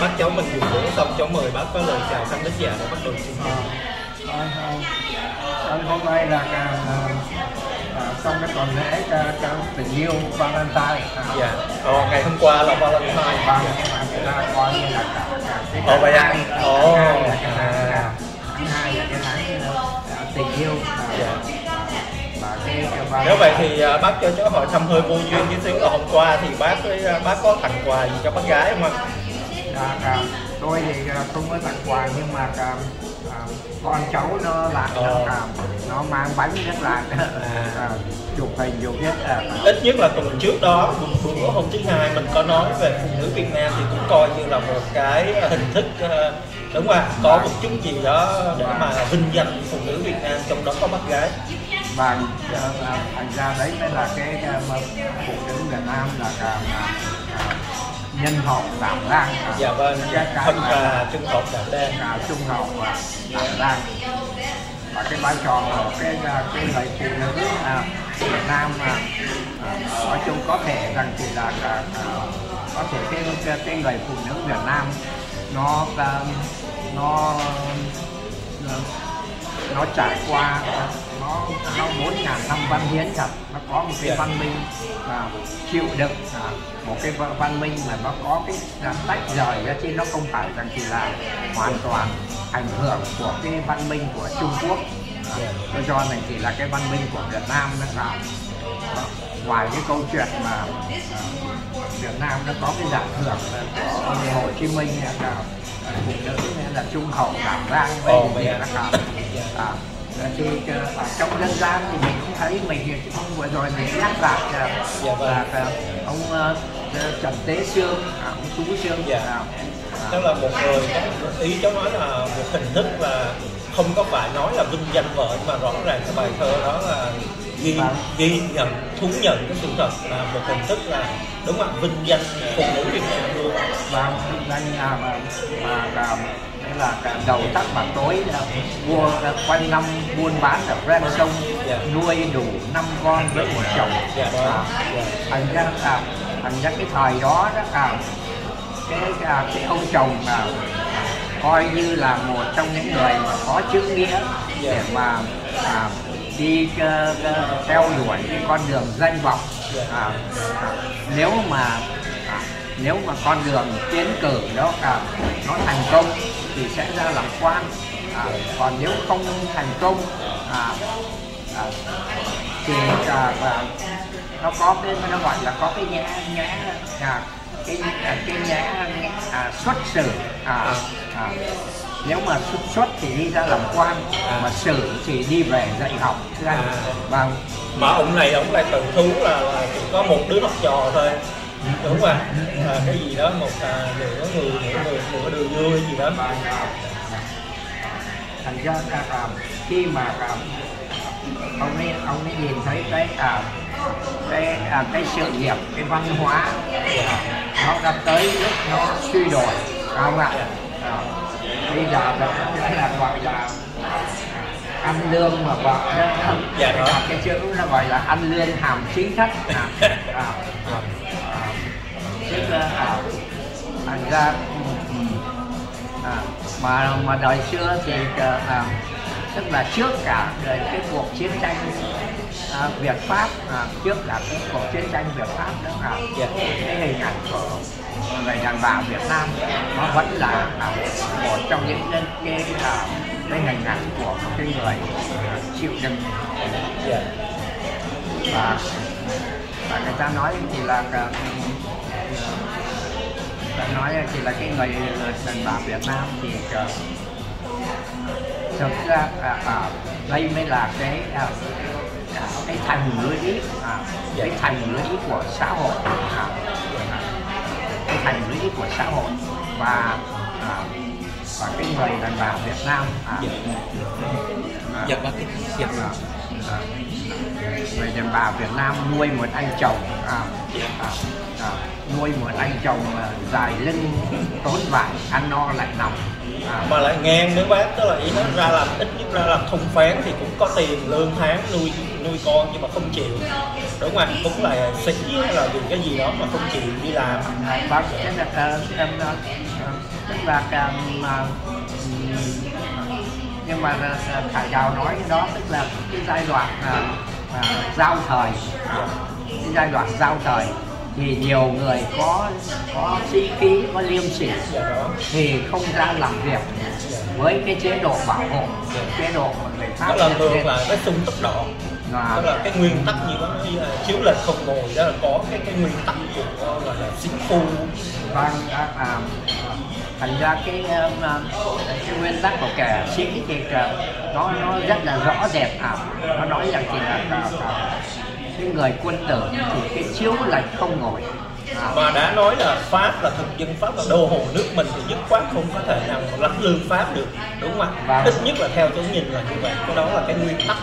bác cháu mình dùng bữa xong cháu mời bác có lời chào khán giả để bắt đầu chương trình Thôi, thôi. Thôi, hôm nay là à, à, à, trong cái tuần lễ à, à, tình yêu Valentine à, dạ Ồ, ngày hôm qua là Valentine và à, người ta coi như là cả, cả cái vậy à? tháng Ồ, tháng, à. à, hai là cái tháng à, tình yêu à, Dạ. nếu vậy thì à, bác cho cháu hỏi thăm hơi vô duyên chút xíu là hôm qua thì bác à, bác có tặng quà gì cho bác gái không ạ à, tôi thì à, không có tặng quà nhưng mà à, con cháu nó lại nó, Ồ. à, nó mang bánh rất là à, chụp hình chụp nhất à, ít nhất là tuần trước đó bữa bữa hôm thứ hai mình có nói về phụ nữ Việt Nam thì cũng coi như là một cái hình thức ờ, đúng không ạ? Có một chút gì đó để mà vinh danh phụ nữ Việt Nam trong đó có bác gái. Và à, thành ra đấy mới là cái à, mà phụ nữ Việt Nam là à, nhân hậu đảm đang à, dạ vâng cái cái thân mà và trung hậu đảm đang à, trung hậu và đảm đang và cái vai trò của cái à, cái người phụ nữ à, Việt Nam à, à, nói chung có thể rằng thì là à, à, có thể cái, cái cái người phụ nữ Việt Nam nó à, nó nó trải qua nó nó bốn ngàn năm văn hiến thật nó có một cái văn minh à, chịu đựng à, một cái văn- minh mà nó có cái là tách rời ra chứ nó không phải rằng chỉ là hoàn toàn ảnh hưởng của cái văn minh của Trung Quốc à, tôi cho rằng chỉ là cái văn minh của Việt Nam nó là à, ngoài cái câu chuyện mà à, Việt Nam nó có cái giải thưởng của ông Hồ Chí Minh là à, phụ nữ là trung hậu với Ồ, những vậy việc à? À, thì ờ, ở trong dân gian thì mình cũng thấy mình cũng vừa rồi mình nhắc lại ờ, Dạ vâng. là ờ, ông ờ, ờ, Trần Tế Sương à, ông Tú Sương Dạ. à, đó là một người ý cháu nói là một hình thức là không có phải nói là vinh danh vợ mà rõ ràng cái bài thơ đó là ghi Vâng. ghi nhận thú nhận cái sự thật là một hình thức là đúng không ạ vinh danh phụ nữ Việt Nam luôn và danh nhà mà mà là đầu tắt mặt tối. Là vua quanh năm buôn bán ở ven sông nuôi đủ năm con với một chồng. À, thành ra là thành ra cái thời đó đó là cái à, cái ông chồng mà coi như là một trong những người mà có chữ nghĩa để mà à, đi ờ, ờ, theo đuổi cái con đường danh vọng. À, à, nếu mà nếu mà con đường tiến cử đó à, nó thành công thì sẽ ra làm quan. À, còn nếu không thành công à, à, thì à, à, nó có cái nó gọi là có cái nhã nhã à, cái à, cái nhã à, xuất xử. À, à, nếu mà xuất xuất thì đi ra làm quan mà xử thì đi về dạy học. Anh À. và mà ông này ông lại tự thú là, là chỉ có một đứa học trò thôi đúng ạ à, cái gì đó một à, nửa người nửa người nửa đường vui gì đó. Thành ra là à, khi mà à, ông ấy ông ấy nhìn thấy cái à, cái à, cái sự nghiệp cái văn hóa à, nó đã tới lúc nó suy phải không ạ? À, bây giờ là cái là gọi là ăn lương mà vợ Dạ, cái chữ nó gọi là ăn lương hàm chính thất. À, à, à, là thành ra ừ, à, mà mà đời xưa thì à, à, tức là trước cả đời cái cuộc chiến tranh à, Việt Pháp à, trước cả cái cuộc chiến tranh Việt Pháp đó à, Dạ. cái hình ảnh của người đàn bà Việt Nam nó vẫn là à, một trong những cái cái, à, cái hình ảnh của cái người à, chịu đựng dạ và và người ta nói thì là à, nói thì là cái người đàn bà Việt Nam thì à, thực ra à, à, đây mới là cái à, cái thành lũy à, cái thành lũy của xã hội à, cái thành lũy của xã hội và à, và cái người đàn bà Việt Nam à, Dạ. à, dạ bác dạ người đàn bà Việt Nam nuôi một anh chồng à, à, à, nuôi một anh chồng à, dài lưng tốn vải ăn no lại nằm. À, mà lại ngang nữa bác tức là ý nó ra làm ít nhất ra làm thùng phán thì cũng có tiền lương tháng nuôi nuôi con nhưng mà không chịu. Đúng không cũng là sĩ hay là vì cái gì đó mà không chịu đi làm? Vâng là ờ, ờ, ờ, tức là cái, mà ừm, nhưng mà ờ, thầy giáo nói cái đó tức là cái giai đoạn à, giao thời. Cái giai đoạn giao thời thì nhiều người có có sĩ khí có liêm sỉ thì không ra làm việc với cái chế độ bảo hộ chế độ mà người pháp đó là thường là cái sung tốc độ. Là- đó là cái nguyên tắc gì đó nói là chiếu lệch không ngồi đó là có cái cái nguyên tắc của gọi là sĩ phu vâng à, à, thành ra cái, um, à, cái nguyên tắc của kẻ sĩ thì nó nó rất là rõ rệt à. Nó nói rằng thì là à, à, cái người quân tử thì cái chiếu lệch không ngồi. À, mà đã nói là pháp là thực dân pháp là đô hộ nước mình thì dứt khoát không có thể nào lách lương pháp được đúng không ạ? Vâng. ít nhất là theo tôi nhìn là như vậy cái đó là cái nguyên tắc.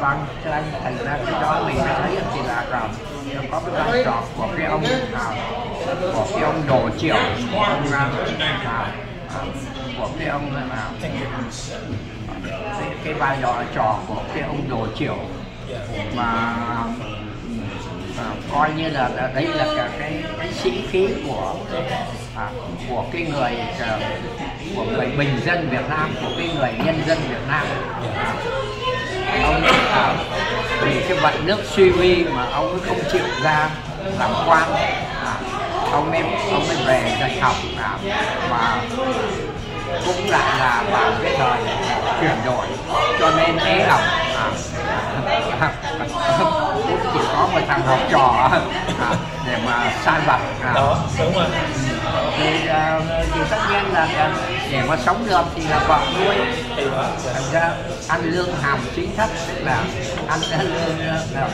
Vâng cho nên thành ra cái đó mình mới thấy thì là à, nó có cái vai trò của cái ông à, của cái ông đồ triệu. Của ông ra của cái ông à, cái, cái vai trò trò của cái ông đồ triệu. Mà à, coi như là, là đấy là cả cái cái sĩ khí của à, của cái người à, của người bình dân Việt Nam của cái người nhân dân Việt Nam. Ông à, vì cái vận nước suy vi mà ông không chịu ra làm quan ông ấy ông ấy về dạy học à, và cũng lại là vào cái thời chuyển đổi. Cho nên ế ẩm à, cũng chỉ có một thằng học trò à, để mà sai vặt à, đó đúng rồi. Thì, à, thì tất nhiên là à, để mà sống được thì là vợ nuôi. Thành ra ăn lương hàm chính thất tức là ăn lương ờ, ờ,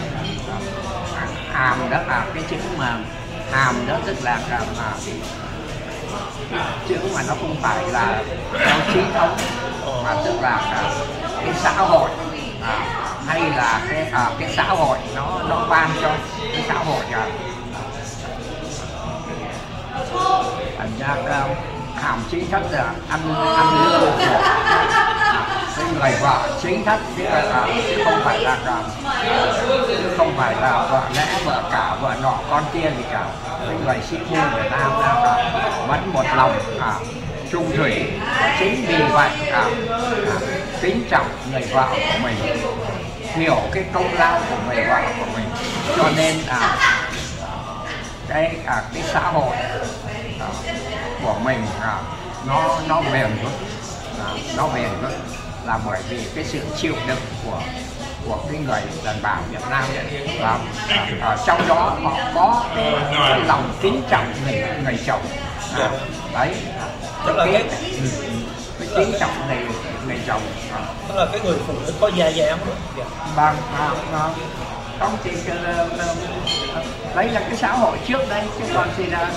hàm đó là cái chữ mà hàm đó tức là hàm mà chữ mà nó không phải là theo trí thống mà tức là cái xã hội à, hay là cái à, cái xã hội nó nó ban cho cái xã hội à, thành ra à, hàm trí thất là ăn ăn lương của người vợ chính thất chứ là chứ không phải là cả chứ không phải là vợ lẽ vợ cả vợ nọ con kia gì cả. Những người sĩ phu Việt Nam ra là vẫn một lòng à, trung thủy. Chính vì vậy à, à, kính trọng người vợ của mình hiểu cái công lao của người vợ của mình. Cho nên à, cái à, cái xã hội à, của mình à, nó nó bền vững à, nó bền vững là bởi vì cái sự chịu đựng của của cái người đàn bà Việt Nam và à, ở trong đó họ có cái, cái lòng kính trọng người người chồng. À, đấy. Tức là cái- ừ, ừ, cái kính trọng người người chồng. À, tức là cái người phụ nữ có đó. Dạ. bằng à, à, không thì ờ, ờ, đấy là cái xã hội trước đây chứ còn thì là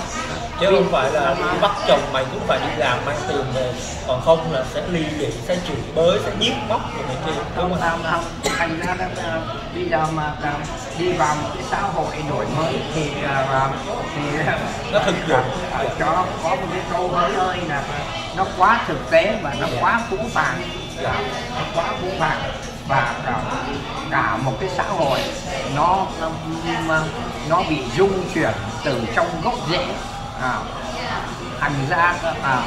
chứ không phải là đi bắt chồng mày cũng phải đi làm mang tiền về. Còn không là sẽ ly dị sẽ chửi bới sẽ giết móc rồi này kia đúng không? Không không. Thành ra là ờ, bây giờ mà ờ, đi vào một cái xã hội đổi mới thì ờ, thì Nó thực dụng. ờ, cho có một cái câu nói ơi là nó quá thực tế và nó quá phũ phàng. Dạ, nó quá phũ phàng và cả, cả một cái xã hội nó nó, nó bị dung chuyển từ trong gốc rễ. À, thành ra à,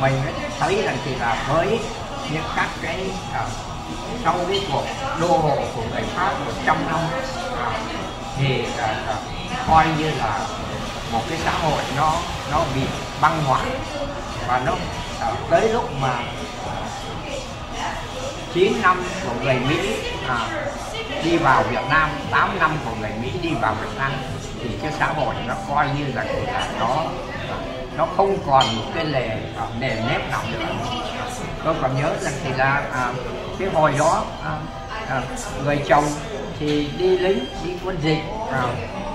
mình thấy rằng thì là với những các cái à, sau cái cuộc đô hộ của người Pháp 100 năm à, thì à, à, coi như là một cái xã hội nó nó bị băng hoại. Và nó à, tới lúc mà 9 năm của người Mỹ à, đi vào Việt Nam 8 năm của người Mỹ đi vào Việt Nam thì cái xã hội nó coi như là, là nó nó không còn một cái lề à, nề nếp nào nữa. Tôi còn nhớ rằng thì là à, cái hồi đó à, à, người chồng thì đi lính đi quân dịch à,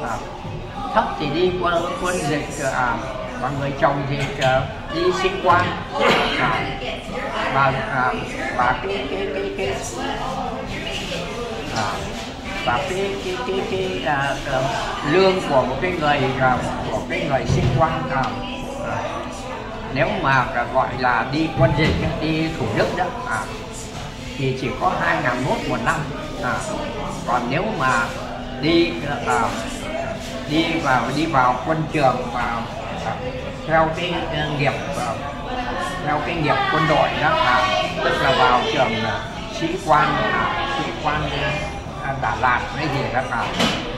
à, thấp thì đi quân quân dịch à, và người chồng thì uh, đi xin quan à, và à, và cái cái cái cái à, và cái cái cái cái à, uh, lương của một cái người à, của cái người sinh quan à, à, nếu mà gọi là đi quân dịch đi thủ đức đó à, thì chỉ có hai ngàn mốt một năm à, còn nếu mà đi à, đi vào đi vào quân trường vào theo cái nghiệp theo cái nghiệp quân đội đó à, tức là vào trường sĩ quan sĩ quan Đà Lạt cái gì đó à,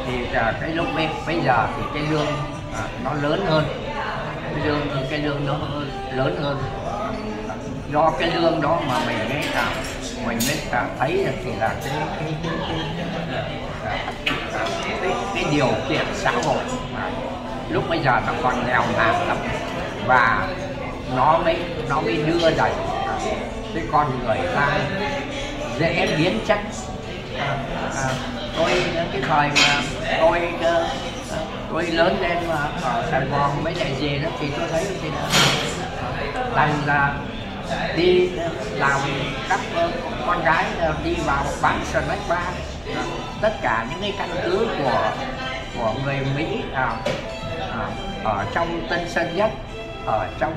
thì cái lúc bây, bây giờ thì cái lương à, nó lớn hơn cái lương cái lương nó lớn hơn do cái lương đó mà mình mới cảm mình mới cảm thấy được thì là cái cái cái, cái, cái, cái, cái điều kiện xã hội lúc bây giờ nó còn nghèo nàn lắm. Và nó mới nó mới đưa đẩy. Cái con người ta dễ biến chất. À, à, tôi cái thời mà tôi ờ, tôi lớn lên mà ở Sài Gòn mấy đại gì đó thì tôi thấy thì là thành là đi làm các con gái đi vào bán snack bar. Tất cả những cái căn cứ của của người Mỹ à, à, ở trong Tân Sơn Nhất ở trong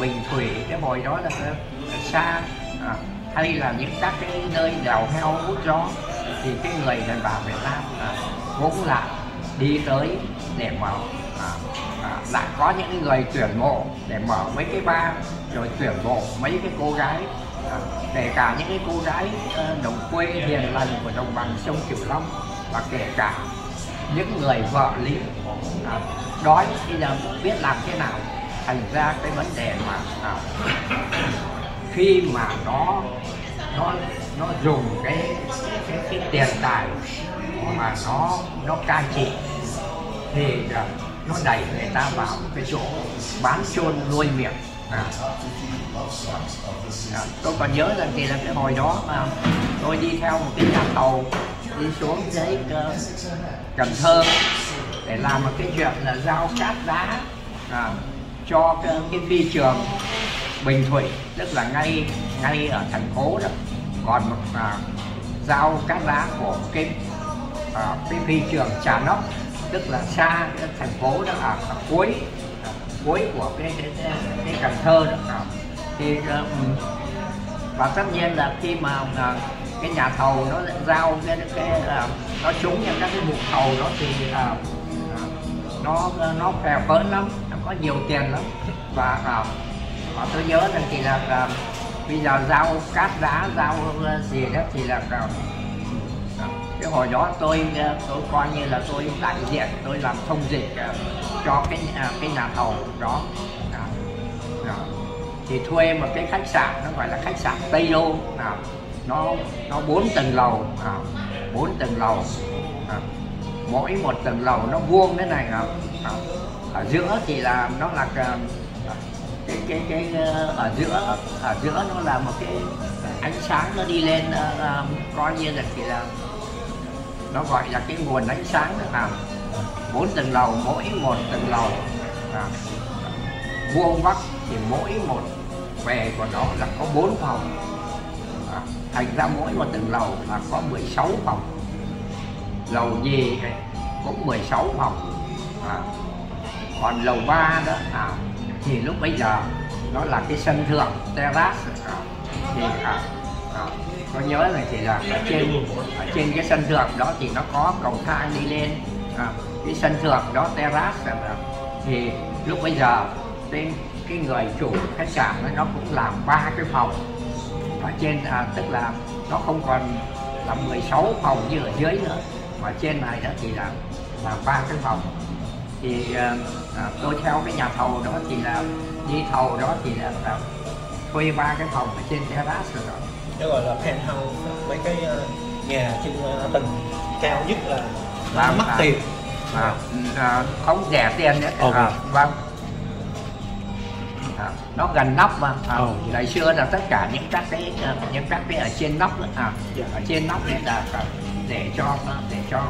Bình Thủy cái hồi đó là xa à, hay là những các cái nơi đào heo hút gió thì cái người đàn bà Việt Nam à, cũng là đi tới để mà à, à, lại có những người tuyển mộ để mở mấy cái bar rồi tuyển mộ mấy cái cô gái à, kể cả những cái cô gái à, đồng quê hiền lành của đồng bằng sông Cửu Long và kể cả những người vợ lý à, đói bây giờ biết làm thế nào thành ra cái vấn đề mà à, khi mà nó nó nó dùng cái cái, cái tiền tài mà nó nó cai trị thì à, nó đẩy người ta vào cái chỗ bán chôn nuôi miệng à. À, tôi còn nhớ rằng thì là cái hồi đó mà tôi đi theo một cái nhà tàu đi xuống dưới uh, Cần Thơ để làm một cái chuyện là giao cát đá à, cho cái, cái phi trường Bình Thủy tức là ngay ngay ở thành phố đó. Còn một à, giao cát đá của cái à, cái phi trường Trà Nóc tức là xa cái thành phố đó ở, ở cuối ở cuối của cái cái, cái, cái Cần Thơ đó. À, thì à, và tất nhiên là khi mà à, cái nhà thầu nó giao cái cái à, nó trúng những các cái vụ thầu đó thì à, nó nó phèo phớn lắm nó có nhiều tiền lắm. Và uh, và tôi nhớ rằng thì là uh, bây giờ giao cát đá giao ờ, gì đó thì là uh, cái hồi đó tôi ờ, tôi coi như là tôi đại diện tôi làm thông dịch cho cái cái nhà thầu đó, thì thuê một cái khách sạn nó gọi là khách sạn Tây Đô nào nó nó bốn tầng lầu bốn tầng lầu. À, mỗi một tầng lầu nó vuông thế này à, ở giữa thì là nó là cái cái cái ờ, ở giữa ở giữa nó là một cái ánh sáng nó đi lên uh, coi như là thì là nó gọi là cái nguồn ánh sáng đó à bốn tầng lầu mỗi một tầng lầu à, vuông vắc thì mỗi một về của nó là có bốn phòng à, thành ra mỗi một tầng lầu là có 16 phòng lầu gì cũng 16 phòng. À, còn lầu 3 đó à, thì lúc bây giờ nó là cái sân thượng terrace. À, thì à, à, có nhớ là thì là ở trên ở trên cái sân thượng đó thì nó có cầu thang đi lên. À, cái sân thượng đó terrace à, thì lúc bây giờ cái cái người chủ khách sạn nó cũng làm ba cái phòng. Ở trên à, tức là nó không còn là 16 phòng như ở dưới nữa mà trên này đó thì là là ba cái phòng thì à, à, tôi theo cái nhà thầu đó thì là đi thầu đó thì là, là thuê ba cái phòng ở trên terrace rồi đó nó gọi là penthouse mấy cái uh, nhà trên uh, tầng cao nhất là là mất tiền à, à, không rẻ tiền nữa okay. à, vâng à, nó gần nóc mà à, oh, yeah. xưa là tất cả những các cái những các cái ở trên nóc à, yeah. Dạ. ở trên nóc đấy là để cho để cho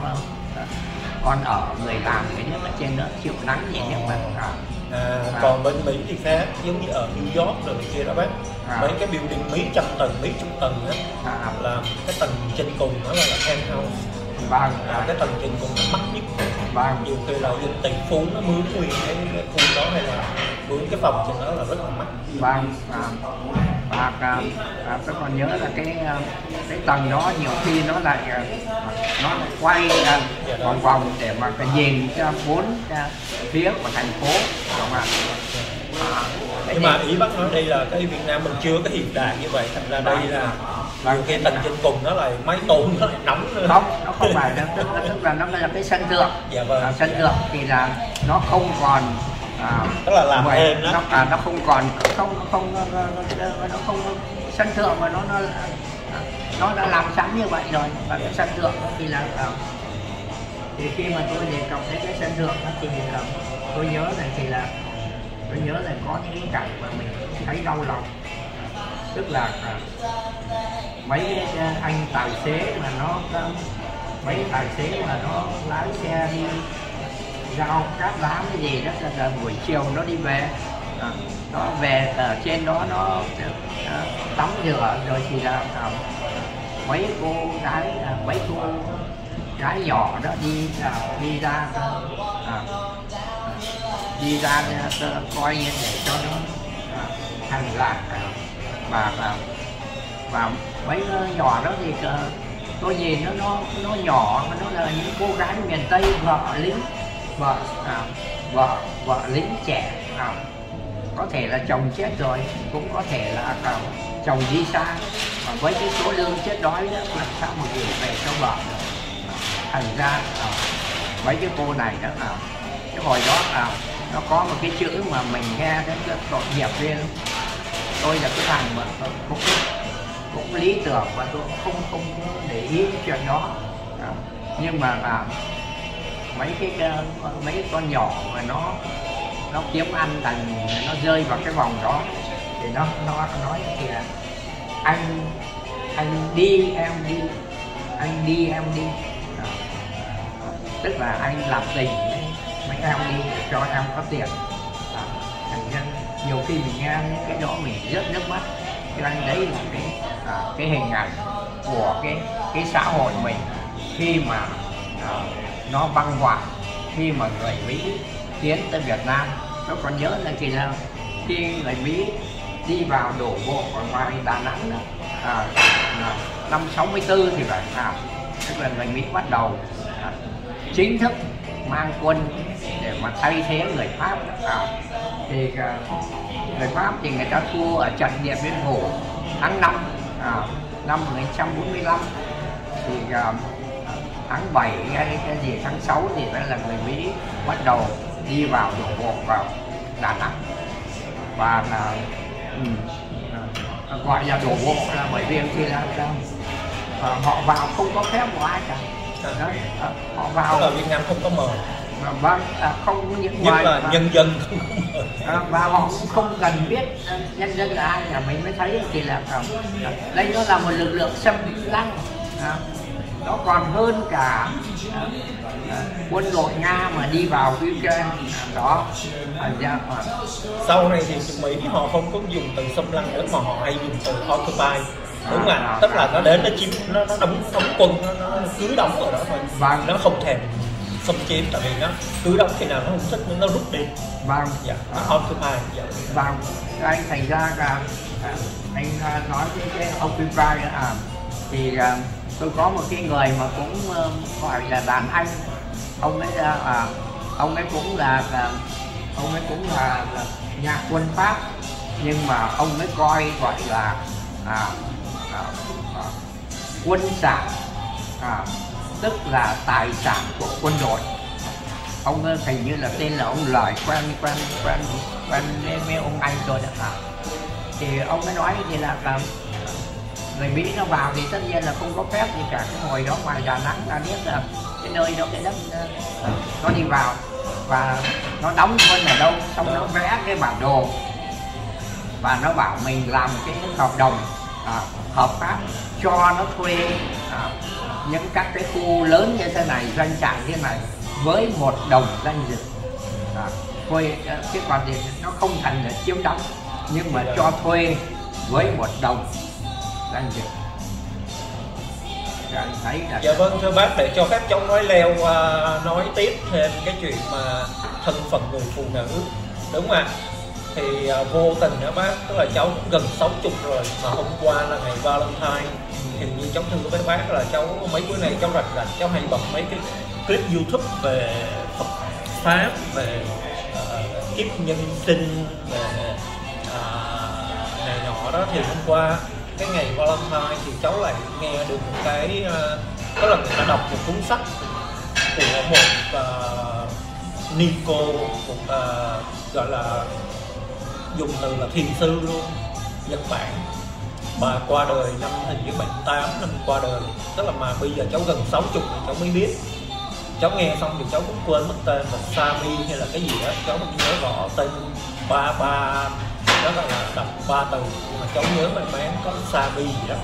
con ở người làm cái nước ở trên đó chịu nắng gì nhưng mà. À, À, còn bên Mỹ thì khác giống như ở New York rồi kia đó bác. À. mấy cái building mấy trăm tầng mấy chục tầng á à. là cái tầng trên cùng nó là penthouse vâng. À, cái tầng trên cùng là mắc nhất. Vâng. Nhiều khi là dân tỷ phú nó mướn nguyên cái khu đó hay là mướn cái phòng trên đó là rất là mắc. Vâng. À, và à, tôi còn nhớ là cái à, cái tầng đó nhiều khi nó lại à, nó lại quay à, vòng vòng để mà cái nhìn cho bốn phía của thành phố. Đúng không ạ? À, nhưng mà ý bác nói đây là cái Việt Nam mình chưa có hiện đại như vậy. Thành ra đây là Vâng. nhiều cái tầng trên cùng nó lại máy tồn nó lại nóng nữa. Không nó không phải là tức, tức là nó là cái sân thượng. Dạ vâng. À, sân thượng thì là nó không còn à, tức là làm vậy, thêm đó. nó à, nó không còn không không nó, không sân thượng mà nó nó nó đã làm sẵn như vậy rồi. Và cái sân thượng thì là à, thì khi mà tôi đề cập đến cái sân thượng thì là tôi nhớ là thì là tôi nhớ là có những cái cảnh mà mình thấy đau lòng. Tức là à, mấy à, anh tài xế mà nó mấy tài xế mà nó lái xe đi rau cát lá cái gì đó là, là buổi chiều nó đi về. À, nó về ở trên đó nó à, tắm rửa rồi thì là à, mấy cô gái à, mấy cô gái nhỏ đó đi à, đi ra à, đi ra à, coi như để cho nó à, thành lạc à, và và và mấy nhỏ đó thì à, tôi nhìn nó nó nó nhỏ mà nó là những cô gái miền tây vợ lính vợ à, vợ vợ lính trẻ à, có thể là chồng chết rồi cũng có thể là à, chồng đi xa. Và với cái số lương chết đói đó làm sao mà gửi về cho vợ được? Thành ra à, mấy cái cô này đó à, cái hồi đó à, nó có một cái chữ mà mình nghe đến cái tội nghiệp lên tôi là cái thằng mà cũng cũng lý tưởng và tôi không không để ý chuyện đó à, nhưng mà à mấy cái ờ, mấy cái con nhỏ mà nó nó kiếm ăn thành nó rơi vào cái vòng đó. Thì nó nó nói kìa là anh anh đi em đi anh đi em đi. Đó. tức là anh làm tình với mấy em đi cho em có tiền. Thành ra nhiều khi mình nghe những cái đó mình rất nước mắt. Cho anh đấy là cái à, cái hình ảnh của cái cái xã hội mình. Khi mà à, nó băng hoại khi mà người Mỹ tiến tới Việt Nam. Nó còn nhớ là kỳ nào khi người Mỹ đi vào đổ bộ ở ngoài Đà Nẵng đó, à, à, năm 64 thì phải à, tức là người Mỹ bắt đầu à, chính thức mang quân để mà thay thế người Pháp à, thì à, người Pháp thì người ta thua ở trận Điện Biên Phủ tháng 5 à, năm 1945 thì à, tháng 7 hay cái gì tháng 6 thì phải là người Mỹ bắt đầu đi vào đổ bộ vào Đà Nẵng. Và là ừ, gọi là đổ bộ là bởi vì thì là, là à, họ vào không có phép của ai cả. Đó, họ vào là Việt Nam không có mời và vâng à, không những nhưng ngoài là và- nhân dân không có mời À, và họ cũng không cần biết nhân dân là ai là mình mới thấy thì là ờ, đây nó là một lực lượng xâm lăng à, nó còn hơn cả à, à, quân đội nga mà đi vào Ukraine. À, đó ra à, sau này thì Mỹ họ không có dùng từ xâm lăng nữa mà họ hay dùng từ occupy. Đúng không ạ À, tức là nó đến nó chiếm nó nó đóng đóng quân nó, nó cứ đóng ở đó thôi. Vâng. nó không thèm xâm chiếm tại vì nó cứ đóng khi nào nó không thích nó rút đi. Vâng. Dạ nó occupy dạ. vâng. Anh thành ra là anh nói cái cái occupy à, thì à, tôi có một cái người mà cũng gọi là đàn anh ông ấy là ông ấy cũng là, là ông ấy cũng là, là nhà quân pháp nhưng mà ông ấy coi gọi là à, à, à, quân sản à, tức là tài sản của quân đội ông ấy hình như là tên là ông lợi quen quen quen quen với, với ông anh tôi đó à. thì ông ấy nói thì là, là người Mỹ nó vào thì tất nhiên là không có phép gì cả. Cái hồi đó ngoài Đà Nẵng ta biết là cái nơi đó cái đất ờ, nó đi vào và nó đóng quân ở đâu xong nó vẽ cái bản đồ và nó bảo mình làm cái hợp đồng à, hợp pháp cho nó thuê à, những các cái khu lớn như thế này doanh trại thế này với một đồng danh dự à, thuê cái quan điểm nó không thành là chiếm đóng. Nhưng mà cho thuê với một đồng đang dịch Thì anh thấy là dạ vâng thưa bác để cho phép cháu nói leo uh, nói tiếp thêm cái chuyện mà thân phận người phụ nữ. Đúng không ạ? Thì uh, vô tình đó bác? Tức là cháu cũng gần 60 rồi mà hôm qua là ngày Valentine. Hình như cháu thưa với bác là cháu mấy bữa này cháu rạch rạch cháu hay bật mấy cái clip YouTube về Phật pháp về uh, kiếp nhân sinh về uh, này nọ đó. Thì hôm qua cái ngày Valentine thì cháu lại nghe được một cái ờ, có lần người ta đọc một cuốn sách của một uh, Nico một uh, gọi là dùng từ là thiền sư luôn Nhật Bản. Bà qua đời năm hình như 78 năm qua đời. Tức là mà bây giờ cháu gần 60 thì cháu mới biết. Cháu nghe xong thì cháu cũng quên mất tên là Sami hay là cái gì đó. Cháu không nhớ rõ tên ba ba đó là đọc ba từ mà cháu nhớ mình bán có Sami gì đó.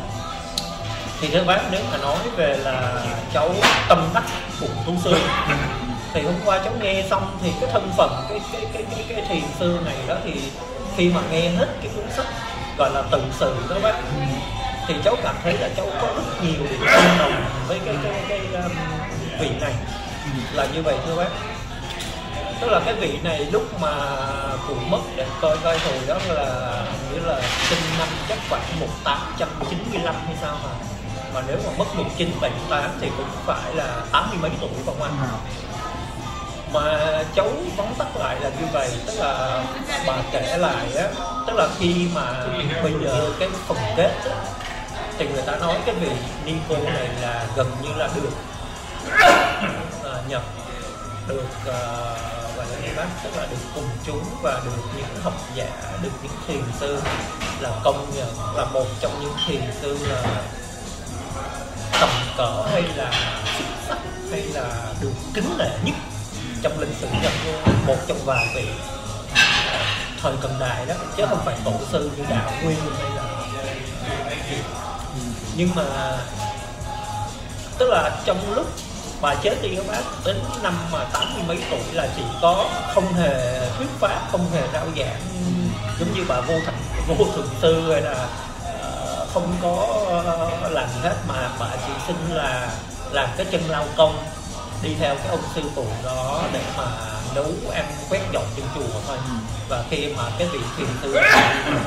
Thì thưa bác nếu mà nói về là cháu tâm đắc cùng tu sư thì hôm qua cháu nghe xong thì cái thân phận cái cái cái cái, cái thiền sư này đó thì khi mà nghe hết cái cuốn sách gọi là tự sự đó bác thì cháu cảm thấy là cháu có rất nhiều điểm tương đồng với cái cái cái, cái um, vị này. Là như vậy thưa bác tức là cái vị này lúc mà cụ mất để coi coi hồi đó là như là sinh năm chắc khoảng 1895 hay sao mà mà nếu mà mất 1978 thì cũng phải là tám mươi mấy tuổi không anh? Mà cháu vắn tắt lại là như vậy tức là bà kể lại á tức là khi mà bây giờ cái phần kết á, thì người ta nói cái vị Nico này là gần như là được à, nhập được uh, bác tức là được cùng chúng và được những học giả, được những thiền sư là công nhận là một trong những thiền sư là tầm cỡ hay là xuất sắc hay là được kính nể nhất trong lịch sử Nhật một trong vài vị thời cận đại đó, chứ không phải tổ sư như đạo nguyên hay là nhưng mà, tức là trong lúc bà chết đi các bác đến năm mà tám mươi mấy tuổi là chỉ có không hề thuyết pháp không hề rao giảng giống như bà vô thành vô thượng sư hay là uh, không có làm gì hết mà bà chỉ xin là làm cái chân lao công đi theo cái ông sư phụ đó để mà nấu ăn quét dọn trên chùa thôi. Và khi mà cái vị thiền sư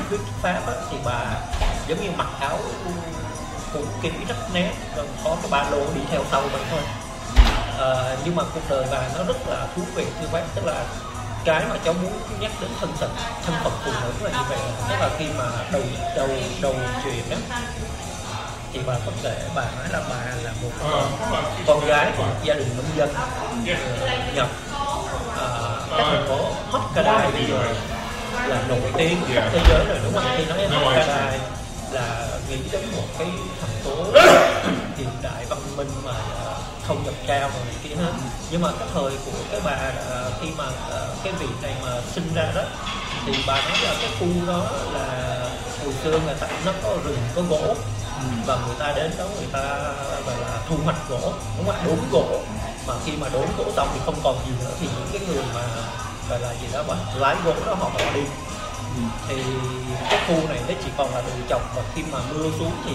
thuyết pháp á, thì bà giống như mặc áo phụ kỹ rất nét rồi có cái ba lô đi theo sau vậy thôi à, nhưng mà cuộc đời bà nó rất là thú vị thưa bác tức là cái mà cháu muốn nhắc đến thân phận thân phận phụ nữ là như vậy. Tức là khi mà đầu đầu đầu chuyện á thì bà có thể bà nói là bà là một con, con gái của một gia đình nông dân uh, nhập uh, cái thành phố Hokkaido bây giờ là nổi tiếng khắp thế giới rồi đúng không? Khi nói Hokkaido là nghĩ đến một cái thành phố hiện đại văn minh mà thu nhập cao và này kia hết. Nhưng mà cái thời của cái bà ờ, khi mà ờ, cái vị này mà sinh ra đó, thì bà nói là cái khu đó là hồi xưa người ta nó có rừng, có gỗ. Và người ta đến đó người ta gọi là thu hoạch gỗ, đúng không ạ? Đốn gỗ. Mà khi mà đốn gỗ xong thì không còn gì nữa, thì những cái người mà gọi là gì đó mà lái gỗ đó họ bỏ đi. Thì cái khu này nó chỉ còn là đường trồng và khi mà mưa xuống thì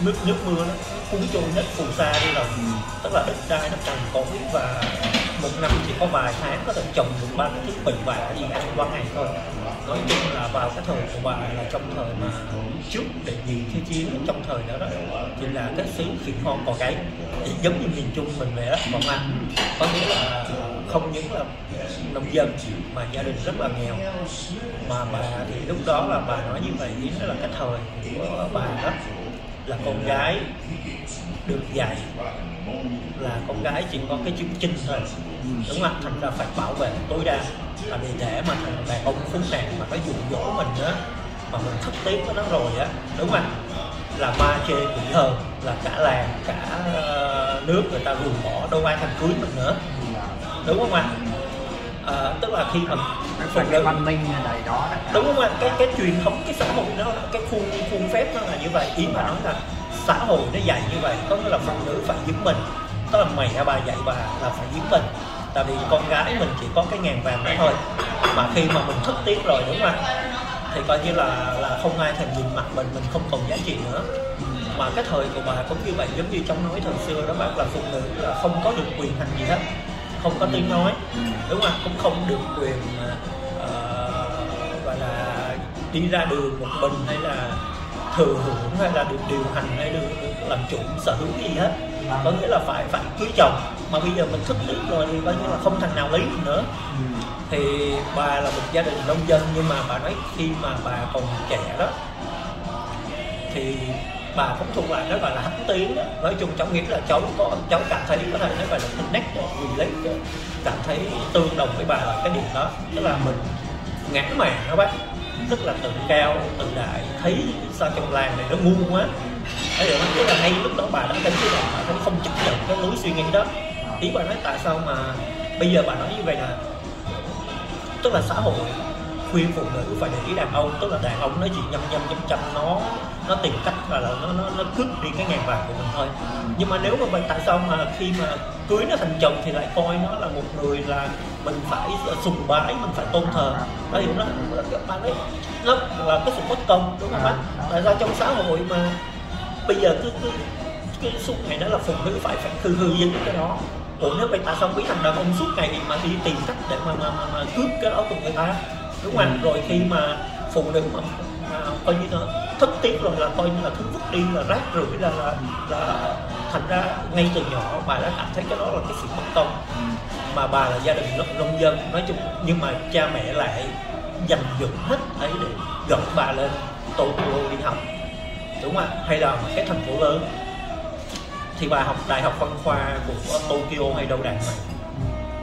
nước nước mưa nó cuốn trôi hết phù sa đi rồi ừ. tức là đất đai nó cằn cỗi và một năm chỉ có vài tháng có thể trồng được ba cái thứ bệnh vạ gì ăn qua ngày thôi. Nói chung là vào cái thời của bà là trong thời mà trước đệ nhị thế chiến, trong thời đó đó, thì là cái xứ khỉ ho cò gáy. Giống như miền trung mình vậy đó, còn ăn có nghĩa là không những là nông dân, mà gia đình rất là nghèo. Mà bà thì lúc đó là bà nói như vậy ý là cái thời của bà đó là con gái được dạy là con gái chỉ có cái chữ chinh thôi. Đúng không? Thành ra phải bảo vệ tối đa. Tại vì để mà thằng đàn ông khốn nạn mà nó dụ dỗ mình á mà mình thất tiếng với nó rồi á đúng không? Là ma chê bị hơn, là cả làng cả ờ, nước người ta ruồng bỏ đâu ai thèm cưới mình nữa. Đúng không ạ? À, tức là khi mà phụ nữ văn minh này đó đúng không ạ? Cái cái truyền thống cái xã hội đó cái khuôn khuôn phép nó là như vậy. Ý mà nói là xã hội nó dạy như vậy. Có nghĩa là phụ nữ phải giữ mình. Tức là mày bà dạy bà là phải giữ mình. Tại vì con gái mình chỉ có cái ngàn vàng đó thôi. Mà khi mà mình thất tiếng rồi đúng không thì coi như là là không ai thèm nhìn mặt mình mình không còn giá trị nữa. Mà cái thời của bà cũng như vậy giống như trong nói thời xưa đó bác là phụ nữ là không có được quyền hành gì hết không có tiếng nói. Đúng không cũng không được quyền uh, là đi ra đường một mình hay là thừa hưởng hay là được điều hành hay được, được làm chủ sở hữu gì hết. Có nghĩa là phải phải cưới chồng. Mà bây giờ mình thức tiếp rồi thì coi như là không thằng nào lấy mình nữa. Thì bà là một gia đình nông dân nhưng mà bà nói khi mà bà còn trẻ đó thì bà cũng thuộc lại gọi là hãnh tiếng đó. nói chung cháu nghĩ là cháu có, cháu cảm thấy có thể nói là connect relate cảm thấy tương đồng với bà ở cái điểm đó. Tức là mình ngã màn đó bác tức là tự cao, tự đại, thấy sao trong làng này nó ngu quá. Bây giờ tức là ngay lúc đó bà đã thấy cái bà cũng không chấp nhận cái lối suy nghĩ đó. Ý bà nói tại sao mà bây giờ bà nói như vậy là, tức là xã hội khuyên phụ nữ phải để ý đàn ông tức là đàn ông nó chỉ nhăm nhăm chấm chấm nó nó tìm cách là, là nó nó nó cướp đi cái ngàn vàng của mình thôi. Nhưng mà nếu mà mình tại sao mà khi mà cưới nó thành chồng thì lại coi nó là một người là mình phải sùng bái mình phải tôn thờ? Đó hiểu nó bạn ấy nó là cái sự bất công đúng không bác? Tại sao trong xã hội mà bây giờ cứ cứ cái suốt ngày đó là phụ nữ phải phải khư khư dính cái đó. Ủa nếu vậy tại sao quý thằng đàn ông suốt ngày mà đi tìm cách để mà mà, mà, mà cướp cái đó của người ta? Đúng không rồi khi mà phụ nữ mà, mà coi như là thất tiếc rồi là coi như là thứ vứt đi là rác rưởi là, là là thành ra ngay từ nhỏ bà đã cảm thấy cái đó là cái sự bất công. Mà bà là gia đình nông dân nói chung nhưng mà cha mẹ lại dành dụng hết ấy để dẫn bà lên Tokyo đi học. Đúng không hay là cái thành phố lớn. Thì bà học đại học văn khoa của Tokyo hay đâu đàng này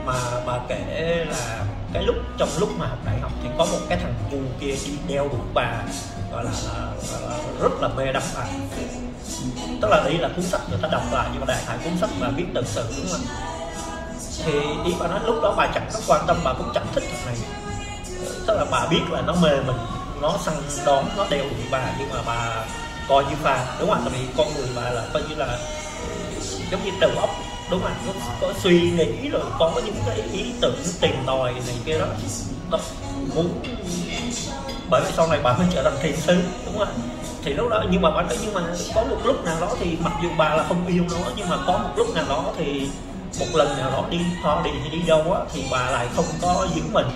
mà bà kể là cái lúc trong lúc mà học đại học thì có một cái thằng cu kia đi đeo đuổi bà gọi là, là, là, là rất là mê đắm bà tức là ý là cuốn sách người ta đọc lại nhưng mà đại khái cuốn sách mà viết tự sự đúng không thì ý bà nói lúc đó bà chẳng có quan tâm bà cũng chẳng thích thằng này. Tức là bà biết là nó mê mình nó săn đón nó đeo đuổi bà nhưng mà bà coi như pha đúng không tại vì con người bà là coi như là ừ, giống như đầu óc đúng không có, có suy nghĩ rồi có những cái ý tưởng tìm tòi này kia đó, đó muốn bởi vì sau này bà mới trở thành thiền sư đúng không thì lúc đó nhưng mà bà nói nhưng mà có một lúc nào đó thì mặc dù bà là không yêu nó nhưng mà có một lúc nào đó thì một lần nào đó đi ho đi hay đi đâu á thì bà lại không có giữ mình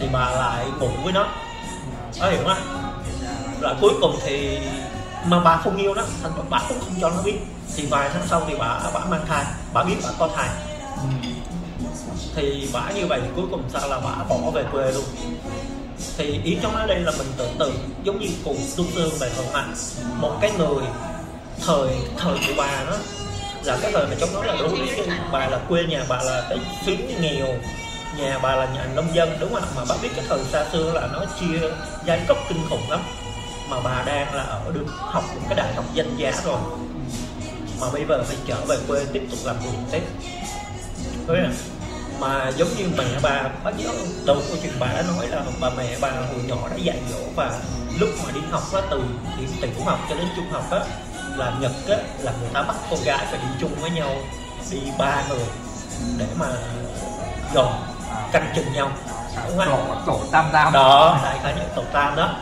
thì bà lại ngủ với nó. Có hiểu không là cuối cùng thì mà bà không yêu nó thành bà cũng không cho nó biết thì vài tháng sau thì bà bà mang thai, bà biết bà có thai. Thì bà như vậy thì cuối cùng sao là bà bỏ về quê luôn. Thì ý trong đó đây là mình tưởng tượng giống như cùng tương tương về phần mạnh một cái người, thời thời của bà đó, là cái thời mà trong đó là đúng với bà là quê nhà, bà là cái xuyến nghèo. Nhà bà là nhà nông dân, đúng không mà bà biết cái thời xa xưa là nó chia, giai cấp kinh khủng lắm. Mà bà đang là ở được học một cái đại học danh giá rồi mà bây giờ phải trở về quê tiếp tục làm buồn tết Đấy à? mà giống như mẹ bà bác nhớ đầu câu chuyện bà đã nói là bà mẹ bà hồi nhỏ đã dạy dỗ và lúc mà đi học á từ tiểu học cho đến trung học á là nhật á là người ta bắt con gái phải đi chung với nhau đi ba người để mà dồn canh chừng nhau. Đúng không? Tổ, tổ tam tam đó đại khái những tổ tam đó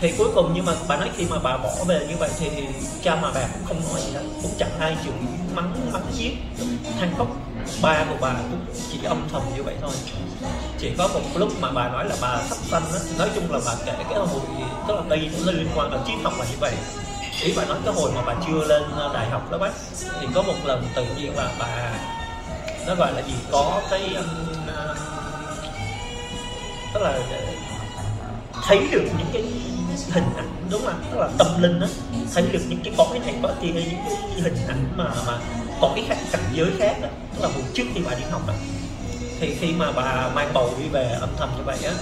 thì cuối cùng nhưng mà bà nói khi mà bà bỏ về như vậy thì cha mà bà cũng không nói gì hết. Cũng chẳng ai chịu mắng mắng giết than khóc. Ba của bà cũng chỉ âm thầm như vậy thôi. Chỉ có một lúc mà bà nói là bà sắp sanh á. Nói chung là bà kể cái hồi tức là đây nó liên quan đến triết học là như vậy. Ý bà nói cái hồi mà bà chưa lên ờ, đại học đó bác thì có một lần tự nhiên là bà nó gọi là gì? Có cái uh, tức là ờ, thấy được những cái hình ảnh, đúng không tức là tâm linh đó thấy được những cái cõi này có kia những cái hình ảnh mà mà cõi khác cảnh giới khác đó tức là hồi trước khi bà đi học đó thì khi mà bà mang bầu đi về âm thầm như vậy á,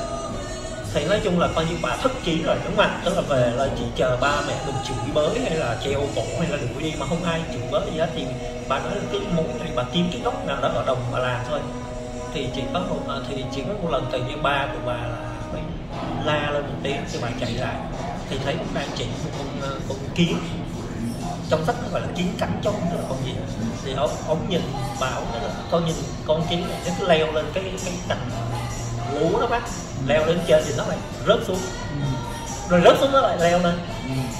thì nói chung là coi như bà thất trí rồi, đúng không ạ? Tức là về là chỉ chờ ba mẹ mình chửi bới hay là treo cổ hay là đuổi đi mà không ai chửi bới gì hết. Thì bà nói cái mỗi này bà kiếm cái góc nào đó ở đồng mà làm thôi. Thì chỉ có một à, thì chỉ có một lần tự nhiên ba của bà là la lên một tiếng thì bà chạy lại thì thấy cũng đang chỉ một con con kiến. Trong sách nó gọi là kiến cắn trống tức là con gì? Thì ông ông nhìn nói là con nhìn con kiến này nó cứ leo lên cái cái cành lúa đó bác leo lên trên thì nó lại rớt xuống. Rồi rớt xuống nó lại leo lên.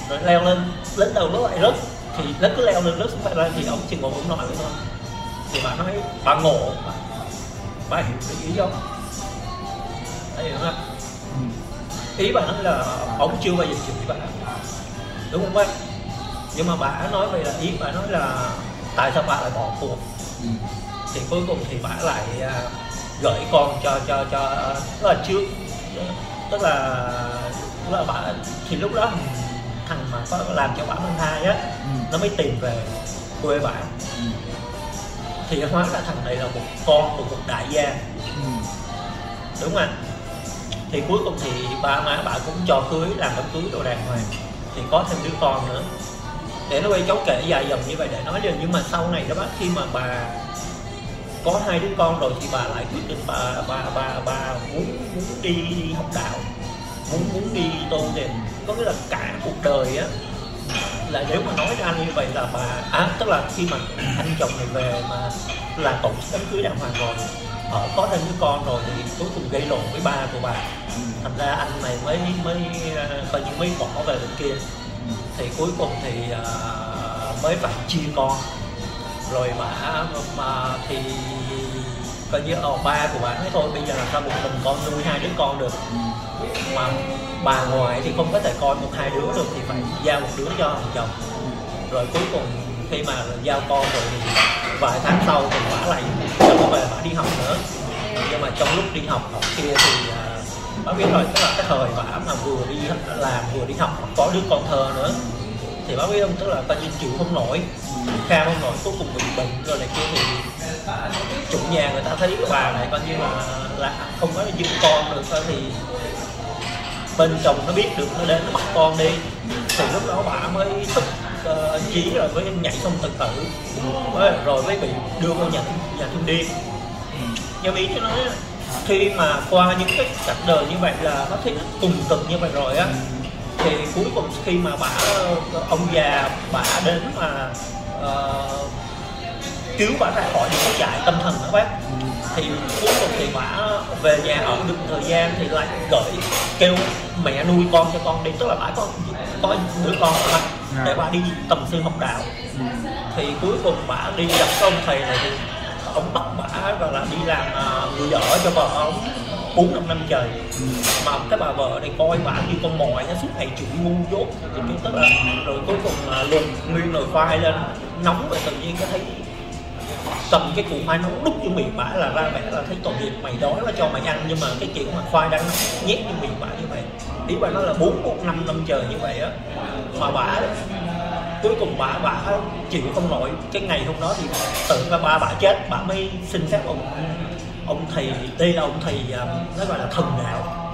Rồi leo lên lên đầu nó lại rớt. Thì nó cứ leo lên rớt xuống phải lên thì ông chỉ ngồi ông nói vậy thôi. Thì bà nói bà ngộ. Bà, bà hiểu cái ý không bà hiểu không ý nói là ông chưa bao giờ chửi bà đúng không bác nhưng mà bà nói vậy là ý bà nói là tại sao bà lại bỏ cuộc ừ. thì cuối cùng thì bà lại à, gửi con cho cho cho tức là trước tức là tức là bà thì lúc đó thằng mà có làm cho bà mang thai á Ừ. nó mới tìm về quê bà Ừ. thì hóa ra thằng này là một con của một đại gia Ừ. đúng không ạ thì cuối cùng thì ba má bà cũng cho cưới, làm đám cưới đồ đàng hoàng thì có thêm đứa con nữa. Để nó quay cháu kể dài dòng như vậy để nói liền. Nhưng mà sau này đó bác, khi mà bà có hai đứa con rồi thì bà lại quyết định bà bà bà bà muốn muốn đi học đạo, muốn muốn đi tu thì có nghĩa là cả cuộc đời á, là nếu mà nói ra như vậy là bà à tức là khi mà anh chồng này về mà là tổ chức đám cưới đàng hoàng rồi họ có thêm đứa con rồi thì cuối cùng gây lộn với ba của bà Ừ. thành ra anh này mới mới ờ, coi như mới bỏ về bên kia Ừ. thì cuối cùng thì ờ, mới phải chia con rồi bà mà thì coi như ờ, ba của bà nói thôi bây giờ làm sao một mình con nuôi hai đứa con được Ừ. mà bà ngoại thì không có thể coi một hai đứa được thì phải giao một đứa cho thằng chồng rồi cuối cùng khi mà giao con rồi thì vài tháng sau thì bà lại trở về bà đi học nữa. Nhưng mà trong lúc đi học học kia thì à, bà biết rồi tức là cái thời bà mà vừa đi làm vừa đi học có đứa con thơ nữa thì bà biết không? Tức là ta chỉ chịu không nổi kham không nổi cuối cùng bị bệnh rồi này kia thì chủ nhà người ta thấy bà này coi như là là không có giữ con được thôi thì bên chồng nó biết được nó đến nó bắt con đi thì lúc đó bà mới tức uh, chí rồi mới nhảy xong tự tử rồi, rồi mới bị đưa vào nhà nhà thương điên. Nhà ý cho nói khi mà qua những cái cảnh đời như vậy là nó thấy tùng cùng cực như vậy rồi á thì cuối cùng khi mà bà ờ, ông già bà đến mà uh, cứu bà ra khỏi những cái trại tâm thần đó bác thì cuối cùng thì bà về nhà ở được một thời gian thì lại gửi kêu mẹ nuôi con cho con đi. Tức là bà có có đứa con mà để bà đi tầm sư học đạo. Thì cuối cùng bà đi gặp ông thầy này thì ông bắt bà và là đi làm à, người vợ cho vợ ông bốn năm năm trời. Mà cái bà vợ này coi bà như con mồi nó suốt ngày chửi ngu dốt. Thì tức là rồi cuối cùng là luồn nguyên nồi khoai lên nóng rồi tự nhiên cái thấy cầm cái củ khoai nóng đút vô miệng bả là ra vẻ là thấy tội nghiệp mày đói quá cho mày ăn. Nhưng mà cái kiểu mà khoai đang nhét vô miệng bả như vậy ý bà nói là bốn một năm năm chờ như vậy á mà bả cuối cùng bà bà chịu không nổi. Cái ngày hôm đó thì tự ra ba bà chết bà mới xin phép ông ông thầy đây là ông thầy nói nó gọi là thần đạo.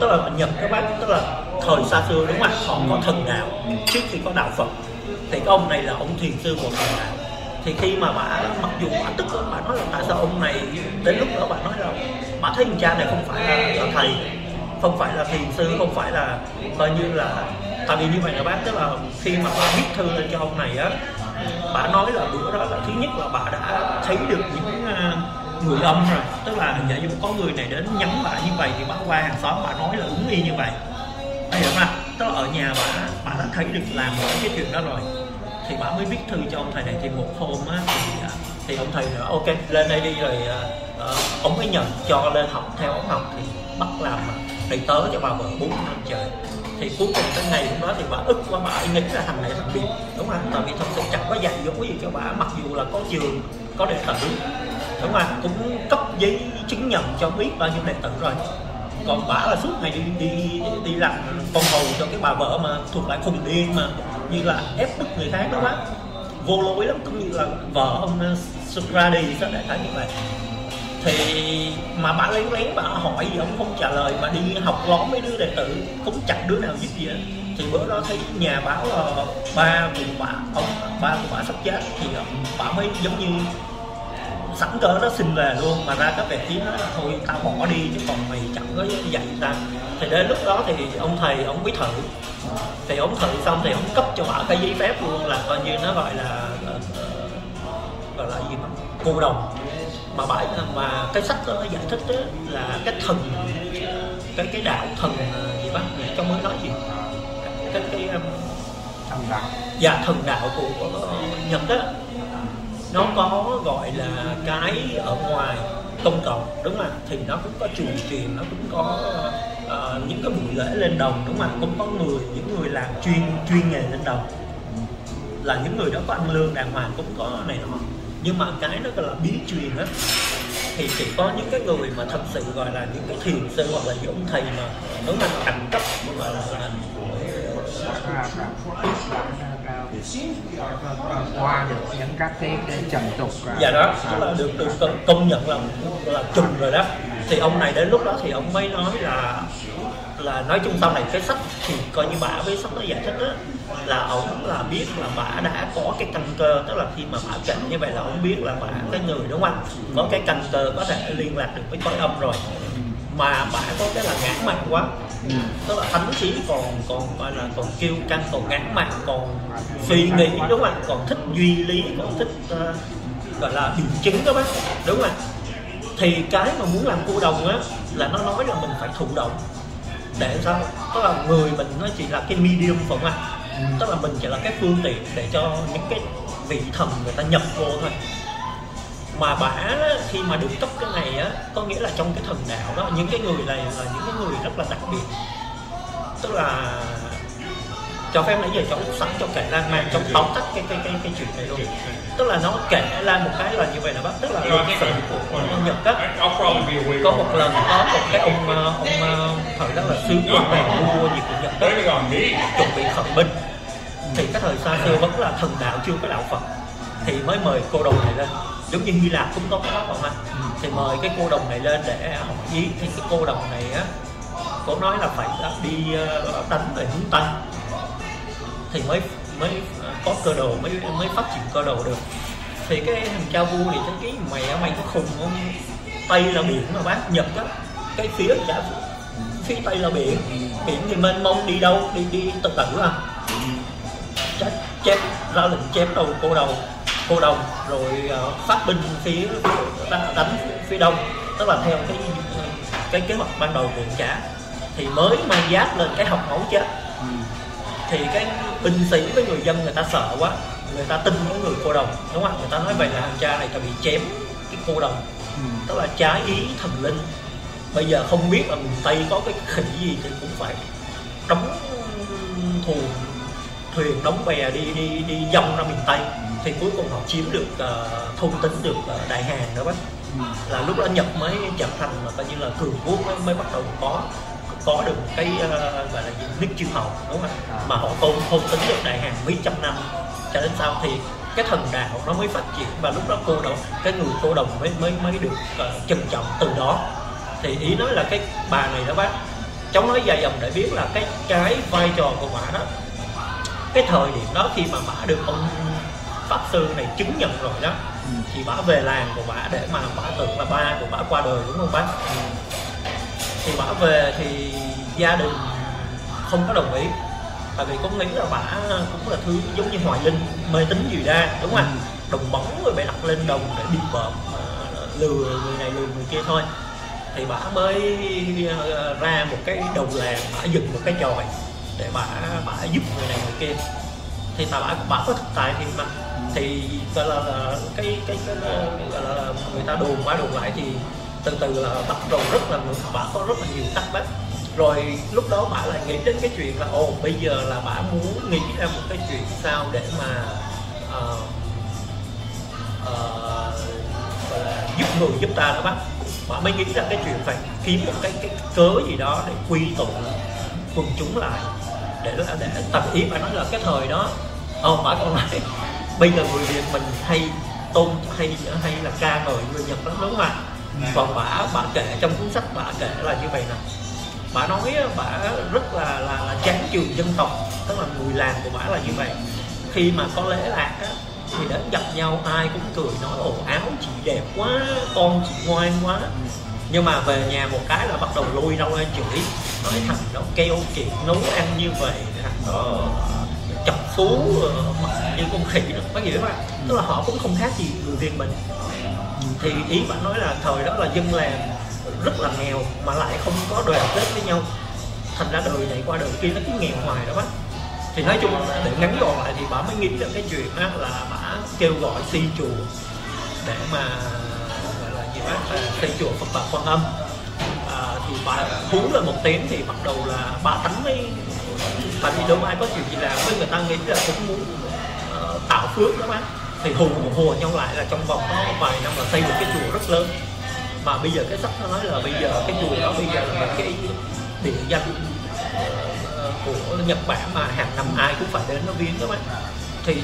Tức là mình nhập các bác tức là thời xa xưa đúng không ạ? Họ có thần đạo trước khi có đạo phật. Thì cái ông này là ông thiền sư của thần đạo thì khi mà bà mặc dù bà tức lắm bà nói là tại sao ông này đến lúc đó bà nói là bà thấy cha này không phải là, là thầy không phải là thiền sư không phải là coi như là tại vì như vậy là bác tức là khi mà bà viết thư lên cho ông này á bà nói là bữa đó là thứ nhất là bà đã thấy được những à, người âm rồi. Tức là giả dụ có người này đến nhắn bà như vậy thì bà qua hàng xóm bà nói là ứng y như vậy. Hiểu không ạ? Tức là ở nhà bà bà đã thấy được làm những cái chuyện đó rồi. Thì bà mới viết thư cho ông thầy này. Thì một hôm á thì à, thì ông thầy nói ok lên đây đi rồi uh, ông mới nhận cho lên học theo ông học thì bắt làm thầy tớ cho bà vợ 4 năm trời. Thì cuối cùng cái ngày hôm đó thì bà ức quá bà ấy nghĩ là thằng này thằng biệt đúng không tại vì thật sự chẳng có dạy dỗ gì cho bà mặc dù là có trường có đệ tử. Đúng không cũng cấp giấy chứng nhận cho biết bao nhiêu đệ tử rồi. Còn bà là suốt ngày đi đi đi làm con hầu cho cái bà vợ mà thuộc lại khùng điên mà. Như là ép bức người khác đó quá vô lối lắm cũng như là vợ ông uh, Socrates đó đại khái như vậy thì mà bà lén lén bà hỏi gì, ông không trả lời mà đi học lóm mấy đứa đệ tử, cũng chẳng đứa nào giúp gì hết. Thì bữa đó thấy nhà báo là ba của bà, ông, ba của bà sắp chết, thì ờ, bà mới giống như sẵn cỡ nó xin về luôn, mà ra các vẻ tiếng nó là thôi, tao bỏ đi, chứ còn mày chẳng có dạy ta thì đến lúc đó thì ông thầy, ông mới thử. Thì ông thử xong thì ông cấp cho bà cái giấy phép luôn là coi như nó gọi là ờ, gọi là gì mà cô đồng mà bãi mà cái sách đó nó giải thích đó là cái thần cái cái đạo thần ờ, gì bác? Trong mới nói gì? Cái cái um, Thần đạo. Dạ thần đạo của, của nhật á. Nó có gọi là cái ở ngoài công cộng đúng không ạ? Thì nó cũng có truyền truyền nó cũng có uh, những cái buổi lễ lên đồng đúng không ạ? Cũng có người những người làm chuyên chuyên nghề lên đồng. Là những người đó có ăn lương đàng hoàng cũng có này nọ nhưng mà cái nó gọi là bí truyền á thì chỉ có những cái người mà thật sự gọi là những cái thiền sư hoặc là những ông thầy mà nó là thành cấp gọi là qua được những các cái, cái trần tục dạ đó tức là được được công nhận là là trùng rồi đó. Thì ông này đến lúc đó thì ông mới nói là là nói chung sau này cái sách thì coi như bả với sách nó giải thích đó là ông là biết là bả đã có cái căn cơ. Tức là khi mà bả kể như vậy là ông biết là bả cái người đúng không có cái căn cơ có thể liên lạc được với cõi âm rồi. Mà bả có cái là ngãn mạn quá. Ừ. tức là thánh chí còn còn gọi là còn kêu căng còn ngãn mạn còn suy nghĩ đúng không còn thích duy lý còn thích uh, gọi là biện chứng đó bác đúng không thì cái mà muốn làm cô đồng á là nó nói là mình phải thụ động để sao? Tức là người mình nó chỉ là cái medium không ạ? Ừ. tức là mình chỉ là cái phương tiện để cho những cái vị thần người ta nhập vô thôi. Mà bả khi mà được cấp cái này á có nghĩa là trong cái thần đạo đó những cái người này là những cái người rất là đặc biệt. Tức là cho phép nãy giờ cháu sẵn cho kể lan man trong tóm tắt cái cái cái cái chuyện này luôn. Tức là nó kể lan một cái là như vậy là bác tức là lịch sử của, của nhật á. Có một lần có một cái ông ờ, ông ờ, thời đó là sứ quân này vua gì của nhật đó chuẩn bị khởi binh. Thì cái thời xa xưa vẫn là thần đạo chưa có đạo phật. Thì mới mời cô đồng này lên. Giống như hy lạp cũng có cái đó không anh thì mời cái cô đồng này lên để học ý. Thì cái cô đồng này á cô nói là phải đi ờ, đánh về hướng tây thì mới mới có cơ đồ mới mới phát triển cơ đồ được. Thì cái thằng cha vu thì chắc cái mẹ mày có khùng không? Tây là biển mà bác nhật á cái phía chả phía tây là biển. Biển thì mênh mông đi đâu đi đi tự tử à? Chép chép ra lệnh chém đầu cô đầu cô đồng rồi uh, phát binh phía đánh phía đông. Tức là theo cái cái kế hoạch ban đầu của trả thì mới mang giáp lên cái hồng máu chết ừ thì cái binh sĩ với người dân người ta sợ quá người ta tin những người cô đồng đúng không người ta nói vậy là thằng cha này ta bị chém cái cô đồng. Ừ. tức là trái ý thần linh. Bây giờ không biết là miền tây có cái khỉ gì thì cũng phải đóng thuyền thuyền đóng bè đi đi đi dông ra miền tây. Thì cuối cùng họ chiếm được uh, thông tính được uh, đại hàn đó bác. Ừ. là lúc đó nhật mới trở thành mà coi như là cường quốc mới, mới bắt đầu có có được cái uh, gọi là gì nước chư hầu đúng không à. mà họ tôn thôn tính được đại hàn mấy trăm năm cho đến sau thì cái thần đạo nó mới phát triển và lúc đó cô đồng cái người cô đồng mới mới mới được uh, trân trọng từ đó thì ý nói là cái bà này đó bác cháu nói dài dòng để biết là cái cái vai trò của bà đó cái thời điểm đó khi mà bà được ông pháp sư này chứng nhận rồi đó ừ. thì bà về làng của bà để mà bà tưởng là ba của bà qua đời đúng không bác ừ. Thì bà về thì gia đình không có đồng ý. Tại vì cũng nghĩ là bà cũng là thứ giống như hoài linh mê tín gì ra đúng không ừ. đồng bóng rồi phải đặt lên đồng để đi bợm lừa người này lừa người kia thôi. Thì bà mới ờ, ra một cái đầu làng bà dựng một cái chòi để bà bà giúp người này người kia. Thì bà bà, bà có thực tại thì mà thì gọi là, là cái cái, cái, cái gọi là người ta đồn qua đồn lại thì từ từ là bắt đầu rất là bà có rất là nhiều thắc mắc. Rồi lúc đó bà lại nghĩ đến cái chuyện là ồ bây giờ là bà muốn nghĩ ra một cái chuyện sao để mà uh, uh, gọi là giúp người giúp ta đó bác. Bà mới nghĩ ra cái chuyện phải kiếm một cái cái cớ gì đó để quy tụ quần chúng lại để để tập ý bà nói là cái thời đó ông bà còn lại bây giờ người việt mình hay tôn hay hay là ca ngợi người nhật lắm đúng không ạ? Còn bà bà kể trong cuốn sách bà kể là như vậy nè. Bà nói bà rất là là, là chán trường dân tộc tức là người làng của bà là như vậy. Khi mà có lễ lạc á thì đến gặp nhau ai cũng cười nói ồ áo chị đẹp quá con chị ngoan quá. Nhưng mà về nhà một cái là bắt đầu lôi rau lên chửi nói thằng đó keo kiệt nấu ăn như vậy thằng đó chọc phú ờ, như con khỉ đó. Bác hiểu không tức là họ cũng không khác gì người việt mình thì ý bạn nói là thời đó là dân làng rất là nghèo mà lại không có đoàn kết với nhau. Thành ra đời này qua đời kia nó cứ nghèo hoài đó bác. Thì nói chung để ngắn gọn lại thì bà mới nghĩ được cái chuyện đó là bà kêu gọi xây chùa để mà gọi là gì bác à, xây chùa Phật bà Quan Âm. À, thì thì bà hú lên một tiếng thì bắt đầu là bà tánh mới tại vì đâu ai có chuyện gì làm với người ta nghĩ là cũng muốn uh, tạo phước đó bác thì hùng một hùa nhau lại là trong vòng có vài năm là xây được cái chùa rất lớn. Mà bây giờ cái sách nó nói là bây giờ cái chùa đó bây giờ là một cái địa danh ờ, của Nhật Bản mà hàng năm ai cũng phải đến nó viếng đó bạn. Thì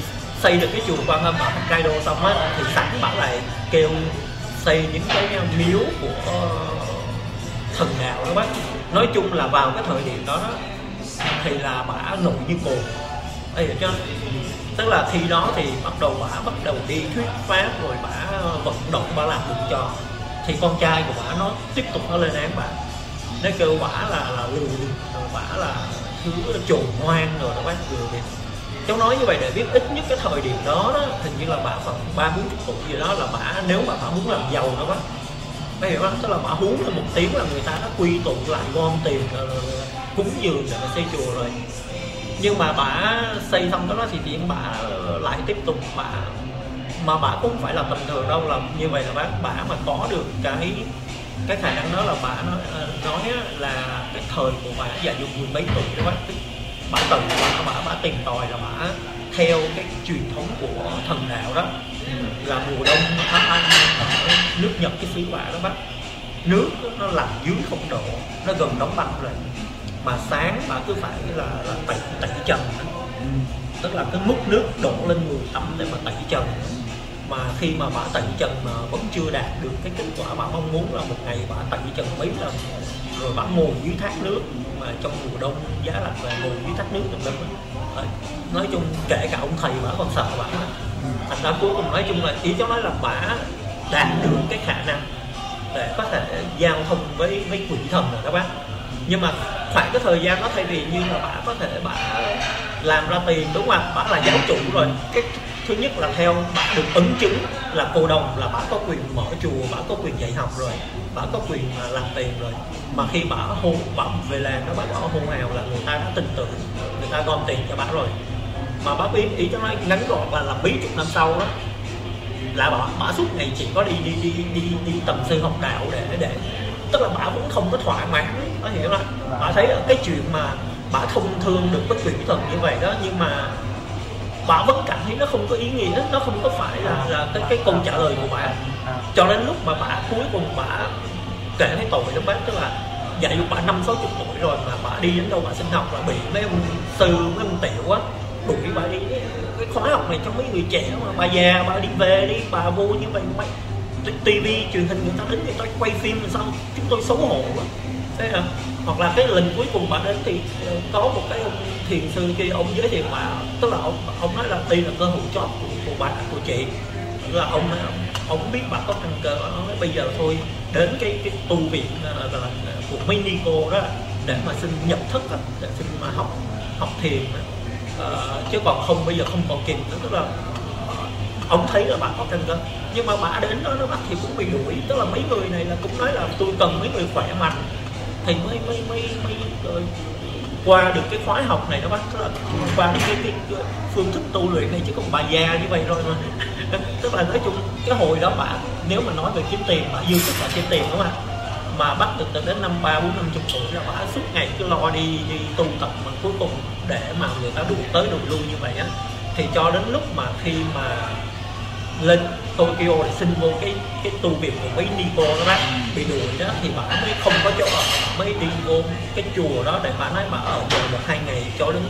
xây được cái chùa Quan Âm ở Hokkaido xong á thì sẵn bảo lại kêu xây những cái miếu của thần đạo đó bác. Nói chung là vào cái thời điểm đó, thì là bả nổi như cồn. Ấy cho chưa tức là khi đó thì bắt đầu bả bắt đầu đi thuyết pháp rồi bả ờ, vận động bả làm được cho thì con trai của bả nó tiếp tục nó lên án bả nó kêu bả là là lừa, rồi bả là thứ trồn hoang rồi nó bác, lừa thì cháu nói như vậy để biết ít nhất cái thời điểm đó đó, hình như là bà khoảng ba bốn tuổi gì đó là bà, nếu mà bà muốn làm giàu nó bác. Bác hiểu không? Tức là bà hú lên một tiếng là người ta đã quy tụ lại gom tiền ờ, cúng dường để mà xây chùa rồi nhưng mà bà xây xong cái đó thì chuyện bà lại tiếp tục bà mà bà cũng phải là bình thường đâu là như vậy là bác bà mà có được cái cái khả năng đó là bà ờ, nói, nói là cái thời của bà giả dụ mười mấy tuổi đó bác. Bà tự bà, bà, bà tìm tòi là bà theo cái truyền thống của thần đạo đó. Là mùa đông tháng anh ở nước nhật cái xứ bà đó bác. Nước nó lạnh dưới không độ nó gần đóng băng rồi mà sáng bà cứ phải là, là tẩy tẩy trần tức là cái mức nước đổ lên người tắm để mà tẩy trần. Mà khi mà bà tẩy trần mà vẫn chưa đạt được cái kết quả bà mong muốn là một ngày bà tẩy trần mấy lần rồi bà ngồi dưới thác nước mà trong mùa đông giá lạnh và ngồi dưới thác nước tùm lum nói chung kể cả ông thầy bà còn sợ bà. Thành ra cuối cùng nói chung là ý cháu nói là bà đạt được cái khả năng để có thể giao thông với với quỷ thần rồi các bác nhưng mà khoảng cái thời gian đó thay vì như là bạn có thể bạn làm ra tiền đúng không ạ? Là giáo chủ rồi. Cái thứ nhất là theo bạn được ấn chứng là cô đồng là bạn có quyền mở chùa bạn có quyền dạy học rồi bạn có quyền làm tiền rồi. Mà khi bạn hôn bạn về làng đó bạn có hôn hào là người ta đã tin tưởng người ta gom tiền cho bạn rồi. Mà bác biết ý cho nó ngắn gọn là làm mấy chục năm sau đó là bà, bà suốt ngày chỉ có đi đi đi đi đi tầm sư học đạo để để tức là bà vẫn không có thỏa mãn có hiểu không bà thấy cái chuyện mà bà thông thương được với quỷ thần như vậy đó, nhưng mà bà vẫn cảm thấy nó không có ý nghĩa, nó không có phải là là cái cái câu trả lời của bà. Cho đến lúc mà bà cuối cùng bà kể thấy tội đó bác tức là dạy dục bà năm, sáu chục tuổi rồi mà bà đi đến đâu bà sinh học là bị mấy ông sư, mấy ông tiểu á, đuổi bà đi. Cái khóa học này cho mấy người trẻ mà bà già, bà đi về đi, bà vô như vậy mấy TV truyền hình người ta đến người ta quay phim xong chúng tôi xấu hổ quá. Thế hả hoặc là cái lần cuối cùng bà đến thì ờ, có một cái ông thiền sư kia ông giới thiệu bà tức là ông ông nói là đây là cơ hội chót của, của bà của chị. Là ông ông biết bà có căn cơ ông nói bây giờ thôi đến cái cái tu viện ờ, là ờ, của Minico đó để mà xin nhập thức để xin mà học học thiền chứ còn không bây giờ không còn kịp nữa tức là ông thấy là bà có cần cơ nhưng mà bà đến đó nó bắt thì cũng bị đuổi. Tức là mấy người này là cũng nói là tôi cần mấy người khỏe mạnh. Thì mới mới mới mới rồi qua được cái khóa học này nó bắt tức là qua được cái, cái, cái phương thức tu luyện này chứ còn bà già như vậy rồi mà. Tức là nói chung cái hồi đó bà nếu mà nói về kiếm tiền bà dư sức là kiếm tiền đúng không ạ mà bắt được từ đến năm ba bốn năm chục tuổi là bà suốt ngày cứ lo đi đi tu tập mà cuối cùng để mà người ta đủ tới đủ lui như vậy á. Thì cho đến lúc mà khi mà lên Tokyo để xin vô cái cái tu viện của mấy Nico đó bác bị đuổi đó thì bà mới không có chỗ ở. Mới đi vô cái chùa đó để bà nói mà ở một, một hai ngày cho đến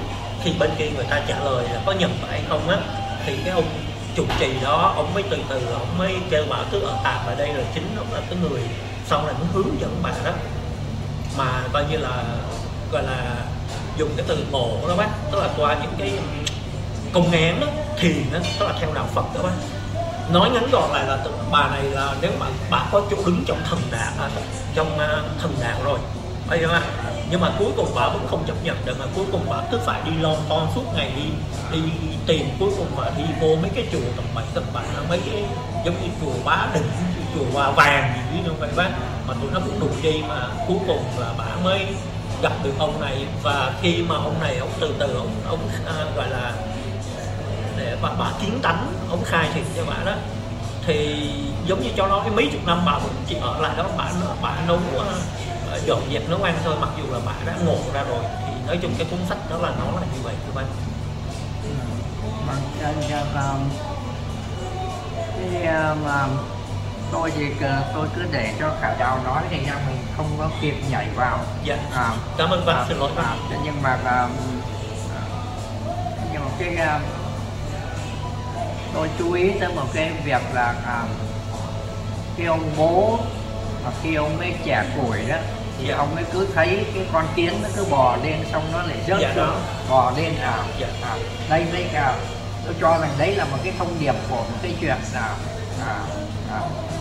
khi bên kia người ta trả lời là có nhận phải không á. Thì cái ông chủ trì đó ông mới từ từ ông mới kêu bà cứ ở tạm ở đây rồi chính ông là cái người sau này nó hướng dẫn bà đó. Mà coi như là gọi là dùng cái từ ngộ đó bác tức là qua những cái công án đó thiền đó tức là theo đạo Phật đó bác nói ngắn gọn lại là bà này là nếu mà bà có chỗ đứng trong thần đạo à, trong uh, thần đạo rồi bây giờ nhưng mà cuối cùng bà vẫn không chấp nhận được mà cuối cùng bà cứ phải đi lon ton suốt ngày đi đi tìm cuối cùng bà đi vô mấy cái chùa tầm bảy tầm bảy mấy cái giống như chùa bá định chùa hoa vàng gì như vậy bác mà tụi nó cũng đủ đi mà cuối cùng là bà mới gặp được ông này. Và khi mà ông này ông từ từ ông ông à, gọi là để bà, bà kiến tánh ông khai thiệt cho bà đó. Thì giống như cho nói mấy chục năm bà vẫn chỉ ở lại đó bà bà nấu uh, dọn dẹp nấu ăn thôi. Mặc dù là bà đã ngộ ra rồi thì nói chung cái cuốn sách đó là nó là như vậy thưa bác. Vâng vâng. cái mà tôi thì tôi cứ để cho cả đào nói thì ra mình không có kịp nhảy vào. Dạ à, cảm ơn bác à, xin lỗi bác. à, nhưng mà à, nhưng mà cái tôi chú ý tới một cái việc là à, khi ông bố mà khi ông ấy trẻ tuổi đó thì dạ. ông ấy cứ thấy cái con kiến nó cứ bò lên xong nó lại rớt dạ, xuống bò lên à, dạ. à đây mới cả tôi cho rằng đấy là một cái thông điệp của một cái chuyện là à, à,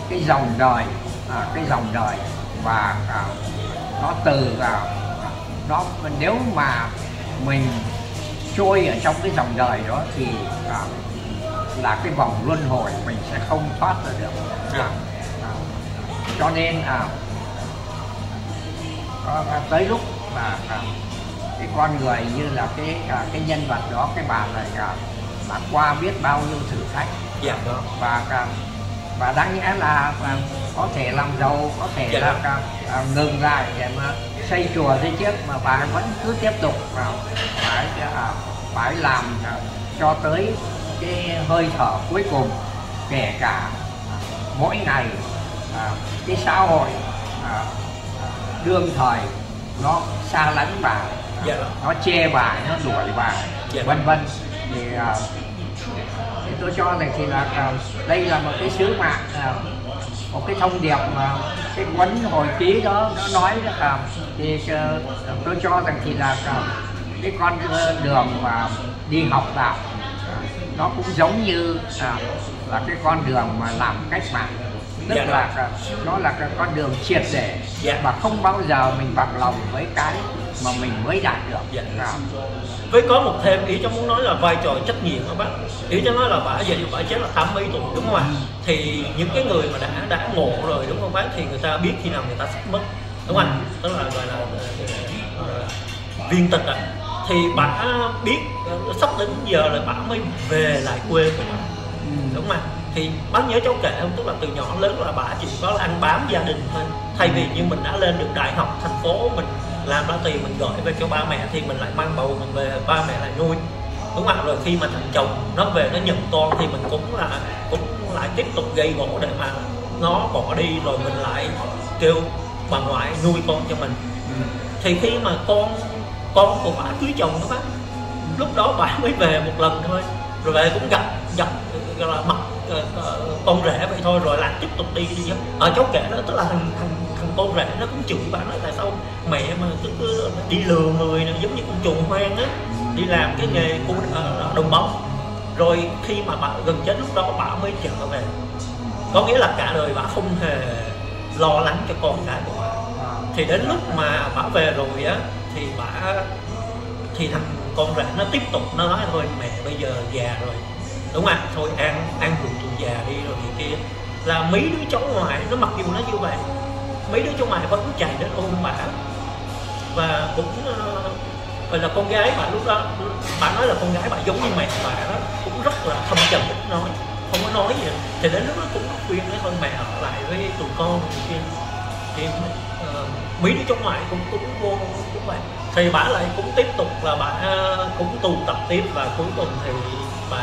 cái dòng đời à, cái dòng đời và à, nó từ à, nó nếu mà mình trôi ở trong cái dòng đời đó thì à, là cái vòng luân hồi mình sẽ không thoát ra được. À, à, cho nên à, à, tới lúc mà à, cái con người như là cái à, cái nhân vật đó cái bà này à, đã qua biết bao nhiêu thử thách. Dạ, và à, và đáng nhẽ là à, có thể làm giàu có thể dạ, là à, à, ngừng lại để mà xây chùa thế trước mà bà vẫn cứ tiếp tục à, phải à, phải làm à, cho tới cái hơi thở cuối cùng kể cả à, mỗi ngày à, cái xã hội à, đương thời nó xa lánh bà dạ. nó che bà nó đuổi bà dạ. vân vân thì, à, thì tôi cho rằng thì là à, đây là một cái sứ mạng à, một cái thông điệp mà cái quấn hồi ký đó nó nói đó à, thì à, tôi cho rằng thì là à, cái con đường mà đi học đạo nó cũng giống như à, là cái con đường mà làm cách mạng tức dạ là rồi. nó là cái con đường triệt để dạ. và không bao giờ mình bằng lòng với cái mà mình mới đạt được dạ. à. với có một thêm ý cháu muốn nói là vai trò trách nhiệm các bác ý cháu nói là bà giờ bà chết là tám mấy tuổi đúng không ạ ừ. thì những cái người mà đã đã ngộ rồi đúng không bác thì người ta biết khi nào người ta sắp mất đúng không ừ. tức là gọi là uh, viên tịch ạ à thì bà biết ờ, sắp đến giờ là bà mới về lại quê của bà. Ừ. đúng không thì bác nhớ cháu kể không? Tức là từ nhỏ lớn là bà chỉ có ăn bám gia đình thôi. Thay vì như mình đã lên được đại học thành phố mình làm ra tiền mình gửi về cho ba mẹ thì mình lại mang bầu mình về ba mẹ lại nuôi. Đúng không rồi khi mà thằng chồng nó về nó nhận con thì mình cũng là cũng lại tiếp tục gây gỗ để mà nó bỏ đi rồi mình lại kêu bà ngoại nuôi con cho mình. Ừ. thì khi mà con con của bà cưới chồng đó bác. Lúc đó bà mới về một lần thôi. Rồi về cũng gặp gặp gọi là mặt ờ, ờ, con rể vậy thôi rồi lại tiếp tục đi đi ở ờ, cháu kể đó tức là thằng thằng thằng con rể nó cũng chửi bà nói tại sao mẹ mà cứ, cứ đi lừa người này, giống như con trùng hoang á đi làm cái nghề của đồng bóng. Rồi khi mà bà gần chết lúc đó bà mới trở về. Có nghĩa là cả đời bà không hề lo lắng cho con cái của bà. Thì đến lúc mà bà về rồi á thì bà thì thằng con rể nó tiếp tục, nó nói thôi, mẹ, bây giờ già rồi. Đúng không thôi, ăn ăn hưởng tụi già đi rồi gì kia. Là mấy đứa cháu ngoại nó mặc dù nó như vậy, mấy đứa cháu ngoại vẫn chạy đến ôm bà. Và cũng ờ, gọi là con gái bà lúc đó, bà nói là con gái bà giống như mẹ bà đó, cũng rất là thâm trầm ít nói không có nói gì. Thì đến lúc đó cũng khuyên nói thôi, mẹ ở lại với tụi con kia. Thì mấy đứa trong ngoại cũng cũng vô cũng vậy. Thì bà lại cũng tiếp tục là bà à, cũng tu tập tiếp và cuối cùng thì bà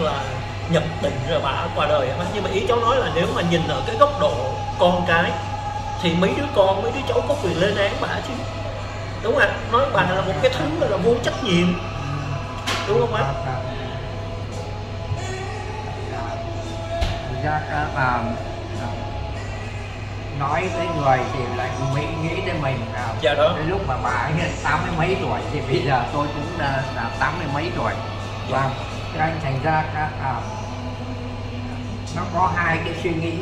là nhập định rồi bà qua đời. Nhưng mà ý cháu nói là nếu mà nhìn ở cái góc độ con cái thì mấy đứa con mấy đứa cháu có quyền lên án bà chứ. Đúng không ạ? Nói bà là một cái thứ là vô trách nhiệm. Đúng không ạ? Ra à, nói tới người thì lại nghĩ nghĩ tới mình à, dạ đó. Lúc mà bà ấy tám mươi mấy tuổi thì bây giờ tôi cũng là, là tám mươi mấy tuổi. Và dạ. cho anh thành ra à, nó có hai cái suy nghĩ.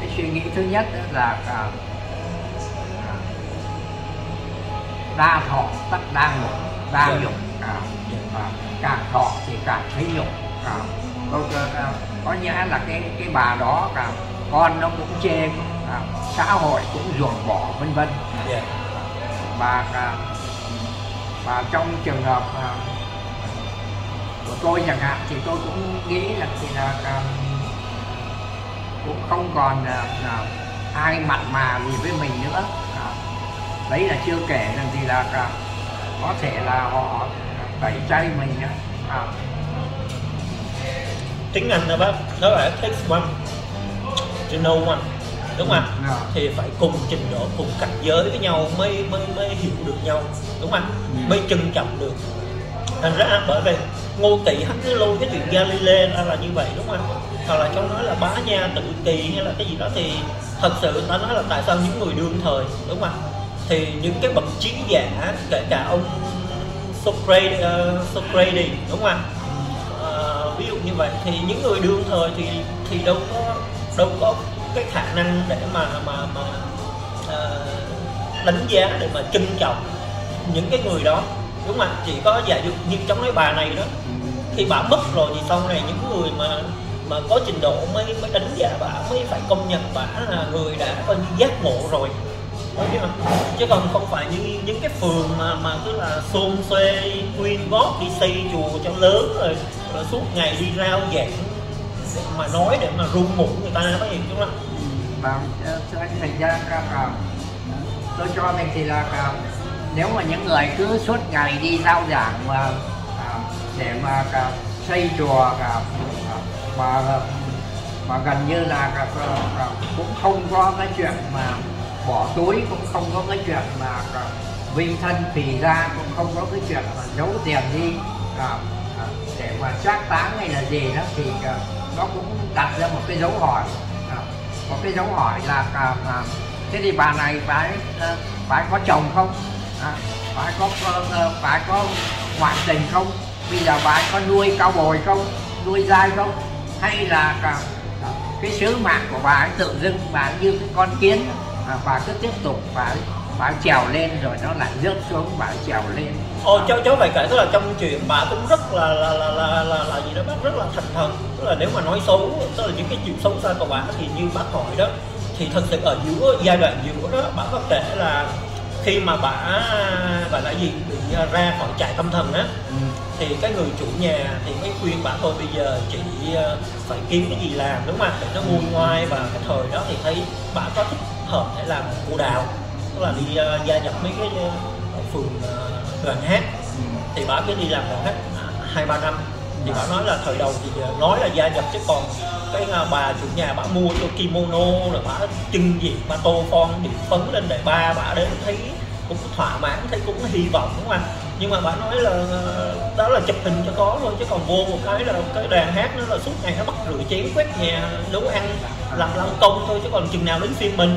Cái suy nghĩ thứ nhất là à, đa thọ tất đa nhục đa dạ. nhục à, à, càng thọ thì càng thấy nhục à, có, à, có nghĩa là cái cái bà đó cả con nó cũng chê à, xã hội cũng ruồng bỏ vân vân. Và à, và trong trường hợp à, của tôi chẳng hạn thì tôi cũng nghĩ là thì là à, cũng không còn à, ai mặn mà gì với mình nữa. Đấy là chưa kể rằng gì là có thể là họ tẩy chay mình á. à, tiếng Anh đó bác nó là takes one. To know one đúng không ạ? Dạ. thì phải cùng trình độ cùng cảnh giới với nhau mới mới mới hiểu được nhau. Đúng không ạ? Ừ. mới trân trọng được. Thành ra bởi vì ngô kỵ hắn cứ lôi cái chuyện Galilei ra là như vậy đúng không ạ? Hoặc là cháu nói là bá nha tự kỳ hay là cái gì đó thì thật sự ta nói là tại sao những người đương thời đúng không ạ? Thì những cái bậc trí giả kể cả ông Socrates, uh, Socrates đúng không ạ? Ờ, ví dụ như vậy. Thì những người đương thời thì thì đâu có đâu có cái khả năng để mà mà mà uh, đánh giá để mà trân trọng những cái người đó. Đúng không ạ? Chỉ có giả dụ như trong cái bà này đó khi bà mất rồi thì sau này những người mà mà có trình độ mới mới đánh giá bà mới phải công nhận bà là người đã coi như giác ngộ rồi. Đúng không? chứ còn không phải như những cái phường mà mà cứ là xôn xê quyên góp đi xây chùa cho lớn rồi, rồi suốt ngày đi rao giảng để mà nói để mà rung mũ người ta có hiểu không và ờ, anh thành ra là, tôi cho mình thì là, là nếu mà những người cứ suốt ngày đi giao giảng mà à, để mà xây chùa cả, à, mà mà gần như là cũng không có cái chuyện mà bỏ túi cũng không có cái chuyện mà vinh thân phì ra cũng không có cái chuyện mà giấu tiền đi à, để mà trác táng hay là gì đó thì nó cũng đặt ra một cái dấu hỏi. À, một cái dấu hỏi là à, à, thế thì bà này bà ấy, à, bà ấy có chồng không? À, bà ấy có ờ, ờ bà ấy có ngoại tình không? Bây giờ bà ấy có nuôi cao bồi không? Nuôi dai không? Hay là à, cái sứ mạng của bà ấy tự dưng bà ấy như cái con kiến à, bà cứ tiếp tục bà ấy, bà ấy trèo lên rồi nó lại rớt xuống bà ấy trèo lên. Ồ cháu cháu phải kể tức là trong chuyện bà cũng rất là là là là là, là gì đó bác rất là thành thần tức là nếu mà nói xấu tức là những cái chuyện xấu xa của bà thì như bác hỏi đó thì thật sự ở giữa giai đoạn giữa đó bà có kể là khi mà bà gọi là gì bị ra khỏi trại tâm thần á thì cái người chủ nhà thì mới khuyên bà thôi bây giờ chị ờ, phải kiếm cái gì làm đúng không? Ạ để nó nguôi ngoai. Và cái thời đó thì thấy bà có thích hợp để làm cô đào tức là đi ờ, gia nhập mấy cái ờ, phường ờ, đoàn hát thì bà cứ đi làm đoàn hát à, hai ba năm. Thì bà nói là thời đầu thì ờ, nói là gia nhập chứ còn cái ờ, bà chủ nhà bà mua cho kimono rồi bà trưng diện bà tô con điểm phấn lên để ba bà đến thấy cũng thỏa mãn thấy cũng hy vọng đúng không anh? Nhưng mà bà nói là đó là chụp hình cho có thôi chứ còn vô một cái là cái đoàn hát nó là suốt ngày nó bắt rửa chén quét nhà nấu ăn làm lao công thôi chứ còn chừng nào đến phiên mình.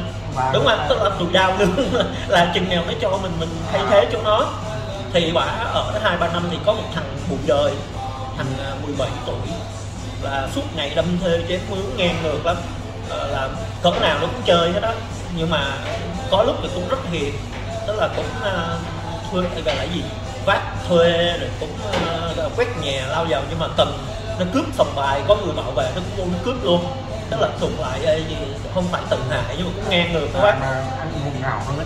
Đúng không tức là tụi đau nương là, là chừng nào nó cho mình mình thay thế cho nó thì bà ở hai ba năm thì có một thằng bụi đời thằng à, 17 tuổi. Là suốt ngày đâm thuê chém mướn ngang ngược lắm. Ờ, là cỡ nào nó cũng chơi hết đó nhưng mà có lúc thì cũng rất hiền. Tức là cũng à, thuê gọi là gì? Vác thuê rồi cũng à, quét nhà lau dầu nhưng mà cần nó cướp sòng bài có người bảo vệ nó cũng vô nó cướp luôn. Tức là tụng lại gì không phải tự hại nhưng mà cũng ngang ngược hơn?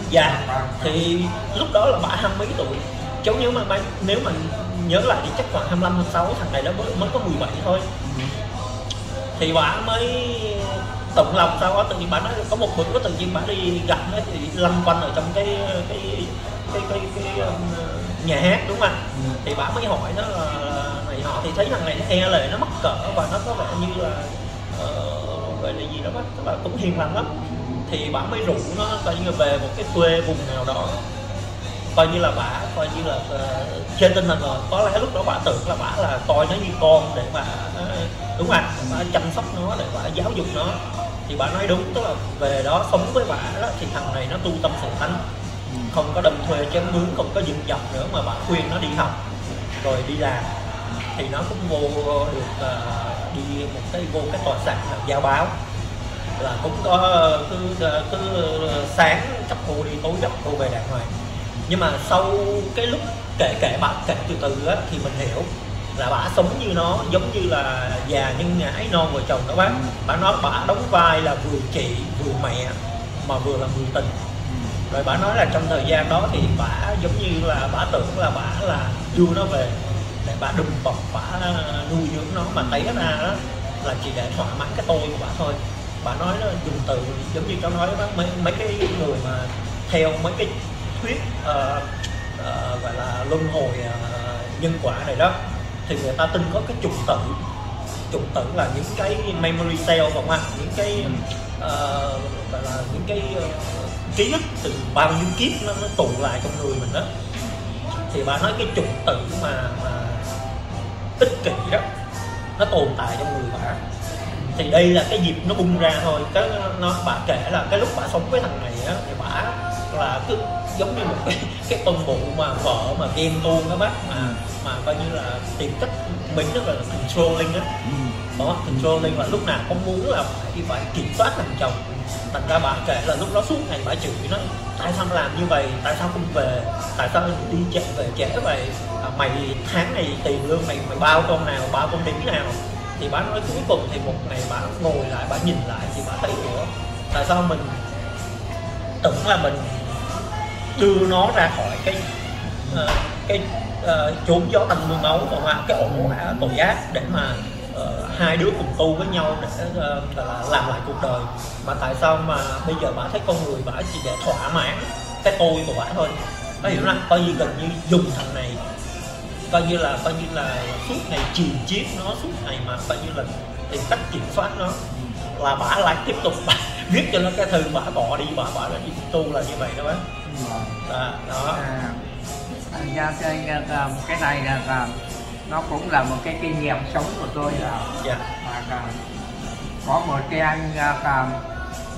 Dạ. Thì lúc đó là bà hai mấy tuổi cháu nhớ mà mấy- nếu mà nhớ lại thì chắc khoảng 25 26 thằng này nó mới, mới có 17 thôi. Thì bà mới tổng lòng sau đó tự nhiên bà nói có một bữa tự nhiên bà đi gặp nó thì lăn quanh ở trong cái cái cái cái, cái, um, nhà hát đúng không ạ? Thì bà mới hỏi nó là này họ thì thấy thằng này nó e lệ nó mắc cỡ và nó có vẻ như là ờ, gọi là gì đó bác tức là cũng hiền lành lắm. Thì bà mới rủ nó coi như về một cái quê vùng nào đó coi như là bà coi như là ờ, trên tinh thần rồi có lẽ lúc đó bà tưởng là bà là coi nó như con để mà ờ, đúng không ạ bà chăm sóc nó để bà giáo dục nó. Thì bà nói đúng tức là về đó sống với bà đó thì thằng này nó tu tâm sự thánh. Không có đâm thuê chém mướn không có dựng dọc nữa mà bà khuyên nó đi học rồi đi làm. Thì nó cũng vô được ờ, đi một cái vô cái tòa soạn giao báo. Là cũng có cứ cứ sáng chấp cô đi tối chấp cô về đàng hoàng nhưng mà sau cái lúc kể kể bà kể từ từ á thì mình hiểu là bà sống như nó giống như là già nhân ngãi non vợ chồng đó bác. Bà nói bà đóng vai là vừa chị vừa mẹ mà vừa là người tình. Rồi bà nói là trong thời gian đó thì bà giống như là bà tưởng là bà là đưa nó về để bà đùm bọc bà nuôi dưỡng nó mà té ra đó là chỉ để thỏa mãn cái tôi của bà thôi. Bà nói nó dùng từ giống như cháu nói đó mấy mấy cái người mà theo mấy cái thuyết uh, uh, gọi là luân hồi uh, nhân quả này đó thì người ta tin có cái trục tử. Trục tử là những cái memory cell không ạ? Những cái uh, gọi là những cái uh, ký ức từ bao nhiêu kiếp nó, nó tụ lại trong người mình đó. Thì bà nói cái trục tử mà mà ích kỷ đó nó tồn tại trong người bà. Thì đây là cái dịp nó bung ra thôi. Cái nó bà kể là cái lúc bà sống với thằng này á thì bà là cứ giống như một cái cái con bụ mà vợ mà ghen tuông đó bác mà mà coi như là tìm cách mình rất là controlling á. Đó controlling là lúc nào cũng muốn là phải phải kiểm soát thằng chồng. Thành ra bà kể là lúc đó suốt ngày bà chửi nó tại sao làm như vậy? Tại sao không về? Tại sao đi trễ về trễ vậy? À, mày tháng này tiền lương mày mày bao con nào bao con đính nào? Thì bà nói cuối cùng thì một ngày bà ngồi lại bà nhìn lại thì bà thấy ủa tại sao mình tưởng là mình đưa nó ra khỏi cái uh, cái uh, chốn gió tanh mưa máu còn mà cái ổ ả tội ác để mà uh, hai đứa cùng tu với nhau để uh, là làm lại cuộc đời. Mà tại sao mà bây giờ bà thấy con người bà chỉ để thỏa mãn cái tôi của bà thôi? Có hiểu không? Coi như gần như dùng thằng này coi như là coi như là suốt ngày chìm chiết nó suốt ngày mà coi như là tìm cách kiểm soát nó. Là bà lại tiếp tục bả viết cho nó cái thư bà bỏ đi bà bả nó đi tu là như vậy đó bác à, đó à, cái, cái này là nó cũng là một cái kinh nghiệm sống của tôi là dạ. à, có một cái anh à,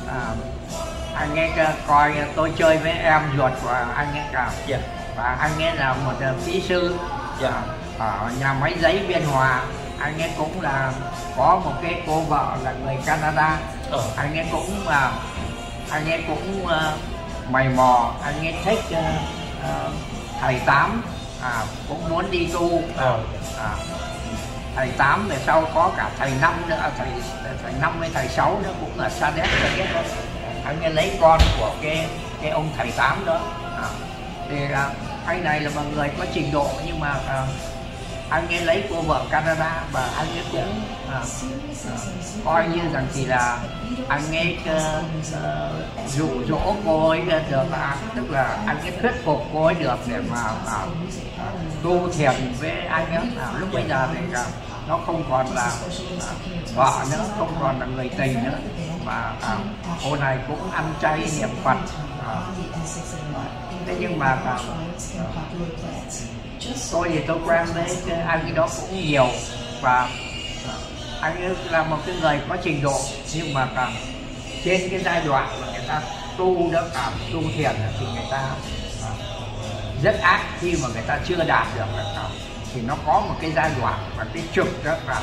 à, anh ấy coi tôi chơi với em ruột của anh ấy cả dạ. và anh ấy là một kỹ sư dạ. ở nhà máy giấy biên hòa anh ấy cũng là có một cái cô vợ là người Canada ừ. anh ấy cũng là anh ấy cũng uh, mày mò. Anh ấy thích uh, uh, thầy tám à, cũng muốn đi tu. Ừ. à, thầy tám về sau có cả thầy năm nữa thầy thầy năm với thầy sáu nữa cũng là sa đéc sa anh ấy lấy con của cái cái ông thầy tám đó. À, thì uh, anh này là một người có trình độ nhưng mà uh, anh ấy lấy cô vợ Canada và anh ấy cũng à, à, coi như rằng chỉ là anh ấy uh, dụ dỗ cô ấy được à, tức là anh ấy thuyết phục cô ấy được để mà à, à, tu thiền với anh ấy. À, lúc bây giờ thì à, nó không còn là à, vợ nữa không còn là người tình nữa. Mà à, cô này cũng ăn chay niệm phật. À, thế nhưng mà à, tôi thì tôi quen với anh cái đó cũng nhiều. Và anh ấy là một cái người có trình độ nhưng mà càng trên cái giai đoạn mà người ta tu đó cảm tu thiền thì người ta à, rất ác. Khi mà người ta chưa đạt được cả thì nó có một cái giai đoạn và cái trục đó là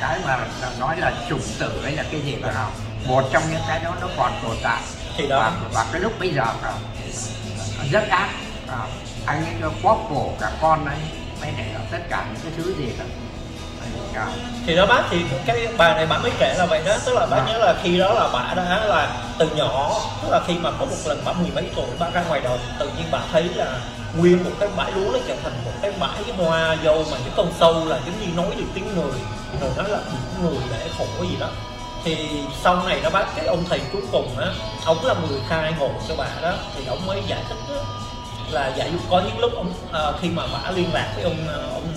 cái mà nói là trục tử ấy là cái gì mà nào một trong những cái đó nó còn tồn tại. Thì đó. Và, và cái lúc bây giờ rất ác anh ấy cho bóp cổ cả con ấy mấy này là tất cả những cái thứ gì cả. Thì đó bác thì cái bà này bà mới kể là vậy đó. Tức là bác à. nhớ là khi đó là bà đã là từ nhỏ tức là khi mà có một lần bà mười mấy tuổi bà ra ngoài đời tự nhiên bà thấy là nguyên một cái bãi lúa nó trở thành một cái bãi cái hoa dâu mà những con sâu là giống như nói được tiếng người. Rồi nói là những người để khổ gì đó. Thì sau này đó bác cái ông thầy cuối cùng á ông là người khai ngộ cho bà đó. Thì ông mới giải thích đó, là dạ có những lúc ông uh, khi mà bà liên lạc với ông uh, ông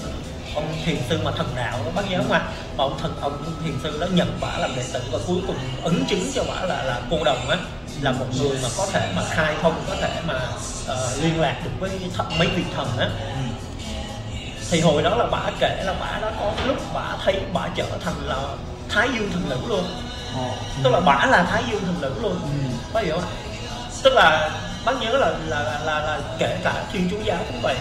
ông thiền sư mà thần đạo đó bác nhớ không anh mà ông thần ông thiền sư đó nhận bả làm đệ tử và cuối cùng ấn chứng cho bả là là cô đồng á là một người mà có thể mà khai thông có thể mà uh, liên lạc được với th- mấy vị thần á. Thì hồi đó là bả kể là bả đã có lúc bả thấy bả trở thành là thái dương thần nữ luôn. Tức là bả là thái dương thần nữ luôn. Có hiểu không? Tức là bác nhớ là là là, là, là kể cả thiên chúa giáo cũng vậy.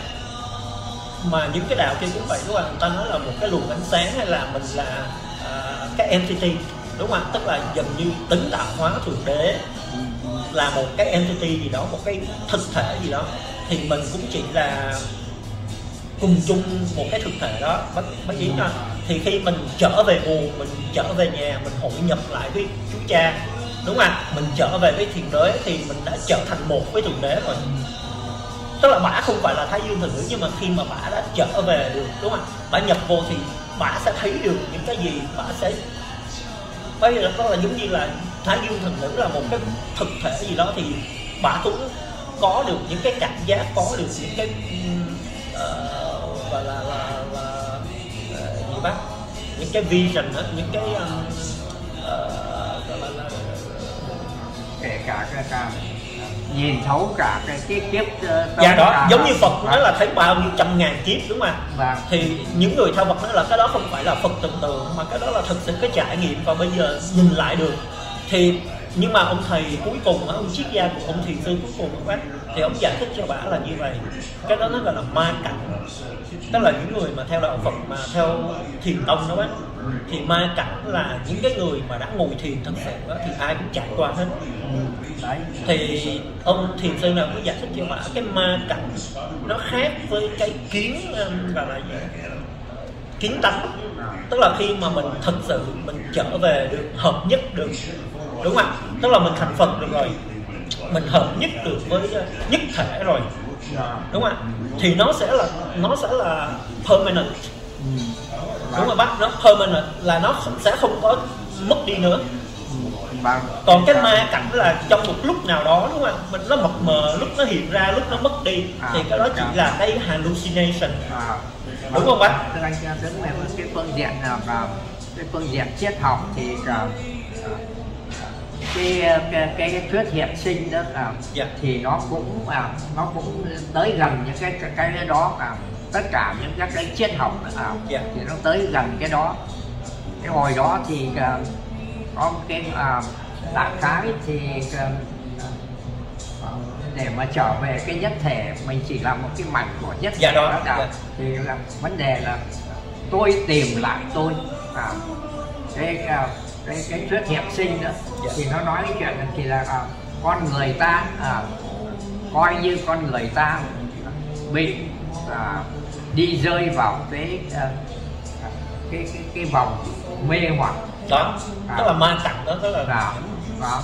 Mà những cái đạo kia cũng vậy đúng không? Người ta nói là một cái luồng ánh sáng hay là mình là uh, cái entity đúng không tức là gần như tính tạo hóa thượng đế là một cái entity gì đó một cái thực thể gì đó. Thì mình cũng chỉ là cùng chung một cái thực thể đó. Bác bác ý thôi thì khi mình trở về nguồn mình trở về nhà mình hội nhập lại với chúa cha đúng không ạ? Mình trở về với thiền đế thì mình đã trở thành một với thượng đế rồi. Tức là bả không phải là thái dương thần nữ nhưng mà khi mà bả đã trở về được đúng không ạ? Bả nhập vô thì bả sẽ thấy được những cái gì bả sẽ bây giờ đó là giống như là thái dương thần nữ là một cái thực thể gì đó thì bả cũng có được những cái cảm giác có được những cái uh, gọi là là, là uh, gì bác? Những cái vision đó, những cái uh, uh, kể cả cái, cái nhìn thấu cả cái kiếp kiếp dạ đó giống như Phật nói là thấy bao nhiêu trăm ngàn kiếp đúng không ạ? Vâng. thì những người theo Phật nói là cái đó không phải là Phật tưởng tượng mà cái đó là thực sự cái trải nghiệm và bây giờ nhìn lại được. Thì nhưng mà ông thầy cuối cùng ông triết gia của ông thiền sư cuối cùng bác thì ông giải thích cho bà là như vậy. Cái đó nó gọi là ma cảnh. Tức là những người mà theo đạo Phật mà theo thiền tông đó bác thì ma cảnh là những cái người mà đã ngồi thiền thật sự đó, thì ai cũng trải qua hết. Thì ông thiền sư nào cũng giải thích cho bạn cái ma cảnh nó khác với cái kiến và gọi là gì? Kiến tánh. Tức là khi mà mình thật sự mình trở về được hợp nhất được đúng không ạ? Tức là mình thành phật được rồi mình hợp nhất được với uh, nhất thể rồi đúng không ạ? Thì nó sẽ là nó sẽ là permanent. Ừ đúng rồi bác nó permanent là nó sẽ không có mất đi nữa. Còn cái ma cảnh là trong một lúc nào đó đúng không ạ? Mình nó mập mờ lúc nó hiện ra lúc nó mất đi à, thì cái đó chỉ là cái hallucination. À, đúng không bác? Thưa anh đứng về cái phương diện là cái phương diện triết học thì cái cái, cái thuyết hiện sinh đó à, yeah. Dạ. thì nó cũng à, nó cũng tới gần những cái cái, đó à, tất cả những các cái triết học à, yeah. Thì nó tới gần cái đó cái hồi đó thì à, có một cái à, đại khái thì à, để mà trở về cái nhất thể mình chỉ là một cái mảnh của nhất dạ thể đó, đó dạ. thì là vấn đề là tôi tìm lại tôi à, cái cái cái thuyết hiệp sinh đó. Dạ. thì nó nói cái chuyện là thì là à, con người ta à, coi như con người ta bị à, đi rơi vào cái à, cái cái cái vòng mê hoặc. Đó à, tức là ma cảnh đó tức là đó, đó,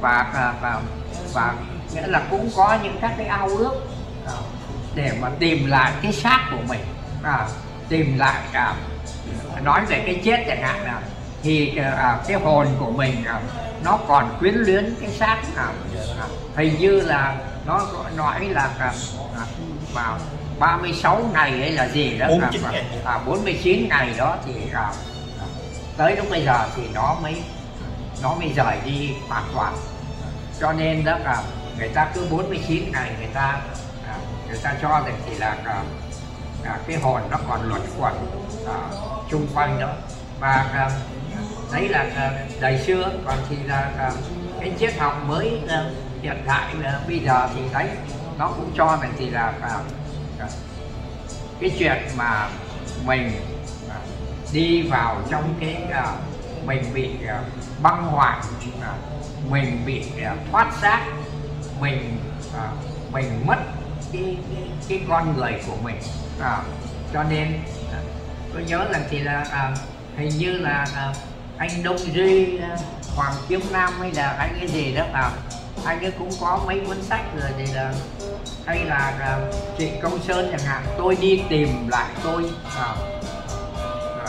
và và và và nghĩa là cũng có những các cái ao ước à, để mà tìm lại cái xác của mình. À, tìm lại à, nói về cái chết chẳng hạn là thì à, cái hồn của mình à, nó còn quyến luyến cái xác à, à, hình như là nó nói là à, à, vào 36 ngày hay là gì đó 49 à, ngày. À, 49 ngày đó thì à, tới lúc bây giờ thì nó mới nó mới rời đi hoàn toàn. Cho nên đó là người ta cứ 49 ngày người ta à, người ta cho rằng thì là à, à, cái hồn nó còn luẩn quẩn à, chung quanh đó. Và à, đấy là à, đời xưa. Còn thì là à, cái triết học mới à, hiện tại à, bây giờ thì đấy nó cũng cho rằng thì là à, cái chuyện mà mình à, đi vào trong cái à, mình bị à, băng hoại mình bị thoát xác mình mình mất cái, cái cái con người của mình. Cho nên tôi nhớ là thì là hình như là anh Đông Duy Hoàng Kiếm Nam hay là anh cái gì đó à anh ấy cũng có mấy cuốn sách rồi thì là hay là à, chị Công Sơn chẳng hạn tôi đi tìm lại tôi à, à,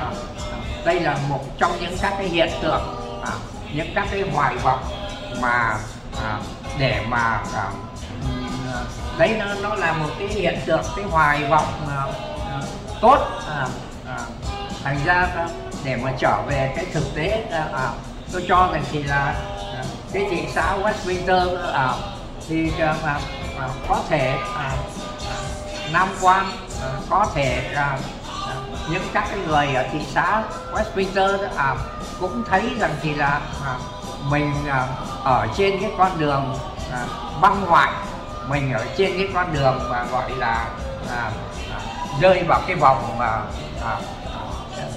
à, đây là một trong những các cái hiện tượng à, những các cái hoài vọng mà à, để mà à, đấy nó nó là một cái hiện tượng cái hoài vọng à, à, tốt à, à, thành ra à, để mà trở về cái thực tế à, à, tôi cho rằng thì là à, cái thị xã Westminster à, thì à, à, à, có thể à, à, Nam Quan à, có thể à, à, những các cái người ở thị xã Westminster à, cũng thấy rằng thì là à, mình à, ở trên cái con đường à, băng hoại mình ở trên cái con đường mà gọi là à, à, rơi vào cái vòng à, à,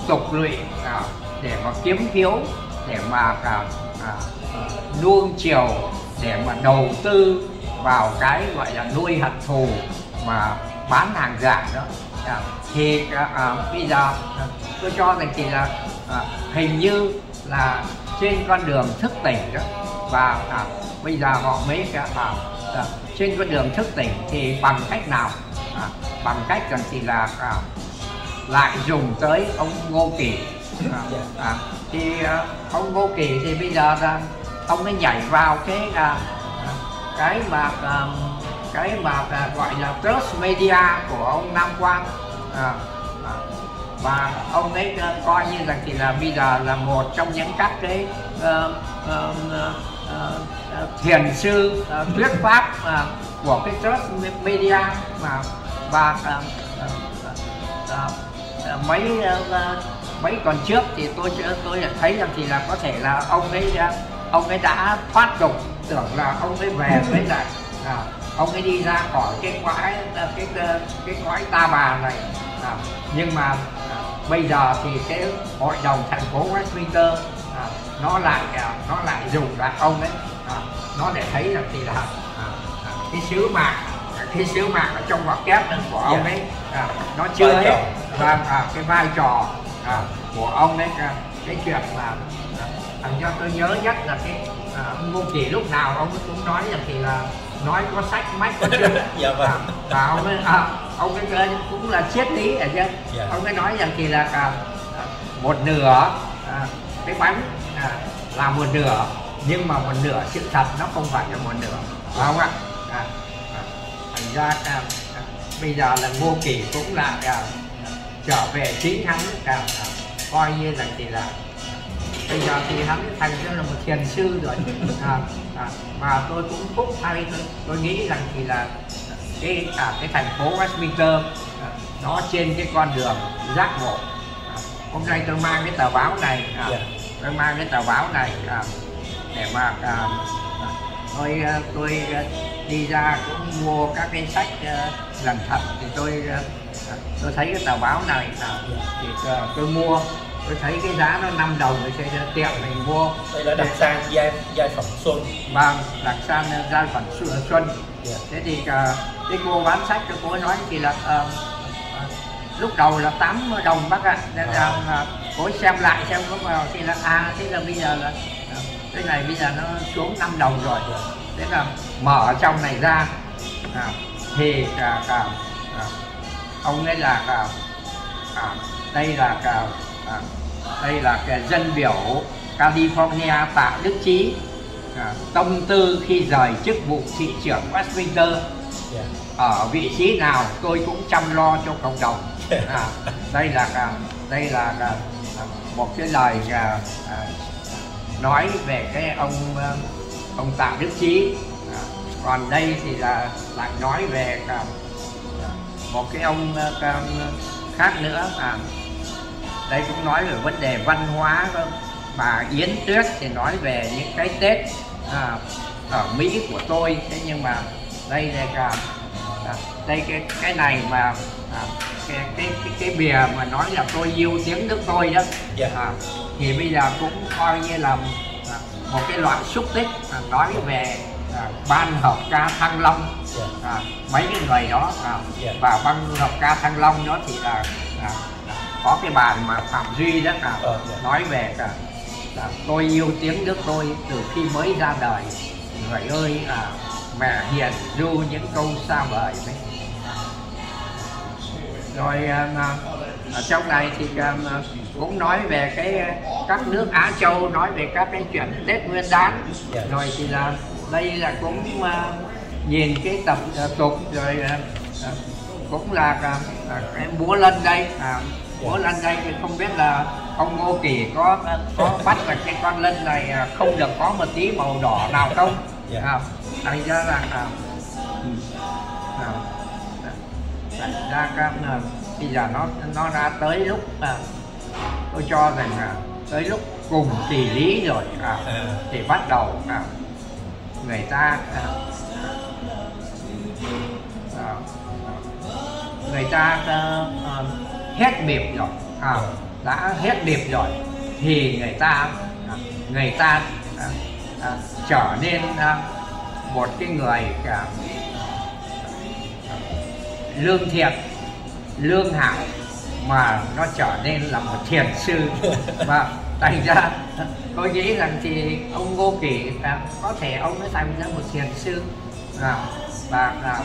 tục lụy à, để mà kiếm phiếu để mà à, à, à nuông chiều để mà đầu tư vào cái gọi là nuôi hận thù mà bán hàng giả đó. À, thì à, à, bây giờ à, tôi cho rằng thì là à, hình như là trên con đường thức tỉnh đó và à, bây giờ họ mới à, à, trên con đường thức tỉnh thì bằng cách nào? À, bằng cách rằng thì là à, lại dùng tới ông Ngô Kỳ. À, à, thì à, ông Ngô Kỳ thì bây giờ là ông ấy nhảy vào cái à, cái mà à, cái mà à, gọi là trust media của ông Nam Quang. À, à, và ông ấy à, coi như rằng thì là bây giờ là một trong những các cái à, à, à, à, à thiền sư à, thuyết pháp à, của cái trust media mà và à, à, à, à mấy à, mấy tuần trước thì tôi tôi thấy rằng thì là có thể là ông ấy ông ấy đã thoát tục tưởng là ông ấy về với lại à, ông ấy đi ra khỏi cái quái cái cái, cái quái ta bà này à, nhưng mà à, bây giờ thì cái hội đồng thành phố Westminster à, nó lại à, nó lại dùng lại ông ấy à, nó để thấy rằng thì là à, à, cái sứ mạng cái sứ mạng ở trong ngoặc kép của ông ấy à, nó chưa hết. và à, cái vai trò à, của ông ấy à, cái chuyện mà à, làm cho tôi nhớ nhất là cái à, ngô kỳ lúc nào ông cũng nói rằng thì là nói có sách mách có chân dạ vâng. à, và ông ấy à, ông ấy cũng là triết lý ở chứ dạ. ông ấy nói rằng thì là à, một nửa à, cái bánh à, là một nửa nhưng mà một nửa sự thật nó không phải là một nửa phải không ạ à, à, thành ra à, à, bây giờ là ngô kỳ cũng là à, trở về chính hắn à, à, coi như là thì là bây giờ thì hắn thành ra là một thiền sư rồi à, à, và tôi cũng phúc thay tôi, tôi nghĩ rằng thì là cái à, cái thành phố Westminster à, nó trên cái con đường giác ngộ à, hôm nay tôi mang cái tờ báo này à, yeah. Dạ. tôi mang cái tờ báo này à, để mà à, tôi à, tôi à, đi ra cũng mua các cái sách uh, lần thật thì tôi uh, tôi thấy cái tờ báo này uh, thì uh, tôi mua tôi thấy cái giá nó 5 đồng thì sẽ tiệm mình mua. Đây là đặc sản giai giai phẩm xuân. Vâng đặc sản giai phẩm xuân. Yeah. Dạ. thế thì uh, cái cô bán sách cho cô nói thì là uh, lúc đầu là 8 đồng bác ạ. Nên là uh, cô xem lại xem có vào thì là à thế là bây giờ là uh, cái này bây giờ nó xuống 5 đồng rồi. Thế là mở trong này ra. À, thì cả, cả à, ông ấy là cả, à, đây là cả à, đây là cái dân biểu California Tạ Đức Chí. À, tâm tư khi rời chức vụ thị trưởng Westminster. Yeah. ở vị trí nào tôi cũng chăm lo cho cộng đồng. À, đây là à, đây là à, một cái lời à, à, nói về cái ông à, ông Tạ Đức Chí. À, còn đây thì là lại nói về à, một cái ông à, khác nữa. À, đây cũng nói về vấn đề văn hóa bà Yến Tuyết thì nói về những cái Tết à, ở Mỹ của tôi thế nhưng mà đây là cả à, đây cái cái này mà à, cái, cái cái cái bìa mà nói là tôi yêu tiếng nước tôi đó yeah. Dạ. à, thì bây giờ cũng coi như là à, một cái loại xúc tích à, nói về à, ban hợp ca thăng long yeah. Dạ. à, mấy cái người đó à, yeah. Dạ. và ban hợp ca thăng long đó thì là à, có cái bài mà phạm duy đó cả ờ, dạ. nói về cả là tôi yêu tiếng nước tôi từ khi mới ra đời người ơi à, mẹ hiền ru những câu xa vời đấy rồi à, ở trong này thì à, cũng nói về cái các nước Á Châu nói về các cái chuyện Tết Nguyên đán yeah. Dạ. rồi thì là đây là cũng à, nhìn cái tập à, tục rồi à, à cũng là à, à, cái múa lân đây à, của lên đây thì không biết là ông Ngô Kỳ có có bắt là cái con linh này à, không được có một tí màu đỏ nào không yeah. à, thành ra là à, à, ra cái à, bây giờ nó nó ra tới lúc à, tôi cho rằng là tới lúc cùng kỳ lý rồi à, à. thì bắt đầu à, người ta à, à, người ta à, à, hết mịp rồi. À, đã hết mịp rồi thì người ta à, người ta à, à, trở nên à, một cái người à, lương thiện lương hảo mà nó trở nên là một thiền sư. Và thành ra tôi nghĩ rằng thì ông Ngô Kỷ à, có thể ông mới thành ra một thiền sư. À, và à,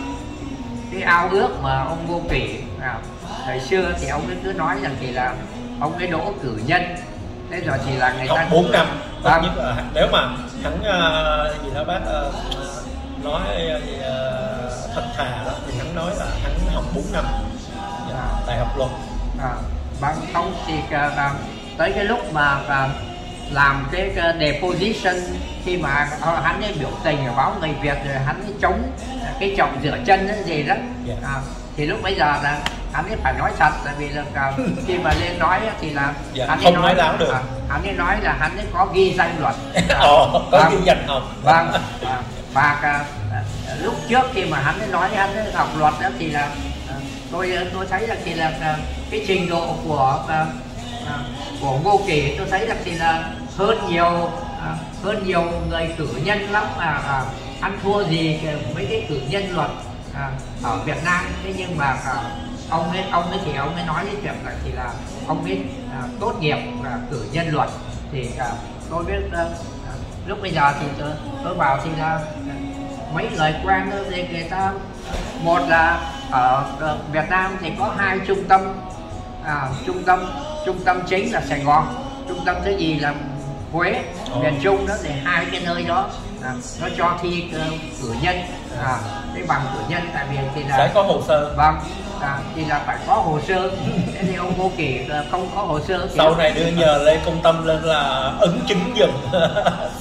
cái ao ước mà ông Ngô Kỷ à, thời xưa thì ông ấy cứ nói rằng thì là ông ấy đỗ cử nhân thế rồi thì là người ta 4 năm vâng. nhất là nếu mà hắn uh, gì đó bác uh, nói uh, thật thà đó thì hắn nói là hắn học 4 năm dạ, đại học luật à, bằng không thì uh, tới cái lúc mà uh, làm cái uh, deposition khi mà uh, hắn ấy biểu tình ở báo người Việt rồi hắn ấy chống cái trọng rửa chân ấy gì đó yeah. Dạ. à, thì lúc bây giờ là hắn ấy phải nói thật tại vì là khi mà lên nói thì là dạ, hắn ấy nói, nói được. À, hắn ấy nói là hắn ấy có ghi danh luật. À, Ồ, có vâng, ghi danh học vâng à, và uh, lúc trước khi mà hắn ấy nói hắn ấy học luật đó thì là uh, tôi tôi thấy là thì là uh, cái trình độ của của Ngô Kỳ tôi thấy rằng thì là hơn nhiều à, hơn nhiều người cử nhân lắm. Mà à, ăn thua gì mấy cái cử nhân luật à, ở Việt Nam. Thế nhưng mà à, ông ấy ông ấy thì ông ấy nói cái chuyện là thì là ông ấy à, tốt nghiệp à, cử nhân luật. Thì à, tôi biết à, lúc bây giờ thì tôi, tôi vào thì là mấy lời quen thì người ta một là ở Việt Nam thì có hai trung tâm à, trung tâm trung tâm chính là Sài Gòn trung tâm thứ gì là Huế miền Trung đó thì hai cái nơi đó à, nó cho thi uh, cử nhân. À, cái bằng cử nhân tại vì thì là phải có hồ sơ. Vâng à, thì là phải có hồ sơ. Thế thì ông vô kỳ à, không có hồ sơ sau này đưa nhờ lên công tâm lên là ứng chứng dùm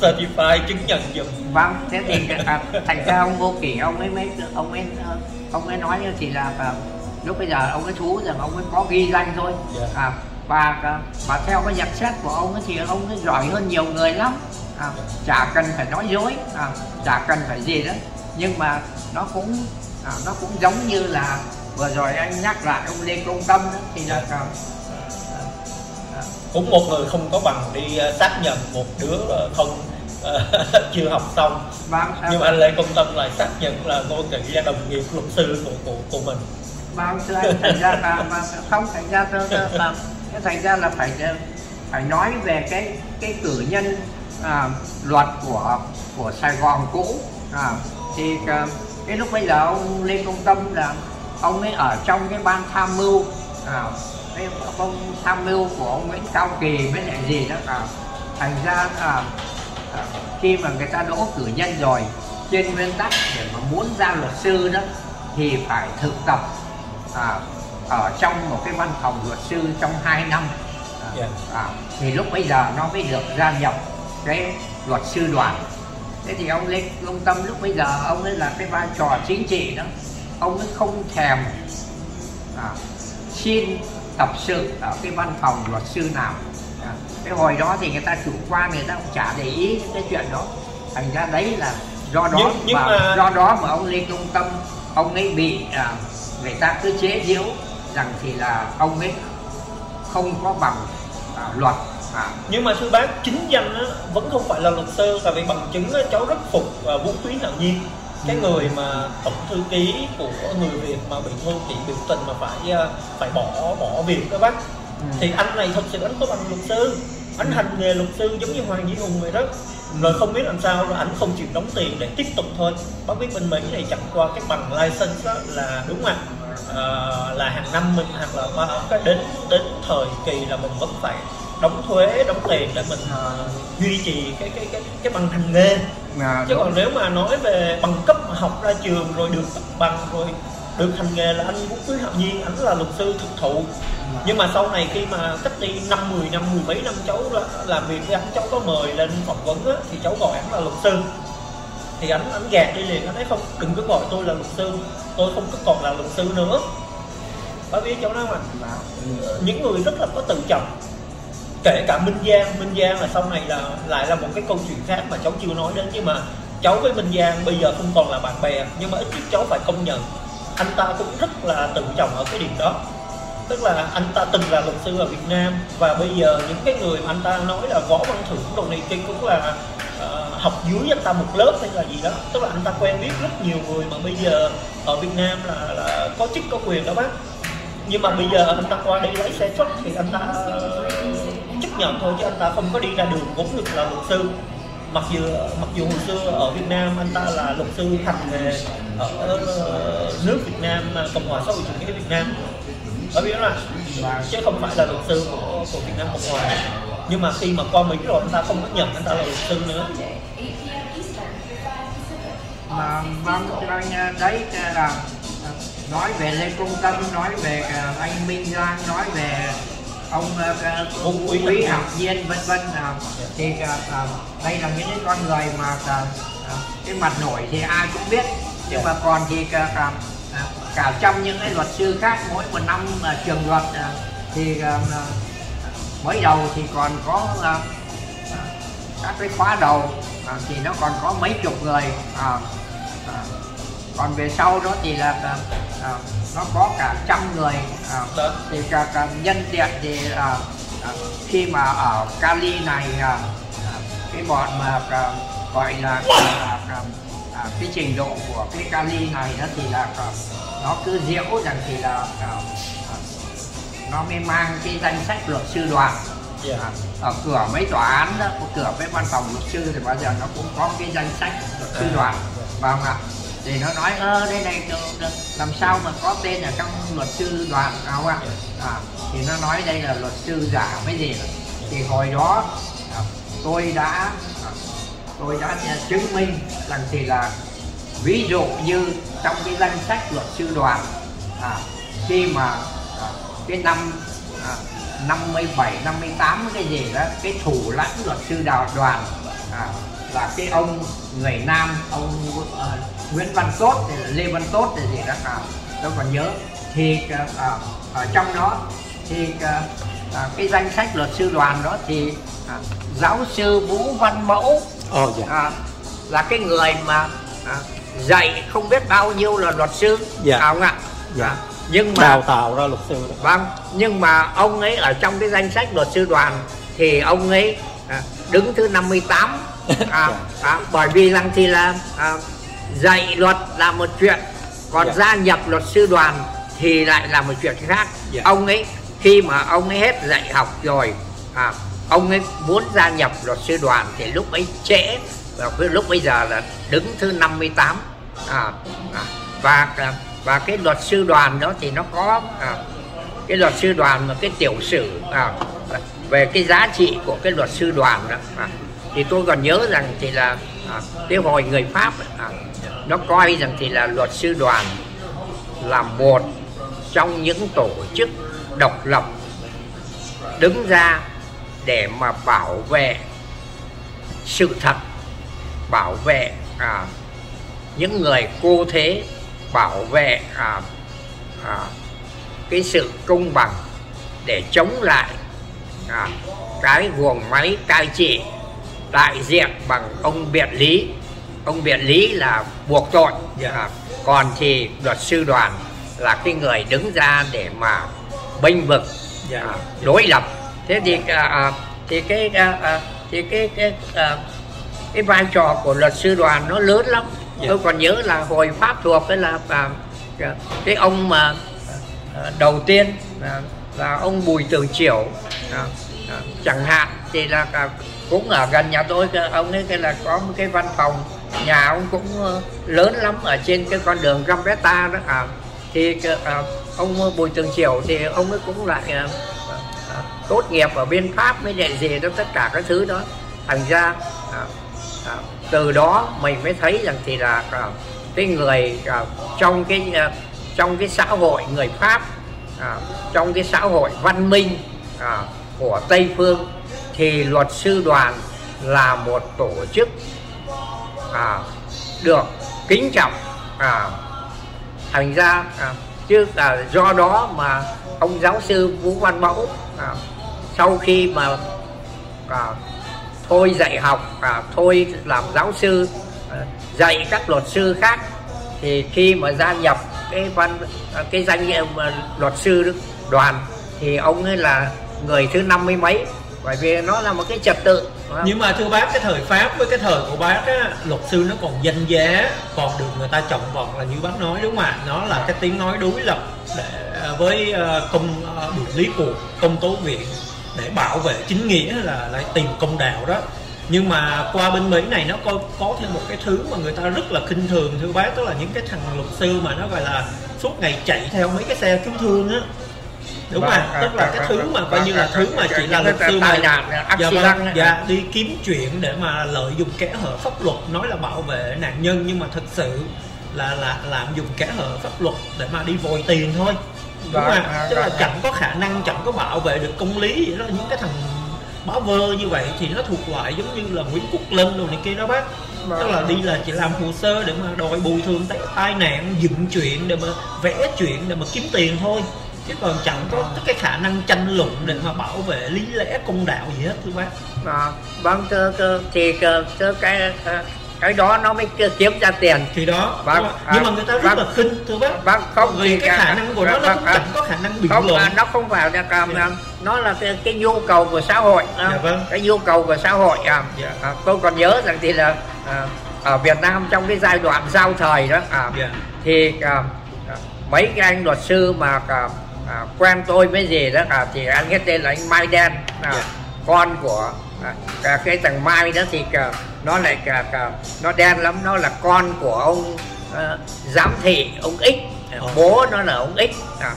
certify chứng nhận dùm vâng thế thì à, thành ra ông vô kỳ ông ấy mấy ông ấy ông ấy nói như thì là à, lúc bây giờ ông ấy thú rằng ông ấy có ghi danh thôi. Yeah. Dạ. à, và và theo cái nhận xét của ông ấy thì ông ấy giỏi hơn nhiều người lắm à, chả cần phải nói dối. À, chả cần phải gì đó. Nhưng mà nó cũng à, nó cũng giống như là vừa rồi anh nhắc lại ông lê công tâm đó, thì là à, à, cũng một người không có bằng đi à, xác nhận một đứa không uh, chưa học xong. Vâng, nhưng mà anh lê công tâm lại xác nhận là ngô kỵ là đồng nghiệp luật sư của của, của mình. Vâng thưa anh thành ra là mà không thành ra là cái thành ra là phải phải nói về cái cái cử nhân à, luật của của Sài Gòn cũ à, thì à, cái lúc bây giờ ông Lê Công Tâm là ông ấy ở trong cái ban tham mưu à, cái ông tham mưu của ông Nguyễn Cao Kỳ với lại gì đó à, thành ra à, à, khi mà người ta đỗ cử nhân rồi trên nguyên tắc để mà muốn ra luật sư đó thì phải thực tập à, ở trong một cái văn phòng luật sư trong 2 năm à, yeah. Dạ. à, thì lúc bây giờ nó mới được gia nhập cái luật sư đoàn. Thế thì ông lê công tâm lúc bây giờ ông ấy là cái vai trò chính trị đó. Ông ấy không thèm à, xin tập sự ở cái văn phòng luật sư nào. À, cái hồi đó thì người ta chủ quan người ta cũng chả để ý cái chuyện đó. Thành ra đấy là do đó nhưng, nhưng mà, mà do đó mà ông lê công tâm ông ấy bị à, người ta cứ chế giễu rằng thì là ông ấy không có bằng à, luật à. nhưng mà thưa bác chính danh á, vẫn không phải là luật sư tại vì bằng chứng á, cháu rất phục và vũ quý hạo nhiên cái ừ. người mà tổng thư ký của người việt mà bị ngô kỵ biểu tình mà phải à, phải bỏ bỏ việc đó bác ừ. thì anh này thật sự anh có bằng luật sư anh ừ. hành nghề luật sư giống như hoàng duy hùng vậy đó rồi không biết làm sao rồi anh không chịu đóng tiền để tiếp tục thôi bác biết bên mỹ này chẳng qua cái bằng license đó là đúng không uh, là hàng năm mình hoặc là cái đến đến thời kỳ là mình vẫn phải đóng thuế đóng tiền để mình uh, duy trì cái cái cái cái bằng hành nghề. À, chứ đúng. còn nếu mà nói về bằng cấp mà học ra trường rồi được bằng rồi được hành nghề là anh Vũ Quý Hạo Nhiên anh là luật sư thực thụ. À. nhưng mà sau này khi mà cách đi năm 10 năm mười mấy năm cháu làm việc với anh cháu có mời lên phỏng vấn á, thì cháu gọi anh là luật sư. Thì anh anh gạt đi liền anh nói không đừng có gọi tôi là luật sư tôi không có còn là luật sư nữa. Bác biết cháu nói mà những người rất là có tự trọng kể cả minh giang minh giang là sau này là lại là một cái câu chuyện khác mà cháu chưa nói đến. Nhưng mà cháu với minh giang bây giờ không còn là bạn bè nhưng mà ít nhất cháu phải công nhận anh ta cũng rất là tự trọng ở cái điểm đó. Tức là anh ta từng là luật sư ở Việt Nam và bây giờ những cái người mà anh ta nói là võ văn thưởng đồ này kia cũng là uh, học dưới anh ta một lớp hay là gì đó. Tức là anh ta quen biết rất nhiều người mà bây giờ ở Việt Nam là, là có chức có quyền đó bác. Nhưng mà bây giờ anh ta qua đây lấy xe xuất thì anh ta chấp nhận thôi chứ anh ta không có đi ra đường vốn được là luật sư. Mặc dù mặc dù hồi xưa ở Việt Nam anh ta là luật sư hành nghề ở ờ, nước Việt Nam Cộng hòa xã hội chủ nghĩa Việt Nam. Ở biết là chứ không phải là luật sư của, của Việt Nam Cộng hòa. Nhưng mà khi mà qua Mỹ rồi anh ta không có nhận anh ta là luật sư nữa. Mà vâng, vâng à, đấy à, là nói về lê công Tâm nói về à, anh minh giang nói về ông uh, quý, quý học viên vân vân uh, thì uh, uh, đây là những cái con người mà uh, uh, cái mặt nổi thì ai cũng biết. Nhưng mà còn thì cả, cả, cả trong những cái luật sư khác mỗi một năm uh, trường luật uh, thì uh, mới đầu thì còn có uh, các cái khóa đầu uh, thì nó còn có mấy chục người uh, uh, còn về sau đó thì là uh, uh, nó có cả trăm người à, thì cả, cả nhân tiện thì à, à, khi mà ở Cali này à, à, cái bọn mà à, gọi là à, à, à, cái trình độ của cái Cali này đó thì là à, nó cứ diễu rằng thì là à, à, nó mới mang cái danh sách luật sư đoàn. Yeah. à, ở cửa mấy tòa án đó, cửa mấy văn phòng luật sư thì bao giờ nó cũng có cái danh sách luật sư đoàn. Và vâng ạ thì nó nói ơ đây này làm sao mà có tên ở trong luật sư đoàn không ạ? À, thì nó nói đây là luật sư giả mấy gì thì hồi đó à, tôi đã à, tôi đã chứng minh rằng thì là ví dụ như trong cái danh sách luật sư đoàn à, khi mà à, cái năm à, 57 58 cái gì đó cái thủ lãnh luật sư đào đoàn à, là cái ông người nam ông uh, Nguyễn Văn Tốt thì là Lê Văn Tốt thì gì đó à, tôi còn nhớ thì uh, ở trong đó thì uh, uh, cái danh sách luật sư đoàn đó thì uh, giáo sư Vũ Văn Mẫu oh, dạ. uh, là cái người mà uh, dạy không biết bao nhiêu là luật sư dạ. không ạ dạ. nhưng mà đào tạo ra luật sư đó. vâng nhưng mà ông ấy ở trong cái danh sách luật sư đoàn thì ông ấy à, đứng thứ 58 à, à, bởi vì rằng thì là à, dạy luật là một chuyện còn yeah. Dạ. gia nhập luật sư đoàn thì lại là một chuyện khác yeah. Dạ. ông ấy khi mà ông ấy hết dạy học rồi à, ông ấy muốn gia nhập luật sư đoàn thì lúc ấy trễ và lúc bây giờ là đứng thứ 58 à, à, và à, và cái luật sư đoàn đó thì nó có à, cái luật sư đoàn mà cái tiểu sử à, về cái giá trị của cái luật sư đoàn đó à, thì tôi còn nhớ rằng thì là à, cái hồi người pháp à, nó coi rằng thì là luật sư đoàn là một trong những tổ chức độc lập đứng ra để mà bảo vệ sự thật bảo vệ à, những người cô thế bảo vệ à, à, cái sự công bằng để chống lại à, cái guồng máy cai trị đại diện bằng ông biện lý ông biện lý là buộc tội yeah. Dạ. à, còn thì luật sư đoàn là cái người đứng ra để mà bênh vực yeah. Dạ. à, đối lập thế thì à, à, thì cái à, à, thì cái cái à, cái vai trò của luật sư đoàn nó lớn lắm yeah. Dạ. tôi còn nhớ là hồi pháp thuộc cái là à, cái ông mà à, đầu tiên là, là ông bùi tường triều à, à, chẳng hạn thì là à, cũng ở gần nhà tôi ông ấy cái là có một cái văn phòng nhà ông cũng ờ, lớn lắm ở trên cái con đường Gambetta đó. À thì à, ông Bùi Tường Triều thì ông ấy cũng lại à, à, tốt nghiệp ở bên Pháp mới lại gì đó tất cả các thứ đó. Thành ra à, à, từ đó mình mới thấy rằng thì là à, cái người à, trong cái à, trong cái xã hội người Pháp à, trong cái xã hội văn minh à, của Tây phương thì luật sư đoàn là một tổ chức à, được kính trọng à, thành ra à, chứ là do đó mà ông giáo sư vũ văn mẫu à, sau khi mà à, thôi dạy học à, thôi làm giáo sư à, dạy các luật sư khác thì khi mà gia nhập cái văn à, cái danh hiệu luật sư đoàn thì ông ấy là người thứ năm mươi mấy bởi vì nó là một cái trật tự. Vâng. nhưng mà thưa bác cái thời pháp với cái thời của bác á luật sư nó còn danh giá còn được người ta trọng vọng là như bác nói đúng không ạ? Nó là cái tiếng nói đối lập để à, với à, công à, được lý cuộc công tố viện để bảo vệ chính nghĩa là lại tìm công đạo đó. Nhưng mà qua bên mỹ này nó có có thêm một cái thứ mà người ta rất là khinh thường thưa bác đó là những cái thằng luật sư mà nó gọi là suốt ngày chạy theo mấy cái xe cứu thương á đúng Vâng, rồi à, tức là à, cái à, thứ mà coi như là thứ mà chỉ là luật sư mà dạ vâng dạ đi kiếm chuyện để mà lợi dụng kẽ hở pháp luật nói là bảo vệ nạn nhân nhưng mà thực sự là là lạm dụng kẽ hở pháp luật để mà đi vòi tiền thôi. Đúng Vâng, không tức là vâng, chẳng có khả năng chẳng có bảo vệ được công lý vậy đó. Những cái thằng báo vơ như vậy thì nó thuộc loại giống như là Nguyễn Quốc Linh đồ này kia đó bác. Vâng. tức là đi là chỉ làm hồ sơ để mà đòi bồi thường tai nạn dựng chuyện để mà vẽ chuyện để mà kiếm tiền thôi chứ còn chẳng có cái khả năng tranh luận để mà bảo vệ lý lẽ công đạo gì hết thưa bác à, vâng thưa, thưa, thì thưa, thưa, cái cái đó nó mới kiếm ra tiền thì đó Vâng, đúng không? nhưng à, mà người ta rất vâng. là khinh thưa bác vâng không vì cái khả năng của nó vâng, nó cũng vâng, chẳng có khả năng bình không luận à, nó không phải là cầm Dạ. nó là cái, cái nhu cầu của xã hội à, Dạ vâng. cái nhu cầu của xã hội à, Dạ. à, tôi còn nhớ rằng thì là à, ở Việt Nam trong cái giai đoạn giao thời đó à, Dạ. thì à, à, mấy cái anh luật sư mà à, à, quen tôi với gì đó à, thì anh ấy tên là anh Mai Đen à, Dạ. con của à, cả cái thằng Mai đó thì à, nó lại cả, cả, nó đen lắm nó là con của ông à, giám thị ông X. À, bố nó là ông X à,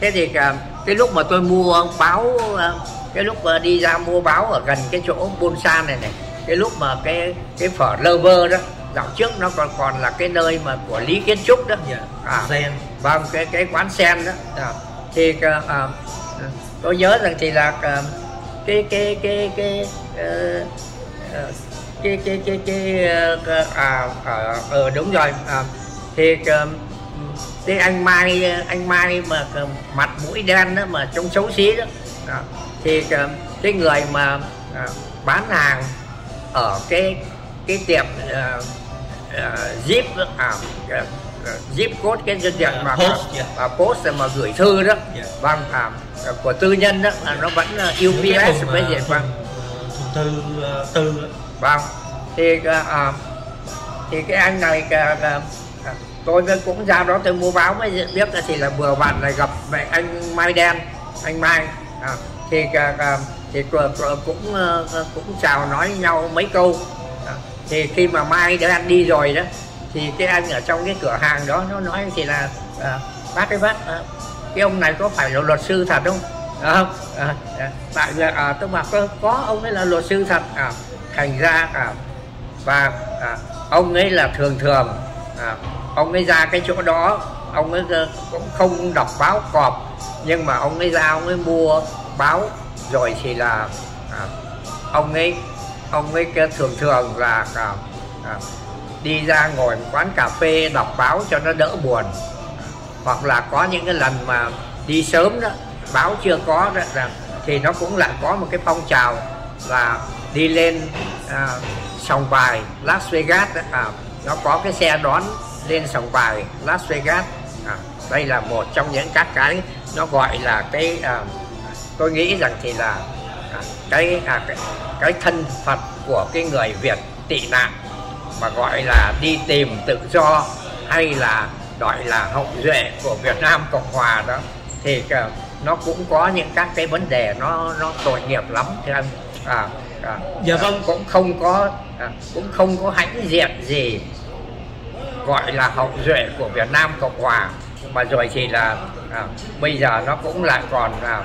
thế thì à, cái lúc mà tôi mua báo à, cái lúc mà đi ra mua báo ở gần cái chỗ Buôn San này này cái lúc mà cái cái phở lover đó dạo trước nó còn còn là cái nơi mà của Lý Kiến Trúc đó. Dạ. À, gen vâng cái cái quán sen đó. À, thì à, tôi nhớ rằng thì là à, cái cái cái cái cái cái cái cái ờ, ờ à ở đúng rồi à, thì à, cái anh Mai anh Mai mà mặt mũi đen đó mà trông xấu xí đó à, thì à, cái người mà à, bán hàng ở cái cái tiệm à, à, Jeep à, à, à, Jeep code cái nghiệp À, mà post, dạ. à, post mà gửi thư đó Dạ. vâng à, của tư nhân đó là nó vẫn là UPS với à, thùng, vâng thùng tư ờ, tư vâng thì à, à, thì cái anh này à, à, à, tôi cũng ra đó tôi mua báo mới biết là thì là vừa vặn lại gặp mẹ anh Mai đen anh Mai à, thì à, à, thì cũng cũng, à, chào nói nhau mấy câu à, thì khi mà Mai đen đi rồi đó thì cái anh ở trong cái cửa hàng đó nó nói thì là à, bác cái bác à, cái ông này có phải là luật sư thật không? À, à, à tại à, tôi bảo có, có ông ấy là luật sư thật. À, thành ra à, và à, ông ấy là thường thường à, ông ấy ra cái chỗ đó ông ấy ờ, cũng không đọc báo cọp nhưng mà ông ấy ra ông ấy mua báo rồi thì là à, ông ấy ông ấy cái thường thường là à, à, đi ra ngồi một quán cà phê đọc báo cho nó đỡ buồn. Hoặc là có những cái lần mà đi sớm đó báo chưa có đó là thì nó cũng lại có một cái phong trào là đi lên à, sòng bài Las Vegas đó, à, nó có cái xe đón lên sòng bài Las Vegas. À, đây là một trong những các cái nó gọi là cái à, tôi nghĩ rằng thì là à, cái, à, cái cái thân phận của cái người Việt tị nạn mà gọi là đi tìm tự do hay là gọi là hậu duệ của Việt Nam Cộng Hòa đó thì à, nó cũng có những các cái vấn đề nó nó tội nghiệp lắm thưa anh à, à, Dạ à, vâng. cũng không có à, cũng không có hãnh diện gì gọi là hậu duệ của Việt Nam Cộng Hòa mà rồi thì là à, bây giờ nó cũng lại còn à,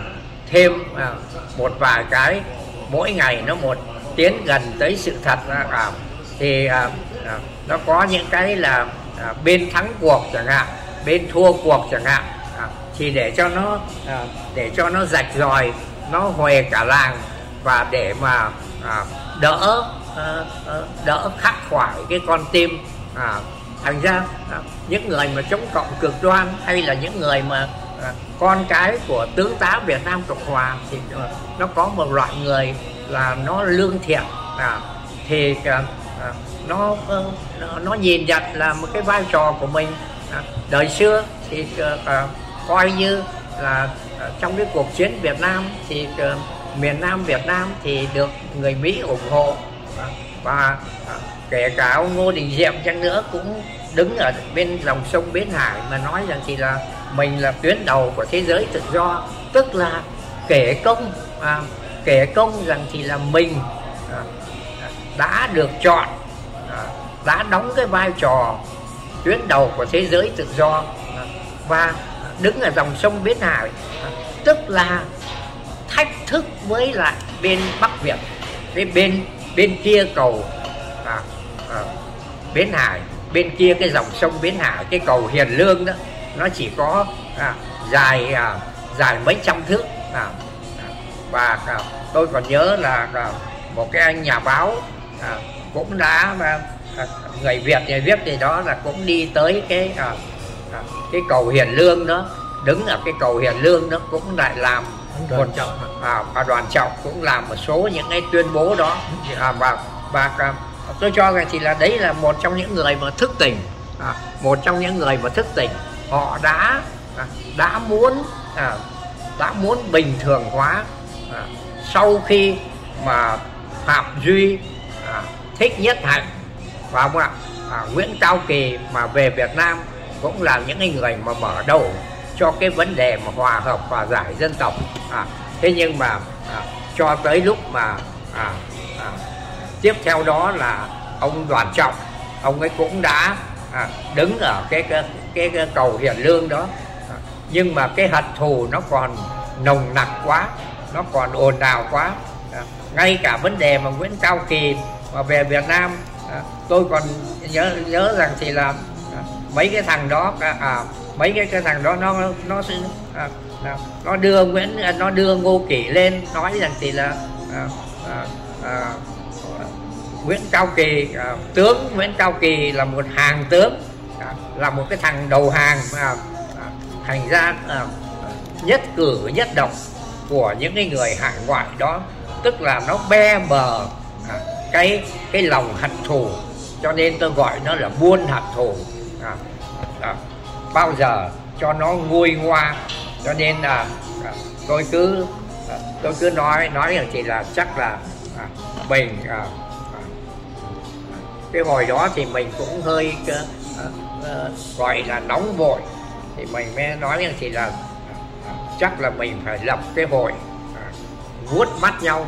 thêm à, một vài cái mỗi ngày nó một tiến gần tới sự thật à, à, thì à, à, nó có những cái là à, bên thắng cuộc chẳng hạn bên thua cuộc chẳng hạn à, thì để cho nó à, để cho nó rạch ròi nó huề cả làng và để mà à, đỡ à, à, đỡ khắc khoải cái con tim. À, thành ra à, những người mà chống cộng cực đoan hay là những người mà à, con cái của tướng tá Việt Nam Cộng Hòa thì à, nó có một loại người là nó lương thiện à, thì à, à, nó, ờ, nó nó nhìn nhận là một cái vai trò của mình. À, đời xưa thì à, coi như là trong cái cuộc chiến Việt Nam thì à, miền Nam Việt Nam thì được người Mỹ ủng hộ. À, và à, kể cả ông Ngô Đình Diệm chăng nữa cũng đứng ở bên dòng sông Bến Hải mà nói rằng thì là mình là tuyến đầu của thế giới tự do. Tức là kể công à, kể công rằng thì là mình đã được chọn à, đã đóng cái vai trò tuyến đầu của thế giới tự do à, và đứng ở dòng sông Bến Hải à, tức là thách thức với lại bên Bắc Việt cái bên bên kia cầu à, à, Bến Hải bên kia cái dòng sông Bến Hải cái cầu Hiền Lương đó nó chỉ có à, dài à, dài mấy trăm thước à, và à, tôi còn nhớ là à, một cái anh nhà báo à, cũng đã à, à người Việt người viết gì đó là cũng đi tới cái à, à, cái cầu Hiền Lương đó. Đứng ở cái cầu Hiền Lương đó cũng lại làm đoàn một trọng à, và đoàn trọng cũng làm một số những cái tuyên bố đó. À, và và à, tôi cho rằng thì là đấy là một trong những người mà thức tỉnh. À, một trong những người mà thức tỉnh. Họ đã à, đã muốn à, đã muốn bình thường hóa à, sau khi mà phạm duy thích nhất hạnh. Và à, à, nguyễn cao kỳ mà về việt nam cũng là những người mà mở đầu cho cái vấn đề mà hòa hợp hòa giải dân tộc. À, thế nhưng mà à, cho tới lúc mà à, à, tiếp theo đó là ông đoàn trọng ông ấy cũng đã à, đứng ở cái cái, cái cái cầu hiền lương đó. À, nhưng mà cái hận thù nó còn nồng nặc quá nó còn ồn ào quá. À, ngay cả vấn đề mà nguyễn cao kỳ mà về việt nam à, tôi còn nhớ nhớ rằng thì là à, mấy cái thằng đó à, à, mấy cái cái thằng đó nó nó à, nó đưa nguyễn nó đưa ngô kỷ lên nói rằng thì là à, à, à, Nguyễn Cao Kỳ à, tướng Nguyễn Cao Kỳ là một hàng tướng à, là một cái thằng đầu hàng à, à, thành ra à, nhất cử nhất động của những cái người hải ngoại đó. Tức là nó be bờ à, cái cái lòng hận thù. Cho nên tôi gọi nó là buôn hận thù. À, à, bao giờ cho nó nguôi ngoa. Cho nên là à, tôi cứ à, tôi cứ nói nói rằng chị là chắc là à, mình à, à, cái hồi đó thì mình cũng hơi à, à, gọi là nóng vội. Thì mình mới nói rằng thì là à, chắc là mình phải lập cái hội à, vuốt mắt nhau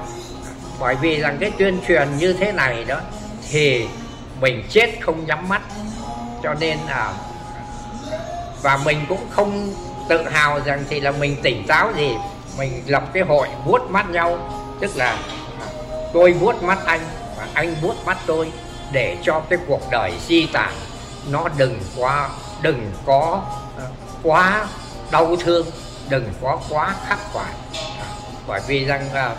bởi vì rằng cái tuyên truyền như thế này đó thì mình chết không nhắm mắt. Cho nên là và mình cũng không tự hào rằng thì là mình tỉnh táo gì. Mình lập cái hội vuốt mắt nhau. Tức là tôi vuốt mắt anh và anh vuốt mắt tôi để cho cái cuộc đời di tản nó đừng quá đừng có ờ, quá đau thương đừng có quá khắc khoải. Bởi vì rằng uh,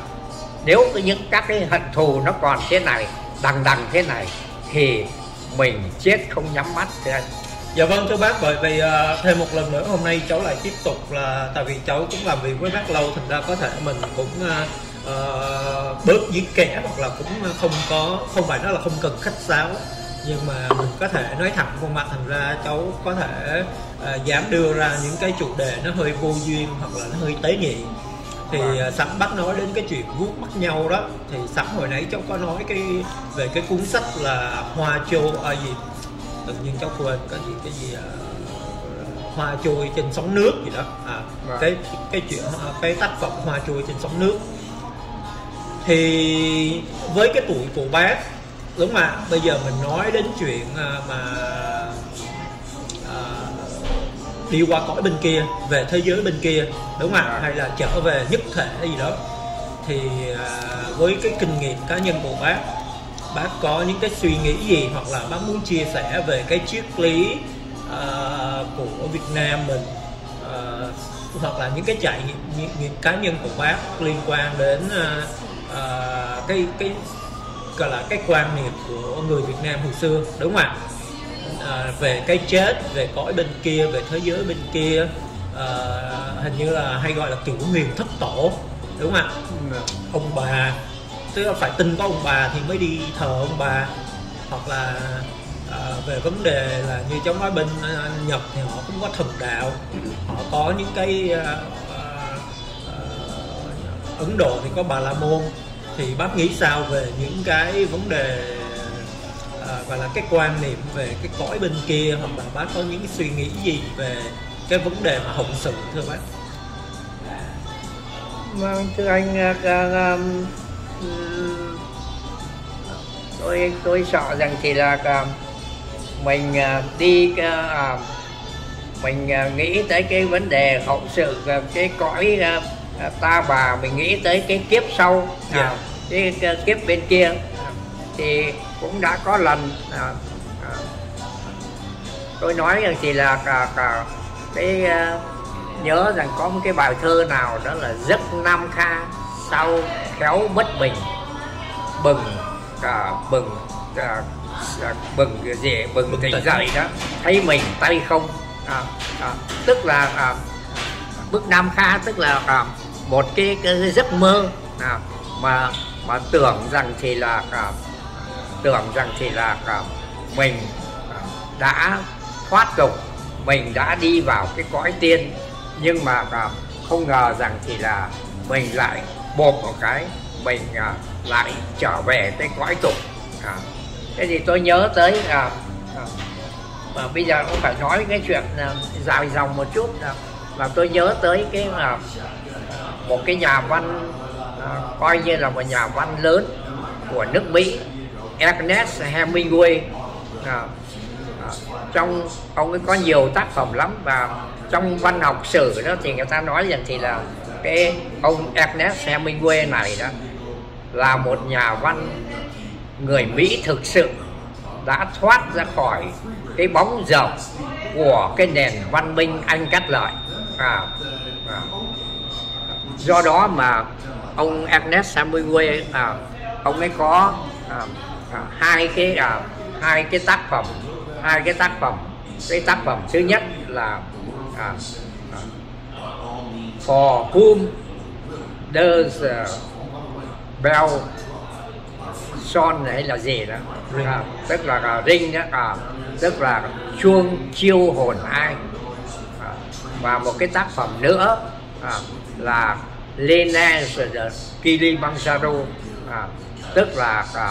nếu những các cái hận thù nó còn thế này đằng đằng thế này thì mình chết không nhắm mắt thế anh. Dạ vâng thưa bác bởi vì uh, thêm một lần nữa hôm nay cháu lại tiếp tục là tại vì cháu cũng làm việc với bác lâu thành ra có thể mình cũng uh, uh, bớt dưới kẻ hoặc là cũng không có không phải nói là không cần khách sáo nhưng mà mình có thể nói thẳng khuôn mặt thành ra cháu có thể uh, dám đưa ra những cái chủ đề nó hơi vô duyên hoặc là nó hơi tế nhị thì uh, sẵn bắt nói đến cái chuyện vuốt mắt nhau đó thì sẵn hồi nãy cháu có nói cái về cái cuốn sách là hoa châu à, gì? Tự nhiên cháu quên cái gì cái gì uh, hoa trôi trên sóng nước gì đó. À, vâng. cái cái chuyện cái tác phẩm hoa trôi trên sóng nước. Thì với cái tuổi của bác đúng không ạ? Bây giờ mình nói đến chuyện à, mà à, đi qua cõi bên kia về thế giới bên kia đúng không ạ? Dạ. hay là trở về nhất thể hay gì đó. Thì à, với cái kinh nghiệm cá nhân của bác bác có những cái suy nghĩ gì hoặc là bác muốn chia sẻ về cái triết lý uh, của Việt Nam mình uh, hoặc là những cái trải nghiệm những, những cá nhân của bác liên quan đến uh, uh, cái cái gọi là cái quan niệm của người Việt Nam hồi xưa đúng không ạ à, về cái chết về cõi bên kia về thế giới bên kia à, hình như là hay gọi là kiểu huyền thất tổ đúng không ạ? Ừ. ông bà tức là phải tin có ông bà thì mới đi thờ ông bà. Hoặc là à, về vấn đề là như cháu nói bên Nhật thì họ cũng có thần đạo. Họ có những cái à, à, Ấn Độ thì có Bà La Môn. Thì bác nghĩ sao về những cái vấn đề à, gọi là cái quan niệm về cái cõi bên kia hoặc là bác có những cái suy nghĩ gì về cái vấn đề mà hậu sự thưa bác vâng thưa anh à, à, tôi tôi sợ rằng thì là mình đi mình nghĩ tới cái vấn đề hậu sự à, cái cõi ta bà mình nghĩ tới cái kiếp sau Dạ. à, cái, cái kiếp bên kia thì cũng đã có lần à, à, tôi nói rằng thì là cả, cả cái à, nhớ rằng có một cái bài thơ nào đó là giấc nam kha sau khéo bất bình bừng cả bừng à, à, bừng gì bừng Bừng tỉnh tỉnh. dậy đó thấy mình tay không à, à, tức là à, bức nam kha tức là à, một cái, cái giấc mơ à, mà mà tưởng rằng thì là à, tưởng rằng thì là à, mình à, đã thoát tục mình đã đi vào cái cõi tiên nhưng mà à, không ngờ rằng thì là mình lại bột một cái mình lại trở về cái cõi tục à, thế thì tôi nhớ tới à, mà bây giờ cũng phải nói cái chuyện dài dòng một chút à, là tôi nhớ tới cái là một cái nhà văn coi như là một nhà văn lớn của nước Mỹ. Ernest Hemingway à, à, trong ông ấy có nhiều tác phẩm lắm và trong văn học sử đó thì người ta nói rằng thì là cái ông Ernest Hemingway này đó là một nhà văn người Mỹ thực sự đã thoát ra khỏi cái bóng rộng của cái nền văn minh Anh cắt lợi à, à. do đó mà ông Ernest Hemingway à, ông ấy có à, à, hai cái à, hai cái tác phẩm hai cái tác phẩm. Cái tác phẩm thứ nhất là à, à, For whom does uh, bell son hay là gì đó? À, tức là à, ring đó à, tức là chuông chiêu hồn ai. À, và một cái tác phẩm nữa à, là the Kilimanjaro. À, tức là à,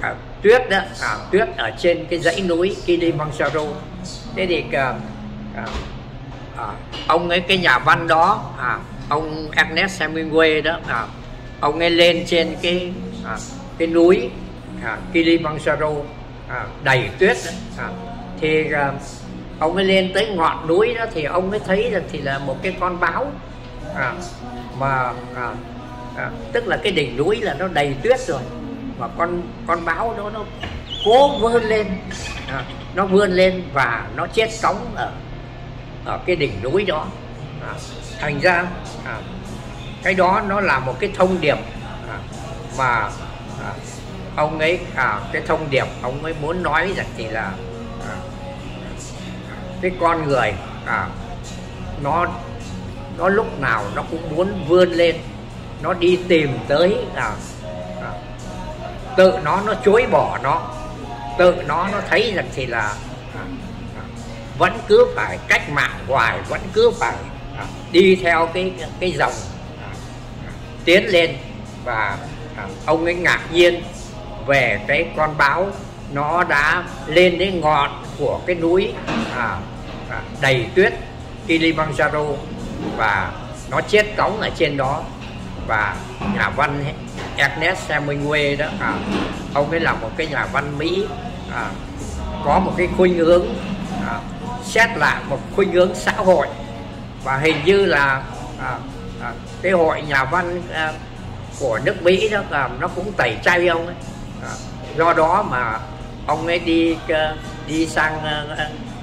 à, tuyết đó à, tuyết ở trên cái dãy núi Kilimanjaro. Thế thì à, à, à, ông ấy cái nhà văn đó à, ông Ernest Hemingway đó à, ông ấy lên trên cái à, cái núi à, Kilimanjaro à, đầy tuyết đó, à, thì à, ông ấy lên tới ngọn núi đó thì ông ấy thấy là thì là một cái con báo à, mà à, à, tức là cái đỉnh núi là nó đầy tuyết rồi mà con con báo đó nó cố vươn lên. À, nó vươn lên và nó chết sóng ở ở cái đỉnh núi đó. À, thành ra à, cái đó nó là một cái thông điệp à, mà à, ông ấy à, cái thông điệp ông ấy muốn nói rằng thì là à, cái con người à, nó nó lúc nào nó cũng muốn vươn lên. Nó đi tìm tới là tự nó nó chối bỏ nó tự nó nó thấy rằng thì là à, à, vẫn cứ phải cách mạng hoài vẫn cứ phải à, đi theo cái cái dòng tiến lên và ông ấy ngạc nhiên về cái con báo nó đã lên đến ngọn của cái núi à, à, đầy tuyết Kilimanjaro và nó chết cống ở trên đó. Và nhà văn ấy Ernest Hemingway đó à, ông ấy là một cái nhà văn Mỹ à, có một cái khuynh hướng à, xét lại một khuynh hướng xã hội. Và hình như là à, à, cái hội nhà văn à, của nước Mỹ đó à, nó cũng tẩy chay ông ấy. À, do đó mà ông ấy đi à, đi sang à,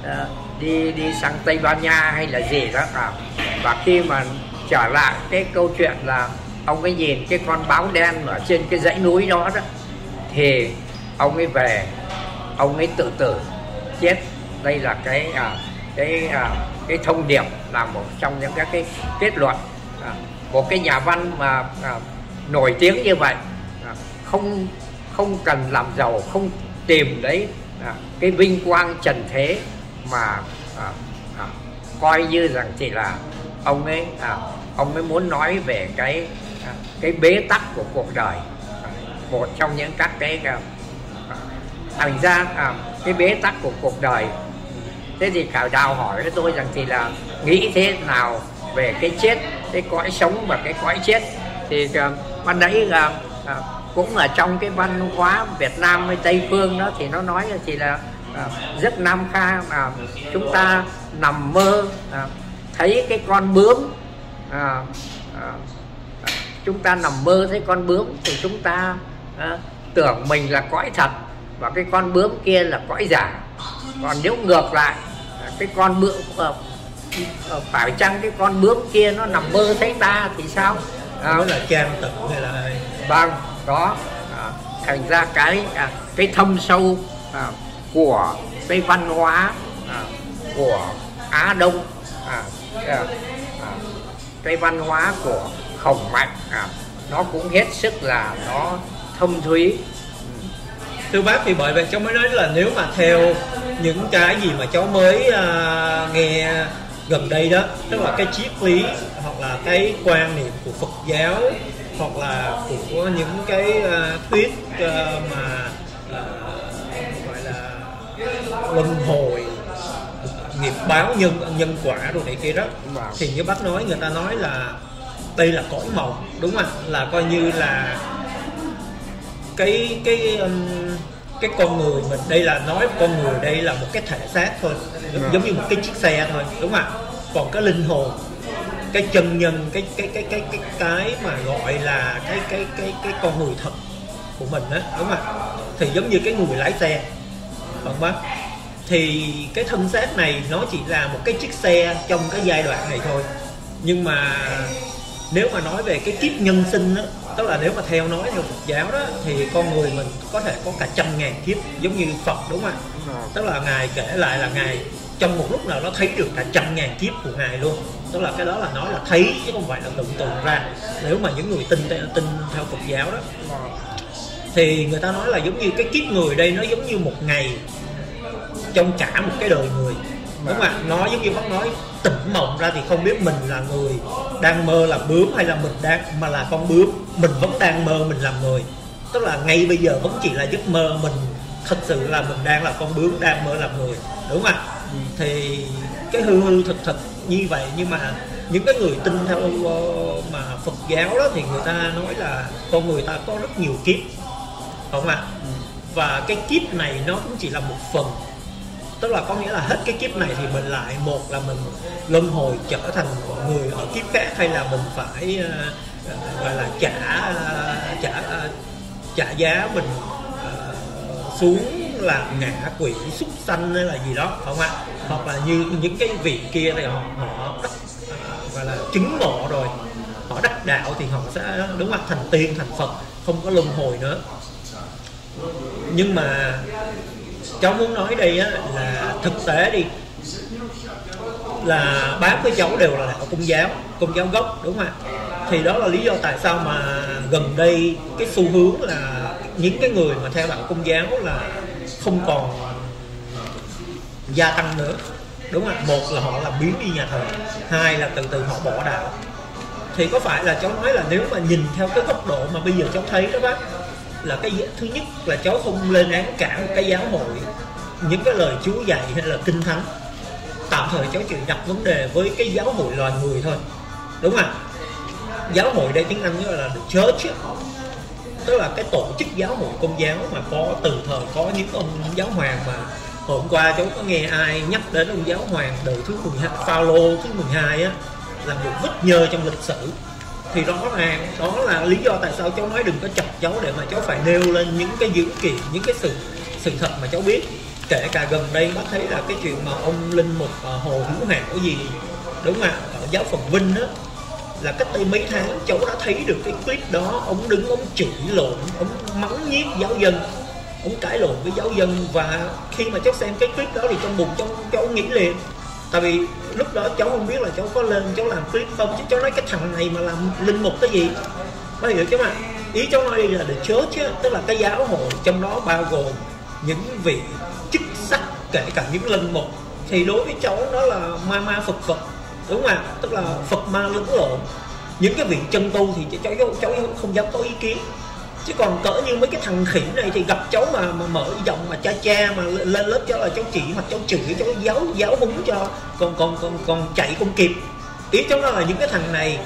à, đi đi sang Tây Ban Nha hay là gì đó à, và khi mà trở lại cái câu chuyện là ông ấy nhìn cái con báo đen ở trên cái dãy núi đó đó thì ông ấy về ông ấy tự tử chết. Đây là cái à, cái à, cái thông điệp là một trong những các cái kết luận à, một cái nhà văn mà à, nổi tiếng như vậy. À, không không cần làm giàu không tìm đấy à, cái vinh quang trần thế mà à, à, coi như rằng chỉ là ông ấy à, ông ấy muốn nói về cái cái bế tắc của cuộc đời một trong những các cái à, thành ra à, cái bế tắc của cuộc đời. Thế thì cả đào hỏi với tôi rằng thì là nghĩ thế nào về cái chết cái cõi sống và cái cõi chết? Thì à, ban nãy à, à, cũng ở trong cái văn hóa Việt Nam với Tây phương đó thì nó nói là thì là à, rất nam kha mà chúng ta nằm mơ à, thấy cái con bướm à, à, chúng ta nằm mơ thấy con bướm thì chúng ta à, tưởng mình là cõi thật và cái con bướm kia là cõi giả. Còn nếu ngược lại cái con bướm à, phải chăng cái con bướm kia nó nằm mơ thấy ta thì sao? À, là trang tự hay là vâng đó. À, thành ra cái à, cái thâm sâu à, của cái văn hóa à, của Á Đông à, à, à, cái văn hóa của khổng mạnh à, nó cũng hết sức là nó thâm thúy thưa bác thì bởi vậy cháu mới nói là nếu mà theo những cái gì mà cháu mới uh, nghe gần đây đó tức là cái triết lý hoặc là cái quan niệm của Phật giáo hoặc là của những cái uh, thuyết uh, mà uh, gọi là luân hồi nghiệp báo nhân nhân quả rồi này kia đó Vâng. thì như bác nói người ta nói là đây là cõi mộng đúng không là coi như là cái cái um, cái con người mình. Đây là nói con người đây là một cái thể xác thôi. Giống, giống như một cái chiếc xe thôi đúng không ạ? Còn cái linh hồn cái chân nhân cái cái cái cái cái cái mà gọi là cái cái cái cái con người thật của mình á đúng không ạ? Thì giống như cái người lái xe còn bác thì cái thân xác này nó chỉ là một cái chiếc xe trong cái giai đoạn này thôi. Nhưng mà nếu mà nói về cái kiếp nhân sinh đó, tức là nếu mà theo nói theo Phật giáo đó thì con người mình có thể có cả trăm ngàn kiếp giống như Phật đúng không ạ? Tức là ngài kể lại là ngài trong một lúc nào nó thấy được cả trăm ngàn kiếp của ngài luôn. Tức là cái đó là nói là thấy chứ không phải là tưởng tượng ra. Nếu mà những người tin tin theo Phật giáo đó thì người ta nói là giống như cái kiếp người đây nó giống như một ngày trong cả một cái đời người đúng không ạ nó giống như bác nói tỉnh mộng ra thì không biết mình là người đang mơ làm bướm hay là mình đang mà là con bướm. Mình vẫn đang mơ mình làm người. Tức là ngay bây giờ vẫn chỉ là giấc mơ mình thật sự là mình đang là con bướm đang mơ làm người. Đúng không ạ? Thì cái hư hư thực thực như vậy nhưng mà những cái người tin theo uh, mà Phật giáo đó thì người ta nói là con người ta có rất nhiều kiếp. Không ạ? Và cái kiếp này nó cũng chỉ là một phần tức là có nghĩa là hết cái kiếp này thì mình lại một là mình luân hồi trở thành một người ở kiếp khác hay là mình phải uh, gọi là trả uh, trả uh, trả giá mình uh, xuống là ngã quỷ súc sanh hay là gì đó không ạ? Hoặc là như những cái vị kia thì họ họ đắc, uh, gọi là chứng ngộ rồi họ đắc đạo thì họ sẽ đúng không thành tiên thành phật không có luân hồi nữa. Nhưng mà cháu muốn nói đây á, là thực tế đi là bác với cháu đều là đạo công giáo công giáo gốc đúng không ạ? Thì đó là lý do tại sao mà gần đây cái xu hướng là những cái người mà theo đạo công giáo là không còn gia tăng nữa đúng không ạ? Một là họ làm biến đi nhà thờ hai là từ từ họ bỏ đạo. Thì có phải là cháu nói là nếu mà nhìn theo cái góc độ mà bây giờ cháu thấy đó bác là cái thứ nhất là cháu không lên án cả một cái giáo hội, những cái lời Chúa dạy hay là kinh thánh. Tạm thời cháu chỉ đặt vấn đề với cái giáo hội loài người thôi. Đúng không giáo hội đây tiếng Anh gọi là the church ấy. tức là cái tổ chức giáo hội công giáo mà có, từ thời có những ông giáo hoàng mà hôm qua cháu có nghe ai nhắc đến ông giáo hoàng đời thứ 12 Phaolô thứ 12 á, là một vết nhơ trong lịch sử thì rõ ràng đó là lý do tại sao cháu nói đừng có chọc cháu để mà cháu phải nêu lên những cái dữ kiện, những cái sự sự thật mà cháu biết. Kể cả gần đây bác thấy là cái chuyện mà ông linh mục à, hồ hữu hảo gì, đúng không ạ? Ở giáo phận vinh đó là cách đây mấy tháng cháu đã thấy được cái clip đó, ông đứng, ông chửi lộn, ông mắng nhiếc giáo dân, ông cãi lộn với giáo dân. Và khi mà cháu xem cái clip đó thì trong bụng cháu cháu nghĩ liền tại vì lúc đó cháu không biết là cháu có lên cháu làm clip không chứ cháu nói cái thằng này mà làm linh mục cái gì. Có hiểu chứ mà ý cháu nói là the church á, tức là cái giáo hội trong đó bao gồm những vị chức sắc kể cả những linh mục. Thì đối với cháu đó là ma ma phật phật đúng không ạ? Tức là phật ma lẫn lộn. Những cái vị chân tu thì cháu, cháu không dám có ý kiến chứ còn cỡ như mấy cái thằng khỉ này thì gặp cháu mà mà mở giọng mà cha cha mà lên lớp cháu là cháu chỉ hoặc cháu chửi, cháu giáo giáo húng cho. Còn còn còn còn chạy không kịp. Ý cháu nói là những cái thằng này,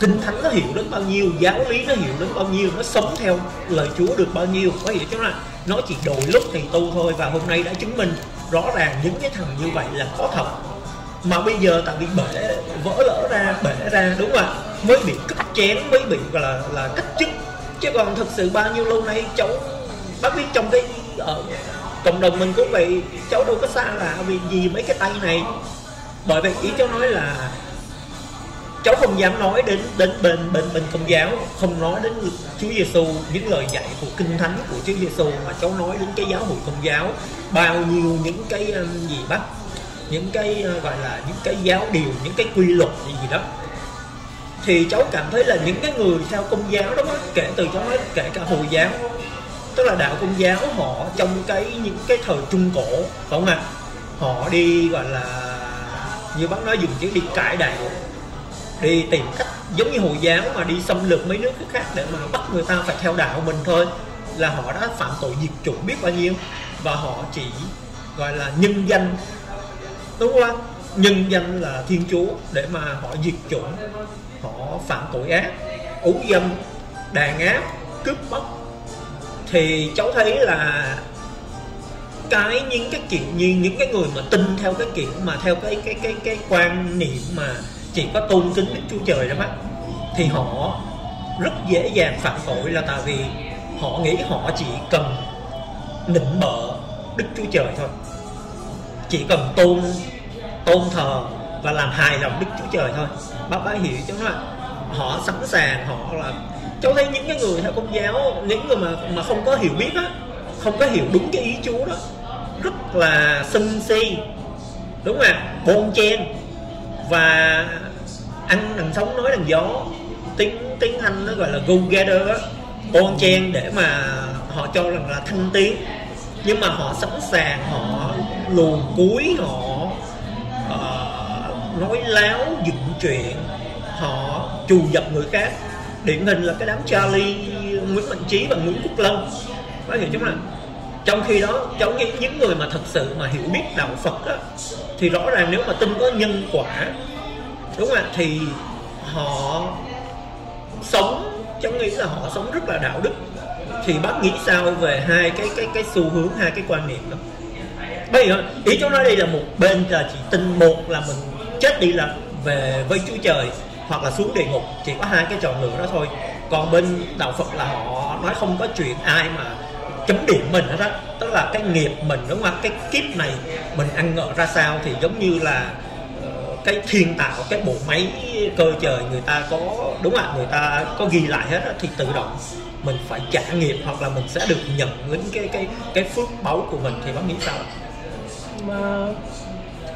kinh thánh nó hiểu đến bao nhiêu, giáo lý nó hiểu đến bao nhiêu, nó sống theo lời chúa được bao nhiêu. Có hiểu cháu là nó chỉ đổi lúc thì tu thôi và hôm nay đã chứng minh rõ ràng những cái thằng như vậy là có thật. Mà bây giờ tại vì bể, vỡ lỡ ra, bể ra, đúng không ạ? Mới bị cắt chén mới bị gọi là là cách chức chứ còn thực sự bao nhiêu lâu nay cháu, bác biết trong cái ở cộng đồng mình cũng vậy, cháu đâu có xa lạ vì gì mấy cái tay này. Bởi vậy ý cháu nói là cháu không dám nói đến đến bên bên bên công giáo, không nói đến Chúa Giêsu những lời dạy của kinh thánh của Chúa Giêsu mà cháu nói đến cái giáo hội công giáo. Bao nhiêu những cái um, gì bác, những cái ờ, gọi là những cái giáo điều, những cái quy luật gì gì đó thì cháu cảm thấy là những cái người theo công giáo đó, kể từ cháu nói, kể cả hồi giáo, tức là đạo công giáo, họ trong cái, những cái thời trung cổ, phải không ạ? Họ đi, gọi là, như bác nói, dùng chữ đi cải đạo, đi tìm cách giống như hồi giáo mà đi xâm lược mấy nước khác để mà bắt người ta phải theo đạo mình thôi, là họ đã phạm tội diệt chủng biết bao nhiêu. Và họ chỉ, gọi là, nhân danh, đúng không nhân danh là thiên chúa để mà họ diệt chủng họ phạm tội ác ủ dâm, đàn áp, cướp bóc, thì cháu thấy là cái những cái chuyện như những cái người mà tin theo cái kiểu mà theo cái cái cái cái quan niệm mà chỉ có tôn kính Đức Chúa Trời đó bác, thì họ rất dễ dàng phạm tội là tại vì họ nghĩ họ chỉ cần nịnh bợ Đức Chúa Trời thôi, chỉ cần tôn tôn thờ và làm hài lòng Đức Chúa Trời thôi. Bác bác hiểu chứ không họ sẵn sàng họ là cháu thấy những cái người theo công giáo những người mà mà không có hiểu biết á không có hiểu đúng cái ý Chúa đó rất là sân si đúng không ạ? Bon chen và ăn đằng sống nói đằng gió tiếng tiếng anh nó gọi là go gather á. Bon chen để mà họ cho rằng là thanh tiếng nhưng mà họ sẵn sàng họ luồn cuối họ uh, nói láo dựng chuyện họ trù dập người khác. Điển hình là cái đám Charlie Nguyễn Mạnh Trí và Nguyễn Quốc Lâm có hiểu chúng là trong khi đó cháu nghĩ những người mà thật sự mà hiểu biết đạo Phật á, thì rõ ràng nếu mà tin có nhân quả đúng không ạ? Thì họ sống cháu nghĩ là họ sống rất là đạo đức. Thì bác nghĩ sao về hai cái cái cái xu hướng hai cái quan niệm đó? Bây giờ ý cháu nói đây là một bên là chỉ tin một là mình chết đi là về với Chúa Trời hoặc là xuống địa ngục chỉ có hai cái chọn lựa đó thôi. Còn bên đạo Phật là họ nói không có chuyện ai mà chấm điểm mình hết á. Tức là cái nghiệp mình đúng không cái kiếp này mình ăn ngợ ra sao thì giống như là ờ, cái thiên tạo cái bộ máy cơ trời người ta có đúng không ạ? Người ta có ghi lại hết á, thì tự động mình phải trả nghiệp hoặc là mình sẽ được nhận những cái cái cái phước báu của mình thì bác nghĩ sao mà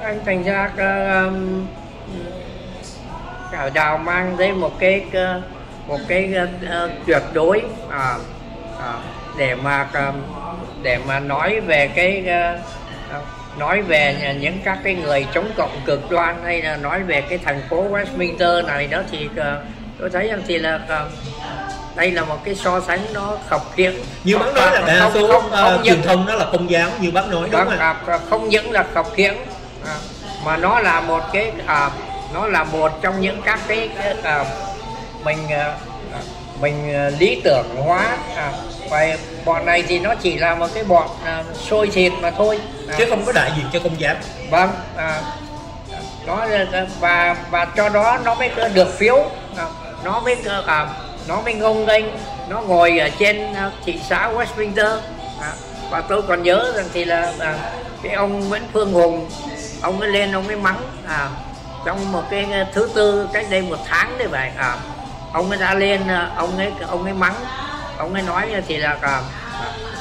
anh thành ra um, đạo đào mang tới một cái một cái uh, tuyệt đối à, à, để mà để mà nói về cái uh, nói về những các cái người chống cộng cực đoan hay là nói về cái thành phố Westminster này đó thì uh, tôi thấy rằng thì là đây là một cái so sánh nó khập khiễng. Như bác nói là đa số không, không, uh, truyền thông đó là công giáo như bác nói đúng không ạ? không những là khập khiễng à, mà nó là một cái à, nó là một trong những các cái à, mình à, mình à, lý tưởng hóa à, và bọn này thì nó chỉ là một cái bọn à, sôi thịt mà thôi. À, chứ không có đại diện cho công giáo. Vâng à, nó và và cho đó nó mới được phiếu. À, nó mới à, nó mới ngông nghênh nó ngồi ở trên à, thị xã Westminster. À, và tôi còn nhớ rằng thì là à, cái ông Nguyễn Phương Hùng ông ấy lên ông ấy mắng à, trong một cái thứ tư cách đây một tháng đấy vậy à, ông ấy đã lên à, ông ấy ông ấy mắng. Ông ấy nói thì là à,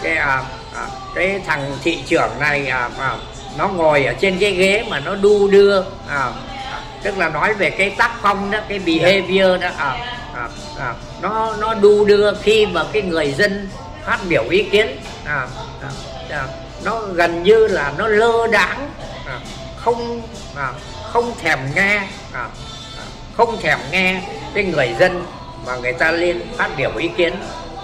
cái à, à, cái thằng thị trưởng này à, à, nó ngồi ở trên cái ghế mà nó đu đưa à, tức là nói về cái tác phong đó cái behavior đó à, à, à, nó nó đu đưa khi mà cái người dân phát biểu ý kiến à, à, à, nó gần như là nó lơ đãng à, không à, không thèm nghe à, à, không thèm nghe cái người dân mà người ta lên phát biểu ý kiến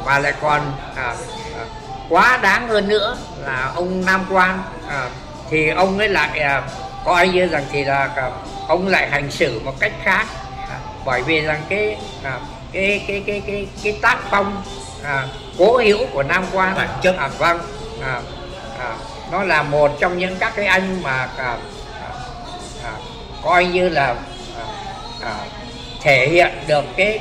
mà lại còn à, à, quá đáng hơn nữa là ông Nam Quan à, thì ông ấy lại à, coi như rằng thì là à, ông lại hành xử một cách khác. À, bởi vì rằng cái à, cái cái cái cái cái tác phong à, cố hữu của Nam Quan à, vâng. À, à, nó là một trong những các cái anh mà à, coi như là à, à, thể hiện được cái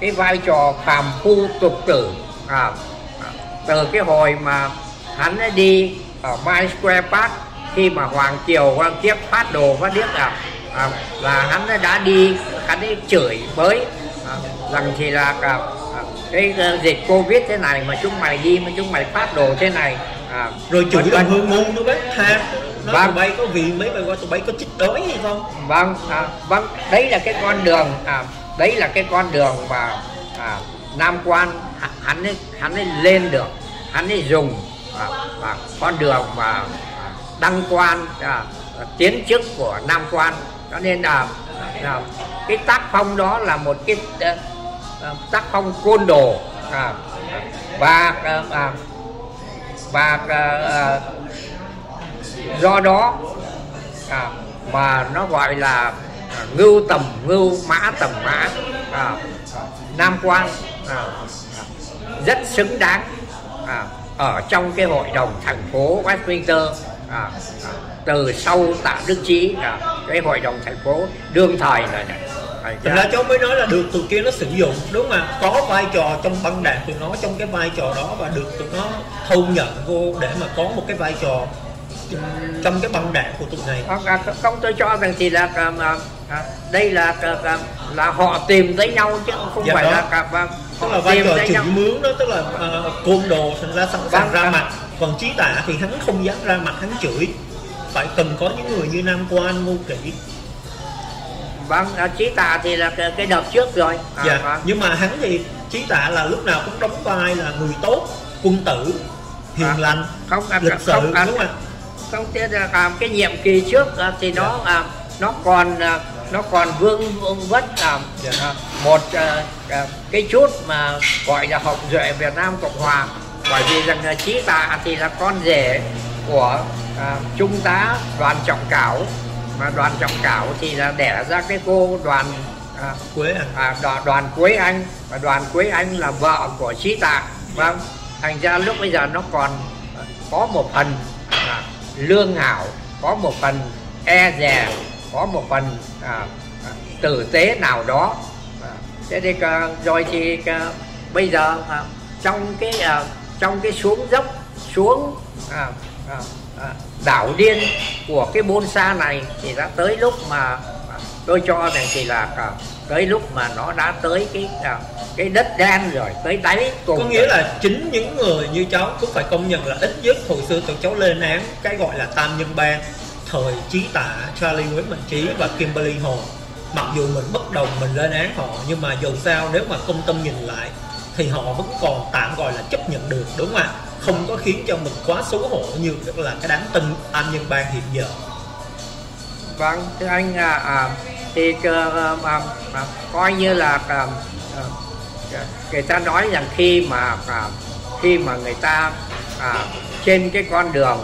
cái, vai trò phàm phu tục tử. À, à, từ cái hồi mà hắn ấy đi ở Mai Square Park khi mà Hoàng Kiều Hoàng Kiếp phát đồ phát điếc à, à là hắn đã đi hắn ấy chửi bới à, rằng thì là à, cái dịch Covid thế này mà chúng mày đi mà chúng mày phát đồ thế này à, rồi chửi đồng hương ngu nữa bác tha. nó vâng. tụi bay có vì mấy bài qua tụi bay có chích đói hay không? Vâng à, vâng đấy là cái con đường à, đấy là cái con đường mà à, nam quan hắn ấy hắn ấy lên được hắn ấy dùng à, à, con đường mà à, đăng quan à, tiến chức của nam quan. Cho nên là à, cái tác phong đó là một cái à, à tác phong côn đồ à, và à, à, và à, do đó à, mà nó gọi là ngưu tầm ngưu mã tầm mã à, nam quan à, rất xứng đáng à, ở trong cái hội đồng thành phố Westminster à, à, từ sau tạ đức chí à, cái hội đồng thành phố đương thời này này Thành ra cháu mới nói là được tụi kia nó sử dụng đúng không ạ? Có vai trò trong băng đảng tụi nó trong cái vai trò đó và được tụi nó thu nhận vô để mà có một cái vai trò trong cái băng đảng của tụi này. Không, à, tôi cho rằng thì là à, à, đây là là họ tìm tới nhau chứ không dạ phải đó. là à, vâng, tức là vai trò chửi mướn đó tức là uh, côn đồ ra sẵn sàng vâng, ra mặt. Còn trí tả thì hắn không dám ra mặt hắn chửi. Phải cần có những người như nam quan ngô kỷ. Vâng à, trí tạ thì là cái, cái đợt trước rồi. À, dạ vâng. nhưng mà hắn thì trí tạ là lúc nào cũng đóng vai là người tốt quân tử hiền à, lành không lịch sự không, đúng không không tiếc là à, cái nhiệm kỳ trước à, thì nó dạ. à, nó còn à, nó còn vương, vương vất à, dạ. một cái chút mà gọi là hậu duệ Việt Nam Cộng Hòa. Bởi vì rằng là trí tạ thì là con rể của à, trung tá đoàn trọng cảo. Mà đoàn trọng cảo thì là đẻ ra cái cô đoàn à, quế anh. à, đoàn, đoàn quế anh. Và đoàn quế anh là vợ của trí tạ vâng. Thành ra lúc bây giờ nó còn có một phần à, lương hảo có một phần e dè có một phần à, à tử tế nào đó. À, thế thì à, rồi thì bây giờ trong cái trong cái xuống dốc xuống à, à, à, đảo điên của cái bôn xa này thì đã tới lúc mà tôi cho rằng thì là tới lúc mà nó đã tới cái à, cái đất đen rồi tới đáy cùng có nghĩa là chính những người như cháu cũng phải công nhận là ít nhất hồi xưa tụi cháu lên án cái gọi là tam nhân bang thời trí tả Charlie Nguyễn Mạnh Trí và Kimberly Hồ mặc dù mình bất đồng mình lên án họ nhưng mà dù sao nếu mà công tâm nhìn lại thì họ vẫn còn tạm gọi là chấp nhận được đúng không ạ? Không có khiến cho mình quá xấu hổ như là cái đám tân an nhân bang hiện giờ. Vâng thưa anh à, à thì à, à, coi như là ờ, người ta nói rằng khi mà khi mà người ta à, trên cái con đường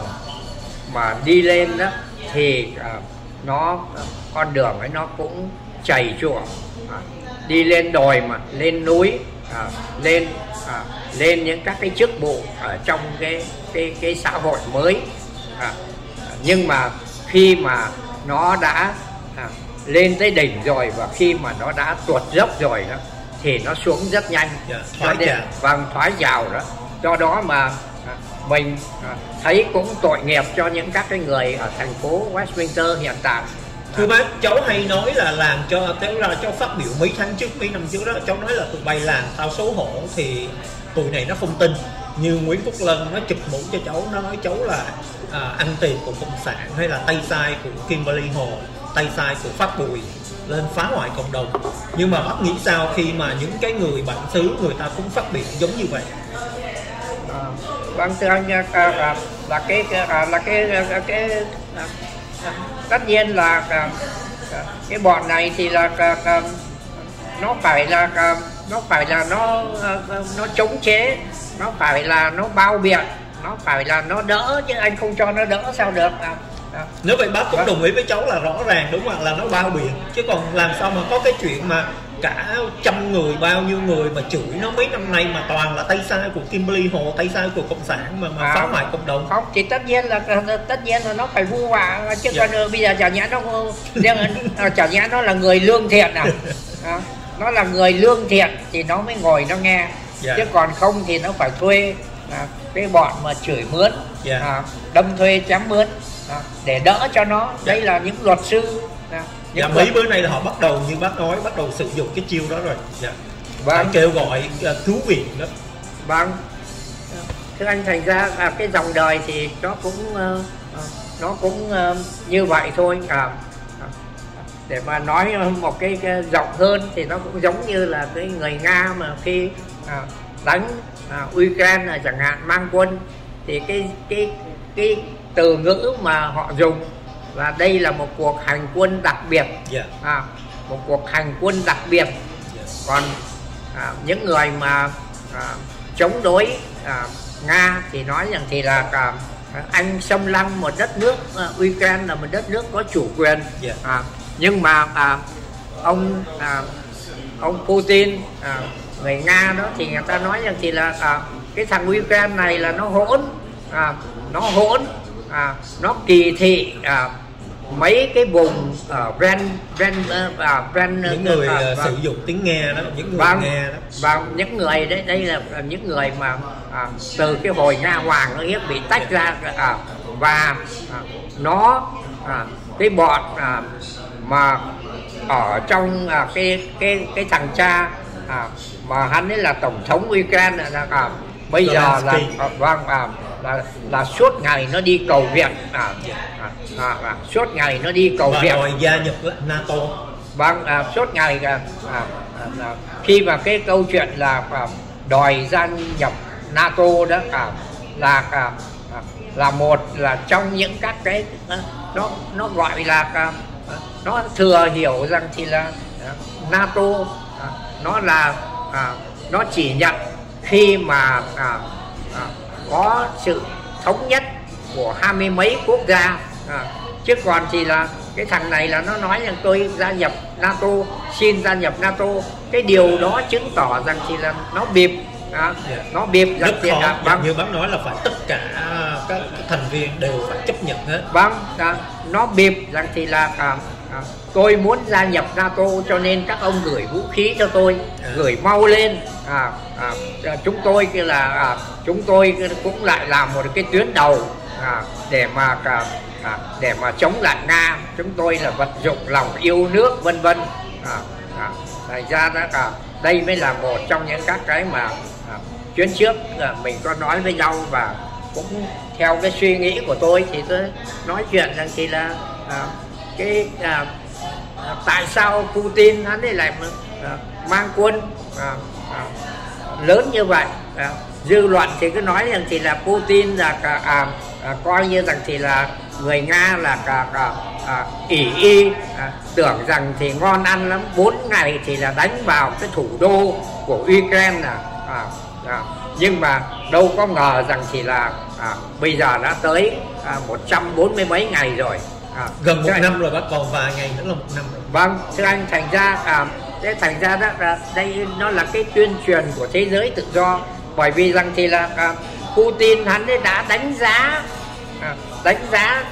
mà đi lên đó thì à, nó con đường ấy nó cũng chảy chuộng à, đi lên đồi mà lên núi à, lên à, lên những các cái chức vụ ở trong cái cái cái xã hội mới. À, nhưng mà khi mà nó đã à, lên tới đỉnh rồi và khi mà nó đã tuột dốc rồi đó thì nó xuống rất nhanh. Yeah, dạ, thoái trào vâng thoái trào đó. Do đó mà à, mình à, thấy cũng tội nghiệp cho những các cái người ở thành phố Westminster hiện tại. Thưa bác cháu hay nói là làm cho téo ra cháu phát biểu mấy tháng trước mấy năm trước đó cháu nói là tụi bay làm tao xấu hổ thì tụi này nó không tin. Như Nguyễn Phúc Lân nó chụp mũ cho cháu nó nói cháu là à, ăn tiền của cộng sản hay là tay sai của Kimberly Hồ tay sai của Phát Bùi lên phá hoại cộng đồng. Nhưng mà bác nghĩ sao khi mà những cái người bản xứ người ta cũng phát biểu giống như vậy? À, vâng thưa anh là, à, là cái à, à, là cái là cái tất nhiên là cái bọn này thì là nó phải là nó phải là nó nó chống chế nó phải là nó bao biện nó phải là nó đỡ chứ anh không cho nó đỡ sao được à, à. nếu vậy bác cũng đồng ý với cháu là rõ ràng đúng không là nó bao biện chứ còn làm sao mà có cái chuyện mà cả trăm người bao nhiêu người mà chửi nó mấy năm nay mà toàn là tay sai của Kimberly Hồ tay sai của cộng sản mà mà À. phá hoại cộng đồng không thì tất nhiên là tất nhiên là nó phải vu vạ chứ Dạ. còn ờ, bây giờ chả nhẽ nó ờ, chả nhẽ nó là người lương thiện à Đó. nó là người lương thiện thì nó mới ngồi nó nghe Dạ. chứ còn không thì nó phải thuê à, cái bọn mà chửi mướn Dạ. à, đâm thuê chém mướn à, để đỡ cho nó. Đây là những luật sư. Dạ những mấy luật- bữa nay là họ bắt đầu như bác nói bắt đầu sử dụng cái chiêu đó rồi. Dạ. Vâng. Phải kêu gọi uh, cứu viện đó. Vâng. Thưa anh thành ra à, cái dòng đời thì nó cũng ờ, ờ, nó cũng ờ, như vậy thôi. À, à, để mà nói một cái, cái rộng hơn thì nó cũng giống như là cái người nga mà khi à, đánh à, Ukraine chẳng hạn mang quân thì cái cái cái từ ngữ mà họ dùng. Là đây là một cuộc hành quân đặc biệt. Dạ à, một cuộc hành quân đặc biệt. Dạ còn à, những người mà à, chống đối à, nga thì nói rằng thì là à, anh xâm lăng một đất nước à, Ukraine là một đất nước có chủ quyền. Dạ. à, nhưng mà à, ông à, ông Putin à, người Nga đó thì người ta nói rằng thì là à, cái thằng Ukraine này là nó hỗn. À, nó hỗn à, nó kỳ thị à, mấy cái vùng ở Bren Bren à, Bren những người uh, và- sử dụng tiếng nghe đó những người vâng nghe đó. và những người đấy đây là những người mà à, từ cái hồi nga hoàng nó hiếp bị tách ra à, và à, nó à, cái bọn à, mà ở trong à, cái cái cái thằng cha à, mà hắn ấy là tổng thống Ukraine là à, bây giờ là à, vâng à, là là suốt ngày nó đi cầu viện à, à, à, à, suốt ngày nó đi cầu và viện đòi gia nhập NATO. Vâng à, suốt ngày à, à, à, khi mà cái câu chuyện là à, đòi gia nhập NATO đó à, là à, à, là một là trong những các cái à, nó nó gọi là à, à, nó thừa hiểu rằng thì là à, NATO à, nó là à, nó chỉ nhận khi mà à, có sự thống nhất của hai mươi mấy quốc gia à, chứ còn thì là cái thằng này là nó nói rằng tôi gia nhập NATO xin gia nhập NATO cái điều đó chứng tỏ rằng thì là nó bịp à, Dạ. nó bịp rất khó vâng như bác nói là phải tất cả các thành viên đều phải chấp nhận hết vâng à, nó bịp rằng thì là à, à, tôi muốn gia nhập NATO cho nên các ông gửi vũ khí cho tôi À. gửi mau lên à, à, À, à, chúng tôi là à, chúng tôi cũng lại làm một cái tuyến đầu à, để mà à, à, để mà chống lại nga. Chúng tôi là vật dụng lòng yêu nước vân vân. À, à, thành ra đó à, đây mới là một trong những các cái mà à, chuyến trước à, mình có nói với nhau và cũng theo cái suy nghĩ của tôi thì tôi nói chuyện rằng thì là à, cái à, à tại sao Putin hắn ấy lại à, mang quân à, à, lớn như vậy. À, dư luận thì cứ nói rằng thì là Putin là à, à, coi như rằng thì là người Nga là cả, cả à, ỷ y. À, tưởng rằng thì ngon ăn lắm. Bốn ngày thì là đánh vào cái thủ đô của Ukraine à, à, à, nhưng mà đâu có ngờ rằng thì là à, bây giờ đã tới à, 140 mấy ngày rồi. À, gần một năm rồi bác còn vài ngày nữa là một năm rồi. Vâng thưa anh thành ra à, thế thành ra đó là đây nó là cái tuyên truyền của thế giới tự do. Bởi vì rằng thì là à, Putin hắn ấy đã đánh giá à, đánh giá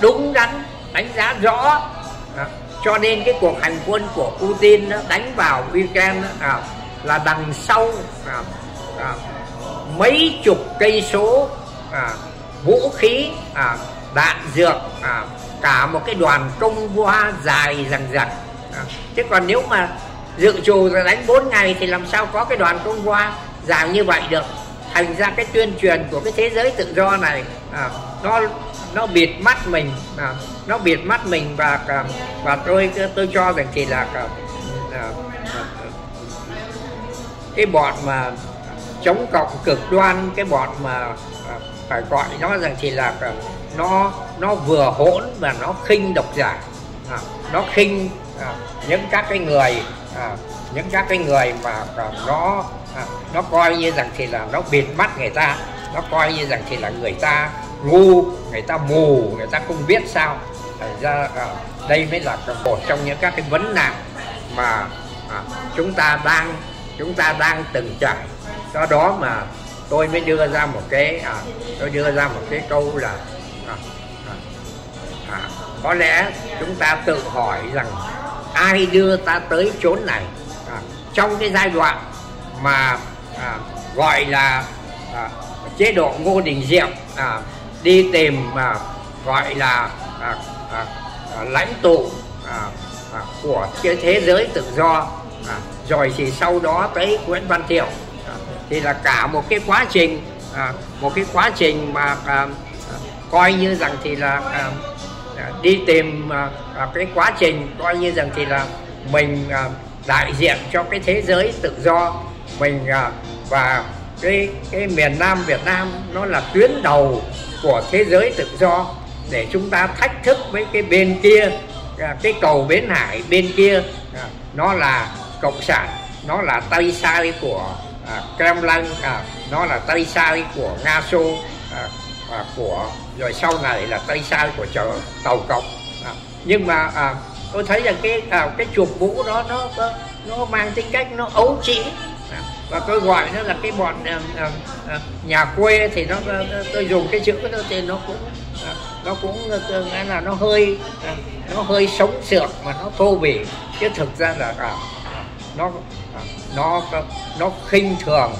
đúng đắn đánh giá rõ à, cho nên cái cuộc hành quân của Putin đó, đánh vào Ukraine à, là đằng sau à, à, mấy chục cây số à, vũ khí à, đạn dược à, cả một cái đoàn công hoa dài rằng rằng chứ còn nếu mà dự trù rồi đánh 4 ngày thì làm sao có cái đoàn công hoa dài như vậy được? Thành ra cái tuyên truyền của cái thế giới tự do này à, nó nó bịt mắt mình à, nó bịt mắt mình và à, và tôi tôi cho rằng thì là à, à, à, cái bọn mà chống cộng cực đoan cái bọn mà à, phải gọi nó rằng thì là à, nó nó vừa hỗn và nó khinh độc giả à, nó khinh à, những các cái người à, những các cái người mà à, nó à, nó coi như rằng thì là nó bịt mắt người ta nó coi như rằng thì là người ta ngu người ta mù người ta không biết sao. Thành ra à, đây mới là một trong những các cái vấn nạn mà à, chúng ta đang chúng ta đang từng trải. Do đó mà tôi mới đưa ra một cái à, tôi đưa ra một cái câu là à, à, à, có lẽ chúng ta tự hỏi rằng ai đưa ta tới chốn này? À, trong cái giai đoạn mà à, gọi là à, chế độ ngô đình diệm à, đi tìm à, gọi là à, à, à, lãnh tụ à, à, của cái thế giới tự do à, rồi thì sau đó tới Nguyễn Văn Thiệu. À, thì là cả một cái quá trình à, một cái quá trình mà à, à coi như rằng thì là à, à đi tìm à, à, cái quá trình coi như rằng thì là mình à, đại diện cho cái thế giới tự do mình à, và cái cái miền Nam Việt Nam nó là tuyến đầu của thế giới tự do để chúng ta thách thức với cái bên kia à, cái cầu bến hải bên kia. À, nó là cộng sản nó là tay sai của à, Kremlin à, nó là tay sai của Nga Xô à, à, của rồi sau này là tay sai của chợ tàu cộng nhưng mà à, tôi thấy rằng cái à, cái chuột mũ đó nó nó mang tính cách nó ấu trĩ. À, và tôi gọi nó là cái bọn à, à, à nhà quê thì nó tôi dùng cái chữ đó thì nó cũng à, nó cũng à, nghĩa là nó hơi à, nó hơi sống sượng mà nó thô bỉ. Chứ thực ra là à, nó à, nó nó khinh thường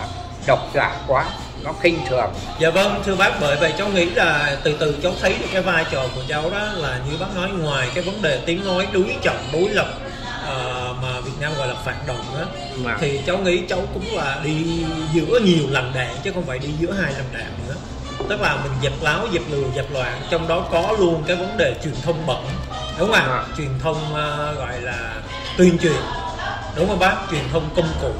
à, độc giả quá nó khinh thường dạ vâng thưa bác bởi vậy cháu nghĩ là từ từ cháu thấy được cái vai trò của cháu đó là như bác nói ngoài cái vấn đề tiếng nói đối trọng đối lập uh, mà Việt Nam gọi là phản động đó mà. thì cháu nghĩ cháu cũng là đi giữa nhiều lằn đạn chứ không phải đi giữa hai lằn đạn nữa tức là mình dẹp láo dẹp lừa dẹp loạn trong đó có luôn cái vấn đề truyền thông bẩn đúng không ạ à. truyền thông uh, gọi là tuyên truyền đúng không bác truyền thông công cụ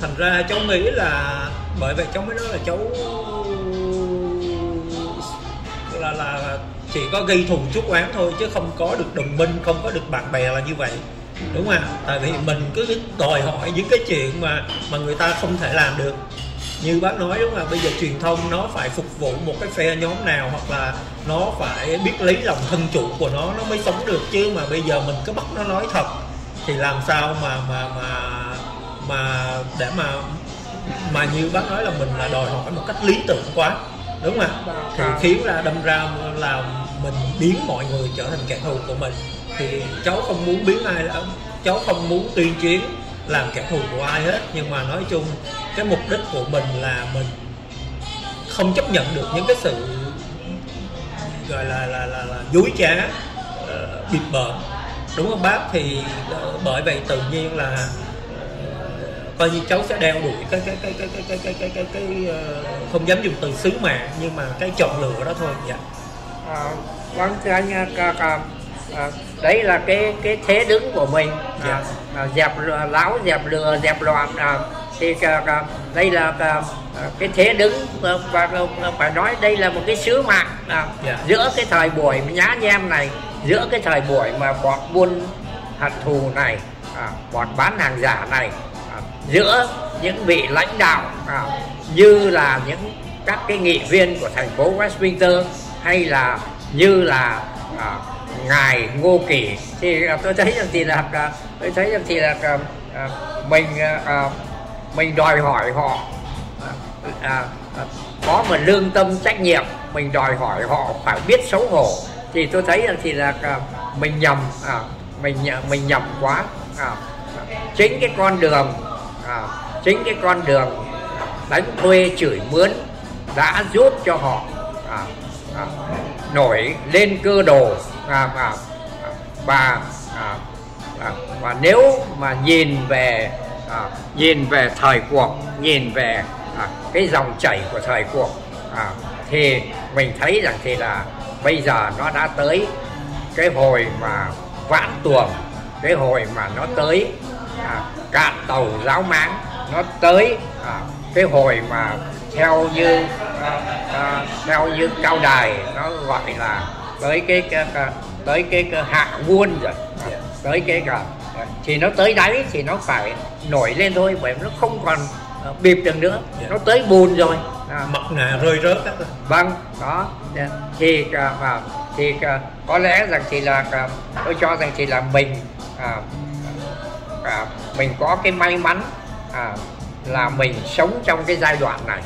thành ra cháu nghĩ là bởi vậy cháu mới nói là cháu là là chỉ có gây thù chuốc oán thôi, chứ không có được đồng minh, không có được bạn bè là như vậy. Đúng không ạ? Tại vì mình cứ đòi hỏi những cái chuyện mà mà người ta không thể làm được. Như bác nói đúng không ạ? Bây giờ truyền thông nó phải phục vụ một cái phe nhóm nào, hoặc là nó phải biết lấy lòng thân chủ của nó nó mới sống được. Chứ mà bây giờ mình cứ bắt nó nói thật, thì làm sao mà mà mà mà để mà mà như bác nói là mình là đòi hỏi một cách lý tưởng quá. Đúng không ạ? Thì khiến ra đâm ra là mình biến mọi người trở thành kẻ thù của mình thì cháu không muốn biến ai là cháu không muốn tuyên chiến làm kẻ thù của ai hết. Nhưng mà nói chung cái mục đích của mình là mình không chấp nhận được những cái sự gọi là là là, là dối trá uh, bịp bợm. Đúng không bác? Thì uh, bởi vậy tự nhiên là coi như cháu sẽ đeo đuổi cái cái cái cái cái cái cái cái, cái, cái uh, không dám dùng từ sứ mạng nhưng mà cái chọn lựa đó thôi dạ à, vâng thưa anh à, à, đấy là cái cái thế đứng của mình à, à, dẹp láo dẹp lừa dẹp loạn à, thì à, à, đây là à, cái thế đứng và phải nói đây là một cái sứ mạng à. Dạ. giữa cái thời buổi nhá nhem này giữa cái thời buổi mà bọn buôn hận thù này à, bọn bán hàng giả này à, giữa những vị lãnh đạo à, như là những các cái nghị viên của thành phố Westminster hay là như là à, ngài Ngô Kỳ thì à, tôi thấy rằng thì là à, tôi thấy rằng thì là à, à mình à, à, mình đòi hỏi họ à, có một lương tâm trách nhiệm mình đòi hỏi họ phải biết xấu hổ. Thì tôi thấy rằng thì là mình nhầm à, mình mình nhầm quá à, chính cái con đường à, chính cái con đường đánh thuê chửi mướn đã giúp cho họ à, à, nổi lên cơ đồ à, à, à, và à, à, và nếu mà nhìn về à, nhìn về thời cuộc nhìn về à, cái dòng chảy của thời cuộc à, thì mình thấy rằng thì là bây giờ nó đã tới cái hồi mà vãn tuồng cái hồi mà nó tới à, cạn tàu giáo máng nó tới à, cái hồi mà theo như à, à, theo như cao đài nó gọi là tới cái, cái, cái tới cái, cái hạ nguồn rồi yeah. tới cái cả thì nó tới đáy thì nó phải nổi lên thôi bởi nó không còn uh, bịp được nữa yeah. nó tới bùn rồi à. mặt nạ rơi rớt đó. vâng đó yeah. thì uh, thì uh, có lẽ rằng thì là tôi cho rằng thì là mình uh, à, mình có cái may mắn à, là mình sống trong cái giai đoạn này.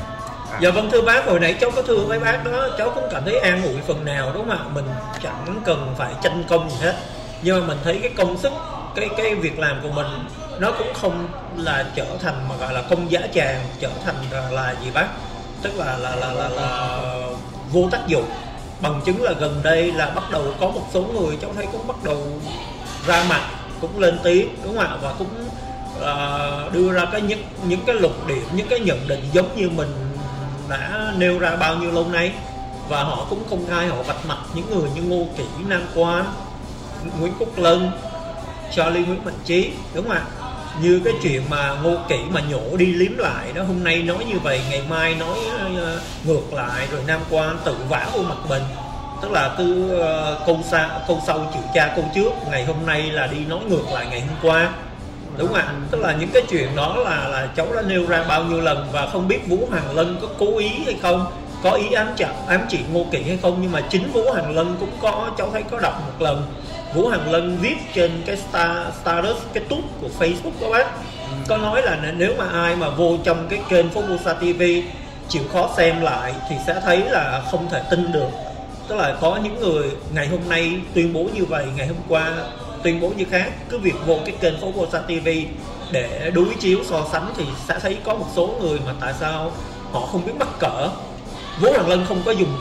À. dạ vâng thưa bác hồi nãy cháu có thưa với bác đó cháu cũng cảm thấy an ủi phần nào đúng không ạ? Mình chẳng cần phải tranh công gì hết. Nhưng mà mình thấy cái công sức cái cái việc làm của mình nó cũng không là trở thành mà gọi là công giá tràng trở thành là gì bác? Tức là là là là, là vô tác dụng. Bằng chứng là gần đây là bắt đầu có một số người cháu thấy cũng bắt đầu ra mặt cũng lên tiếng đúng không ạ? Và cũng uh, đưa ra cái những những cái lục điểm những cái nhận định giống như mình đã nêu ra bao nhiêu lâu nay. Và họ cũng công khai họ vạch mặt những người như Ngô Kỷ Nam Quan Nguyễn Quốc Lân Charlie Nguyễn Mạnh Trí đúng không ạ? Như cái chuyện mà ngô kỷ mà nhổ đi liếm lại đó hôm nay nói như vậy ngày mai nói uh, ngược lại rồi nam quan tự vả vô mặt mình. Tức là cứ uh, câu xa câu sau chịu cha câu trước ngày hôm nay là đi nói ngược lại ngày hôm qua đúng không ạ tức là những cái chuyện đó là là cháu đã nêu ra bao nhiêu lần và không biết vũ hoàng lân có cố ý hay không có ý ám chặt ám chỉ ngô kỷ hay không nhưng mà chính vũ hoàng lân cũng có cháu thấy có đọc một lần. Vũ Hằng Lân viết trên cái star, status cái tút của Facebook các bác. Ừ. có nói là nếu mà ai mà vô trong cái kênh Formosa TV chịu khó xem lại thì sẽ thấy là không thể tin được. Tức là có những người ngày hôm nay tuyên bố như vậy ngày hôm qua tuyên bố như khác. Cứ việc vô cái kênh phố vô TV để đối chiếu so sánh thì sẽ thấy có một số người mà tại sao họ không biết mắc cỡ. Vũ Hoàng Lân không có dùng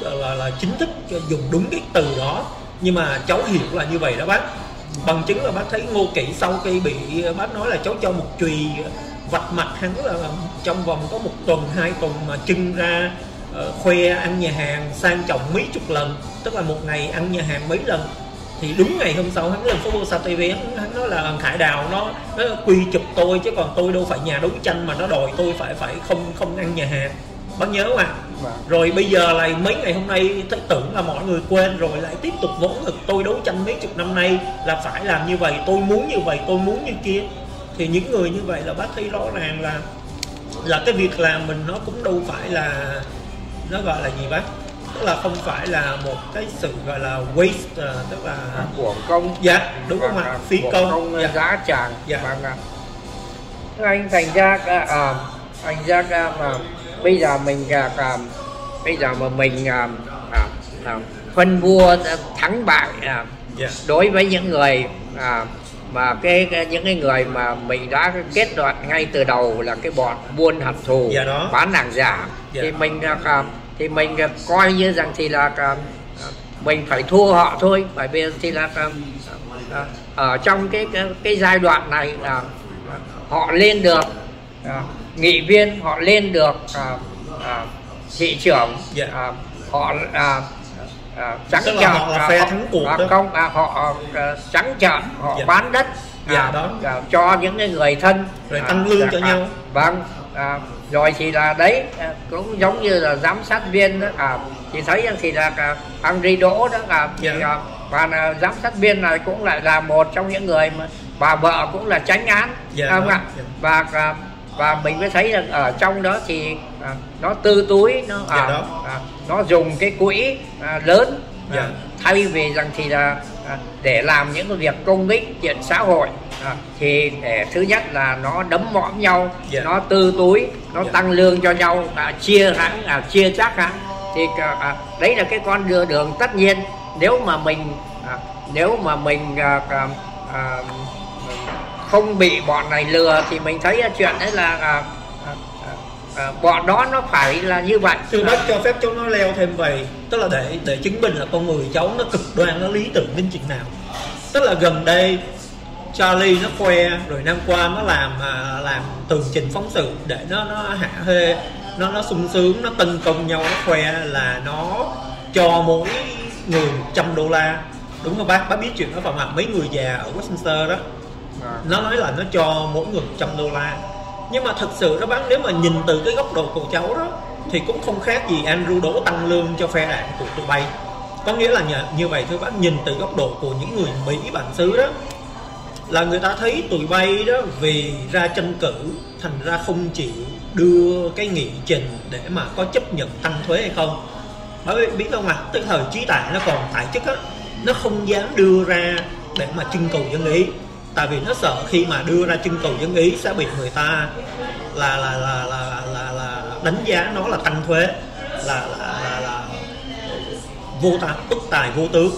là, là chính thức dùng đúng cái từ đó. Nhưng mà cháu hiểu là như vậy đó bác. Bằng chứng là bác thấy ngô Kỵ sau khi bị bác nói là cháu cho một chùy vạch mặt hắn là trong vòng có một tuần hai tuần mà trưng ra uh, khoe ăn nhà hàng sang trọng mấy chục lần. Tức là một ngày ăn nhà hàng mấy lần thì đúng ngày hôm sau hắn lên phố Bosa TV hắn, hắn nói là Khải Đào nó nó quy chụp tôi chứ còn tôi đâu phải nhà đấu tranh mà nó đòi tôi phải phải không không ăn nhà hàng. Bác nhớ không ạ? Vâng. rồi bây giờ là mấy ngày hôm nay tưởng là mọi người quên rồi lại tiếp tục vỗ ngực tôi đấu tranh mấy chục năm nay là phải làm như vậy tôi muốn như vậy tôi muốn như kia. Thì những người như vậy là bác thấy rõ ràng là là cái việc làm mình nó cũng đâu phải là nó gọi là gì bác tức là không phải là một cái sự gọi là waste à, tức là của công dạ đúng không ạ phí công, công dạ. giá tràng dạ. vâng anh thành ra à, anh ra mà bây giờ mình à, à, bây giờ mà mình à, à, à, phân vua thắng bại à, yeah. Dạ. đối với những người à, mà cái, cái những cái người mà mình đã kết đoạn ngay từ đầu là cái bọn buôn hận thù yeah, đó. bán hàng giả yeah. Dạ. thì mình à, thì mình coi như rằng thì là à, mình phải thua họ thôi bởi vì thì là à, à, ở trong cái cái, cái giai đoạn này là họ lên được à, nghị viên họ lên được à, à, thị trưởng. Dạ. à, họ à, à, trắng trợn họ là phe thắng cuộc à, không à, họ à, trắng trợn họ. Dạ. bán đất dạ, à, đó. À, cho những người thân rồi tăng à, lương à, cho à, nhau vâng à, rồi thì là đấy à, cũng giống như là giám sát viên đó à, thì thấy thì là anh Ri Đỗ đó à, thì, yeah. à, và à, giám sát viên này cũng lại là một trong những người mà bà vợ cũng là tránh án yeah, không ạ yeah. và à, và mình mới thấy rằng ở trong đó thì à, nó tư túi nó dạ à, à, nó dùng cái quỹ à, lớn dạ. à, thay vì rằng thì là à, để làm những cái việc công ích chuyện xã hội à, thì để thứ nhất là nó đấm mõm nhau dạ. nó tư túi nó dạ. tăng lương cho nhau à, chia hãng à, chia chắc hãng thì à, à, đấy là cái con đường đường tất nhiên nếu mà mình à, nếu mà mình à, à, không bị bọn này lừa thì mình thấy chuyện đấy là à, à, à, bọn đó nó phải là như vậy. Thưa bác cho phép cháu nó leo thêm vậy tức là để để chứng minh là con người cháu nó cực đoan nó lý tưởng đến chừng nào. Tức là gần đây Charlie nó khoe rồi năm qua nó làm à, làm tường trình phóng sự để nó nó hạ hê nó nó sung sướng nó tấn công nhau nó khoe là nó cho mỗi người 100 đô la. Đúng không bác? Bác biết chuyện đó phải mà mấy người già ở Westminster đó. À. nó nói là nó cho mỗi người 100 đô la nhưng mà thật sự đó bác nếu mà nhìn từ cái góc độ của cháu đó thì cũng không khác gì Andrew đổ tăng lương cho phe đảng của tụi bay. Có nghĩa là như, như vậy thôi bác nhìn từ góc độ của những người Mỹ bản xứ đó là người ta thấy tụi bay đó vì ra tranh cử thành ra không chịu đưa cái nghị trình để mà có chấp nhận tăng thuế hay không. Bởi vì biết không ạ? À, tới thời trí tại nó còn tại chức á nó không dám đưa ra để mà trưng cầu dân ý tại vì nó sợ khi mà đưa ra trưng cầu dân ý sẽ bị người ta là là là là là, là đánh giá nó là tăng thuế là là, là, là vô tài bất tài vô tướng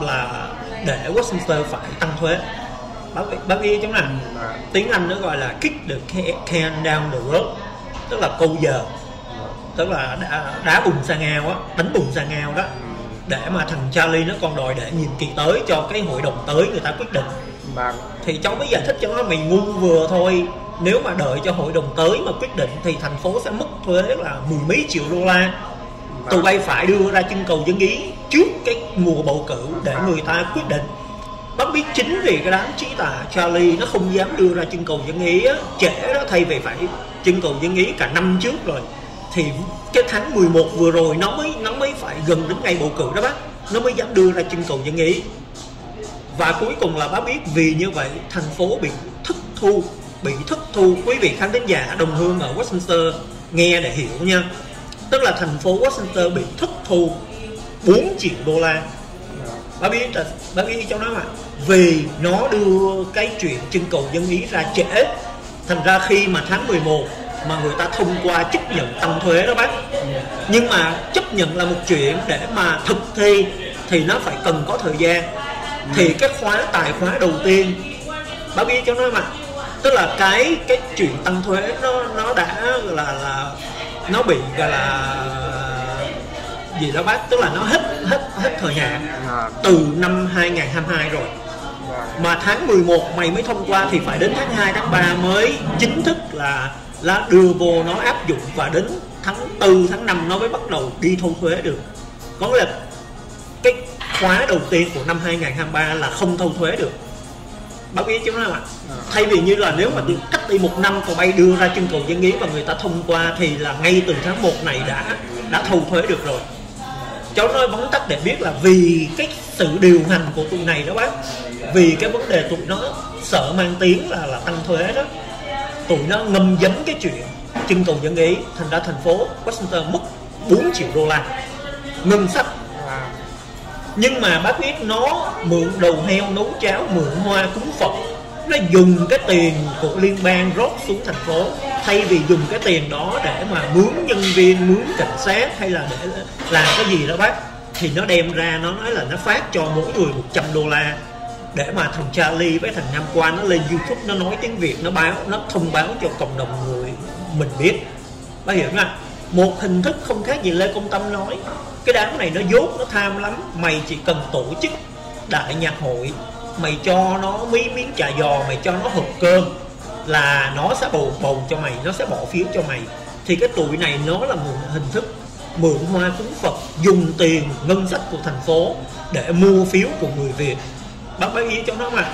là để Westminster phải tăng thuế. Bác bác ý chống nào tiếng Anh nó gọi là kick the can down the road tức là câu giờ tức là đá, đá bùng sang ngao á đánh bùng sang ngao đó. Để mà thằng Charlie nó còn đòi để nhiệm kỳ tới cho cái hội đồng tới người ta quyết định vâng. Thì cháu mới giải thích cho nó mày ngu vừa thôi. Nếu mà đợi cho hội đồng tới mà quyết định thì thành phố sẽ mất thuế là mười mấy triệu đô la. Tụi bay phải đưa ra trưng cầu dân ý trước cái mùa bầu cử để người ta quyết định. Bác biết chính vì cái đám trí tà Charlie nó không dám đưa ra trưng cầu dân ý á, trễ đó thay vì phải trưng cầu dân ý cả năm trước rồi. Thì cái tháng 11 vừa rồi nó mới nó mới phải gần đến ngày bầu cử đó bác. Nó mới dám đưa ra trưng cầu dân ý và cuối cùng là bác biết vì như vậy thành phố bị thất thu, bị thất thu. Quý vị khán thính giả đồng hương ở Westminster nghe để hiểu nha. Tức là thành phố Westminster bị thất thu 4 triệu đô la. Bác biết là bác biết cho nó mà. Vì nó đưa cái chuyện trưng cầu dân ý ra trễ. Thành ra khi mà tháng 11 mà người ta thông qua chấp nhận tăng thuế đó bác. Nhưng mà chấp nhận là một chuyện để mà thực thi thì nó phải cần có thời gian thì cái khóa, tài khóa đầu tiên, bác biết cho nó mà, tức là cái cái chuyện tăng thuế nó nó đã là là, nó bị gọi là, gì đó bác? Tức là nó hết hết hết thời hạn từ năm 2022 rồi. Mà tháng 11 mày mới thông qua thì phải đến tháng 2 tháng 3 mới chính thức là là đưa vô nó áp dụng và đến tháng 4 tháng 5 nó mới bắt đầu đi thu thuế được. Có nghĩa là cái khóa đầu tiên của năm 2023 là không thu thuế được. Bác biết chứ không ạ thay vì như là nếu mà từ cách đi một năm tụi bay đưa ra trưng cầu dân ý và người ta thông qua thì là ngay từ tháng 1 này đã đã thu thuế được rồi. Cháu nói vắn tắt để biết là vì cái sự điều hành của tụi này đó bác vì cái vấn đề tụi nó sợ mang tiếng là là tăng thuế đó tụi nó ngâm dấm cái chuyện trưng cầu dân ý thành ra thành phố Washington mất 4 triệu đô la. Ngân sách nhưng mà bác biết nó mượn đầu heo nấu cháo, mượn hoa cúng phật. Nó dùng cái tiền của liên bang rót xuống thành phố. Thay vì dùng cái tiền đó để mà mướn nhân viên, mướn cảnh sát hay là để làm cái gì đó bác, thì nó đem ra nó nói là nó phát cho mỗi người 100 đô la. Để mà thằng Charlie với thằng Nam Quan nó lên YouTube, nó nói tiếng Việt, nó báo, nó thông báo cho cộng đồng người mình biết. Bác hiểu không một hình thức không khác gì Lê Công Tâm nói cái đám này nó dốt, nó tham lắm. Mày chỉ cần tổ chức đại nhạc hội, mày cho nó mấy miếng chả giò, mày cho nó hộp cơm là nó sẽ bầu bầu cho mày, nó sẽ bỏ phiếu cho mày. Thì cái tụi này nó là một hình thức mượn hoa cúng Phật, dùng tiền ngân sách của thành phố để mua phiếu của người Việt bác bác ý cho nó mà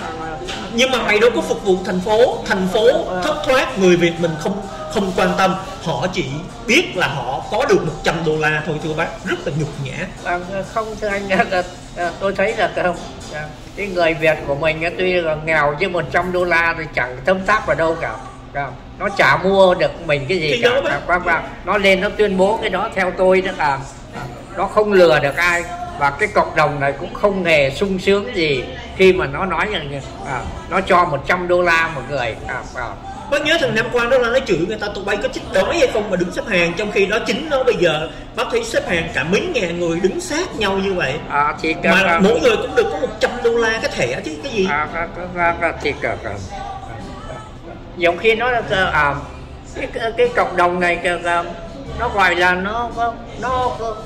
nhưng mà mày đâu có phục vụ thành phố thành phố thất thoát người Việt mình không không quan tâm họ chỉ biết là họ có được 100 đô la thôi thưa bác rất là nhục nhã vâng, không thưa anh là, là, tôi thấy là cái, là cái người Việt của mình tuy là nghèo chứ 100 đô la thì chẳng thâm tháp vào đâu cả Cả. nó chả mua được mình cái gì Thì cả. Cả. Vâng, vâng. nó lên nó tuyên bố cái đó theo tôi đó là nó không lừa được ai và cái cộng đồng này cũng không hề sung sướng gì khi mà nó nói rằng à, nó cho 100 đô la một người à, à. bác nhớ thằng Nam Quan đó là nó chửi người ta tụi bay có chết đói hay không mà đứng xếp hàng trong khi đó chính nó bây giờ bác thấy xếp hàng cả mấy ngàn người đứng sát nhau như vậy À, thì mà cả, mỗi người cũng được có 100 đô la cái thẻ chứ cái gì à, à, à, à, thì cả, cả. giống khi nó là à, cái, cái, cộng đồng này nó gọi là nó nó có-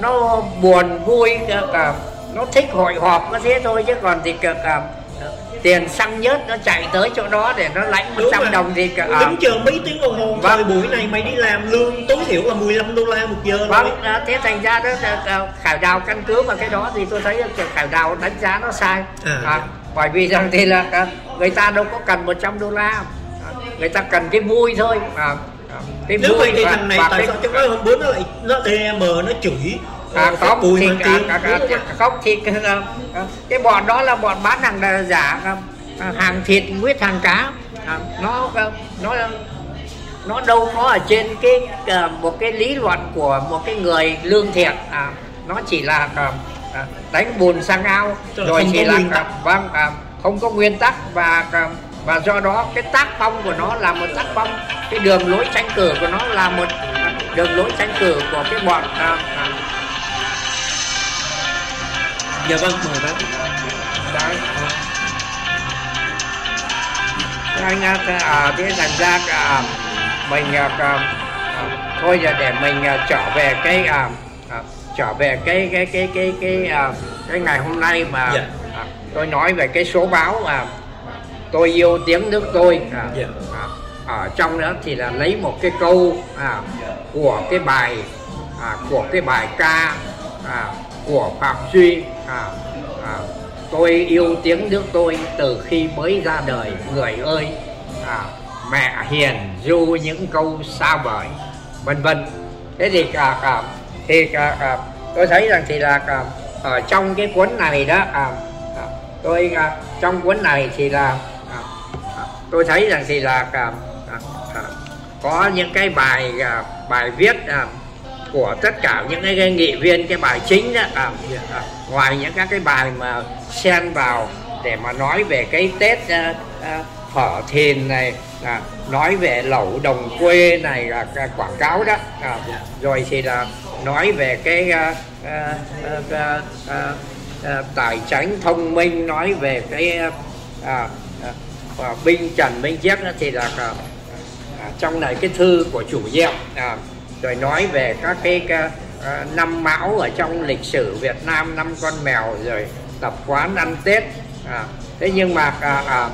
nó buồn vui cả, nó thích hội họp có thế thôi chứ còn thì cả, cả, tiền xăng nhớt nó chạy tới chỗ đó để nó lãnh 100 rồi. đồng thì cả, đứng chờ mấy tiếng đồng hồ Vâng. buổi này mày đi làm lương tối thiểu là 15 đô la một giờ Vâng, à, thế thành ra đó Khải Đào căn cứ vào cái đó thì tôi thấy là Khải Đào đánh giá nó sai. À, À, bởi vì rằng thì là à, người ta đâu có cần 100 đô la. À, người ta cần cái vui thôi. À, cái nếu vậy thì thằng này tại sao trong đó hôm bữa nó lại nó DM nó chửi. À, ờ, không bùi thì à, à, à, không thì cái, à, à, cái bọn đó là bọn bán hàng giả à, hàng thịt huyết hàng cá. À, nó nó nó đâu có ở trên cái một cái lý luận của một cái người lương thiện. À, nó chỉ là đánh bùn sang ao rồi chỉ là vâng không có nguyên tắc và và do đó cái tác phong của nó là một tác phong cái đường lối tranh cử của nó là một à, đường lối tranh cử của cái bọn à, à, dạ vâng mời bác. Đấy. Anh à, à, thế thành ra à, mình à, à, thôi giờ để mình à, trở về cái à, à, trở về cái cái cái cái cái à, cái ngày hôm nay mà Dạ. à, tôi nói về cái số báo mà tôi yêu tiếng nước tôi. À, Dạ. à, ở trong đó thì là lấy một cái câu à, của cái bài à, của cái bài ca à, của phạm duy. À, à, tôi yêu tiếng nước tôi từ khi mới ra đời người ơi. À, mẹ hiền du những câu xa vời vân vân. Thế thì à, à, thì à, à, tôi thấy rằng thì là à, ở trong cái cuốn này đó à, à, tôi à, trong cuốn này thì là à, à, tôi thấy rằng thì là à, à, à, có những cái bài à, bài viết à, của tất cả những cái, cái nghị viên cái bài chính đó à, à, ngoài những các cái bài mà xen vào để mà nói về cái tết à, à, phở thìn này à, nói về lẩu đồng quê này là quảng cáo đó à, rồi thì là nói về cái à, à, à, à, à, à, tài chính thông minh nói về cái à, và binh trần minh giác đó thì là à, à, trong này cái thư của chủ nhiệm à, rồi nói về các cái, cái à, năm mão ở trong lịch sử Việt Nam năm con mèo rồi tập quán ăn Tết à, thế nhưng mà à, à,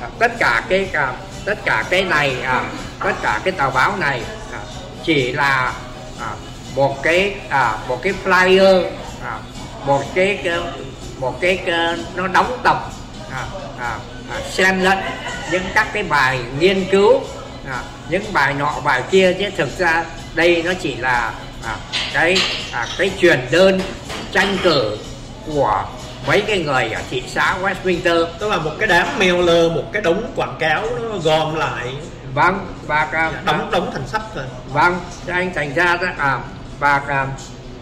à, tất cả cái à, tất cả cái này à, tất cả cái tờ báo này à, chỉ là à, một cái à, một cái flyer à, một cái, cái một cái, cái nó đóng tập à, à, xen lẫn những các cái bài nghiên cứu à, những bài nọ bài kia. Chứ thực ra đây nó chỉ là à, cái à, cái truyền đơn tranh cử của mấy cái người ở thị xã Westminster. Tức là một cái đám mailer một cái đống quảng cáo nó gom lại. Vâng và à, đóng đóng thành sách rồi vâng cho anh thành ra đó à, và à,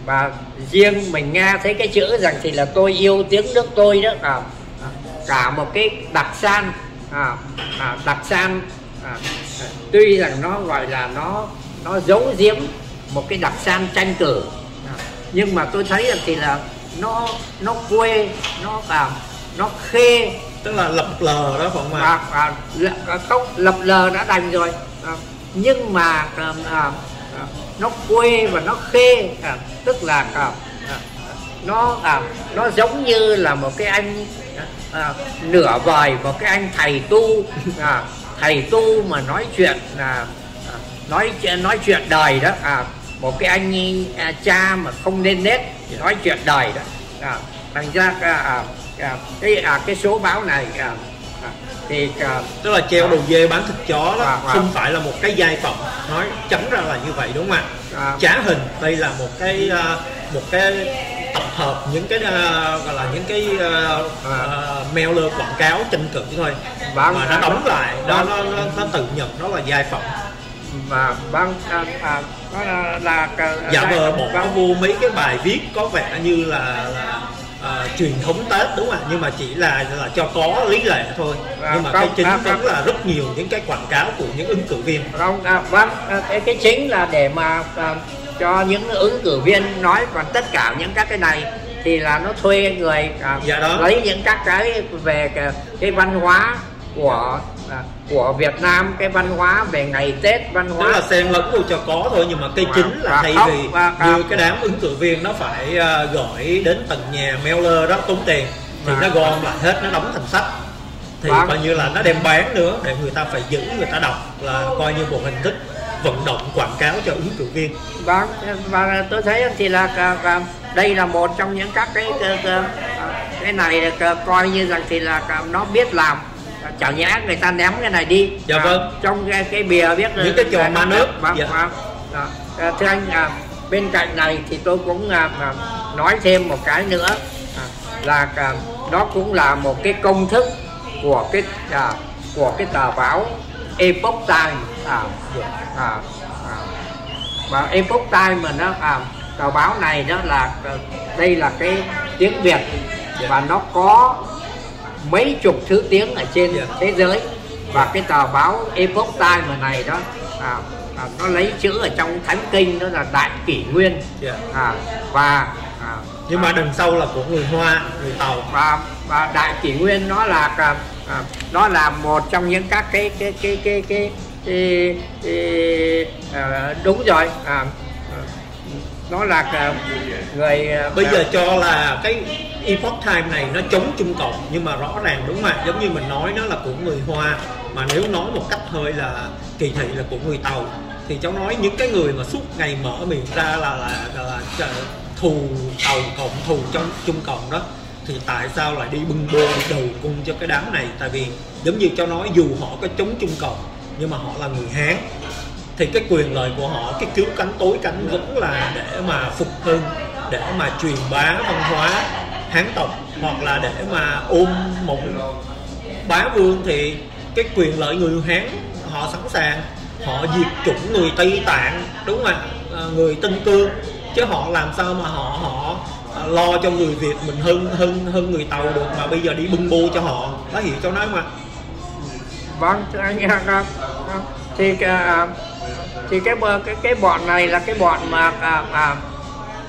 và riêng mình nghe thấy cái chữ rằng thì là tôi yêu tiếng nước tôi đó à, cả một cái đặc san. À, à, đặc san à, tuy rằng nó gọi là nó nó giấu giếm một cái đặc san tranh cử. À, nhưng mà tôi thấy rằng thì là nó nó quê nó à, nó khê. Tức là lập lờ đó không ạ à, à, à, không lập lờ đã đành rồi. À, nhưng mà à, à, à, nó quê và nó khê. À, tức là à, nó à, nó giống như là một cái anh à, nửa vời một cái anh thầy tu à, thầy tu mà nói chuyện là nói chuyện- nói chuyện đời đó à, một cái anh à, cha mà không nên nết nói chuyện đời đó à, thành ra à, à, à cái à, cái số báo này à, thì à, tức là treo đồ dê bán thịt chó đó À, à. không phải là một cái giai phẩm. Nói chấm ra là như vậy đúng không ạ? À, trá hình đây là một cái à, một cái tập hợp những cái à, gọi là những cái uh, mailer quảng cáo tranh cử thôi. Vâng. mà nó đóng lại nó, Vâng. nó, nó, nó tự nhận nó là giai phẩm. Và vâng à, à, nó là, là à, giả đây- vờ bỏ vô mấy cái bài viết có vẻ như là, là à, truyền thống Tết đúng không ạ nhưng mà chỉ là là cho có lý lẽ thôi À, nhưng mà không, cái chính à, vẫn không. là rất nhiều những cái quảng cáo của những ứng cử viên không à, vâng à, cái, cái chính là để mà à, cho những ứng cử viên nói còn tất cả những các cái này thì là nó thuê người à, Dạ đó. lấy những các cái về cái, cái văn hóa của à, của Việt Nam cái văn hóa về ngày Tết văn tức hóa là xen lẫn vô cho có thôi nhưng mà Và- chính là thay vì như cái đám ứng cử viên nó phải à, gọi đến tận nhà mailer đó tốn tiền thì Và- nó gom lại hết nó đóng thành sách. Thì Vâng. coi như là nó đem bán nữa để người ta phải giữ người ta đọc là coi như một hình thức vận động quảng cáo cho ứng cử viên. Vâng và tôi thấy thì là đây là một trong những các cái cái, cái, này là co- coi như rằng thì là nó biết làm À, chẳng nhẽ người ta ném cái này đi Dạ À, vâng. trong cái, cái bìa viết Những cái trò ma nước. vâng, Dạ. vâng. Đó. À, thưa anh à, bên cạnh này thì tôi cũng à, à, nói thêm một cái nữa à, là à, đó cũng là một cái công thức của cái à, của cái tờ báo Epoch Times à, à, à, và Epoch Times mà nó à, tờ báo này đó là ờ, đây là cái tiếng Việt Dạ. và nó có mấy chục thứ tiếng ở trên Dạ. thế giới và cái tờ báo Epoch Times này đó à, à, nó lấy chữ ở trong thánh kinh đó là đại kỷ nguyên Dạ. à, và à, nhưng mà đằng sau là của người hoa người tàu và và đại kỷ nguyên nó là à, à, nó là một trong những các cái cái cái cái cái, cái, cái à, đúng rồi à, à, nó là người à, bây giờ cho là cái Epoch Time này nó chống Trung Cộng nhưng mà rõ ràng đúng không ạ? Giống như mình nói nó là của người Hoa mà nếu nói một cách hơi là kỳ thị là của người Tàu thì cháu nói những cái người mà suốt ngày mở miệng ra là là, là, là, là thù Tàu Cộng thù trong Trung Cộng đó thì tại sao lại đi bưng bô đi đầu cung cho cái đám này? Tại vì giống như cháu nói dù họ có chống Trung Cộng nhưng mà họ là người Hán thì cái quyền lợi của họ cái cứu cánh tối cánh vẫn là để mà phục hưng để mà truyền bá văn hóa hán tộc hoặc là để mà ôm một bá vương. Thì cái quyền lợi người hán họ sẵn sàng họ diệt chủng người tây tạng đúng không ạ? À, người tân cương. Chứ họ làm sao mà họ họ à, lo cho người việt mình hơn hơn hơn người tàu được mà bây giờ đi bưng bô cho họ. Đó hiểu cháu nói mà vâng thưa anh thì à, thì cái cái cái bọn này là cái bọn mà à, à,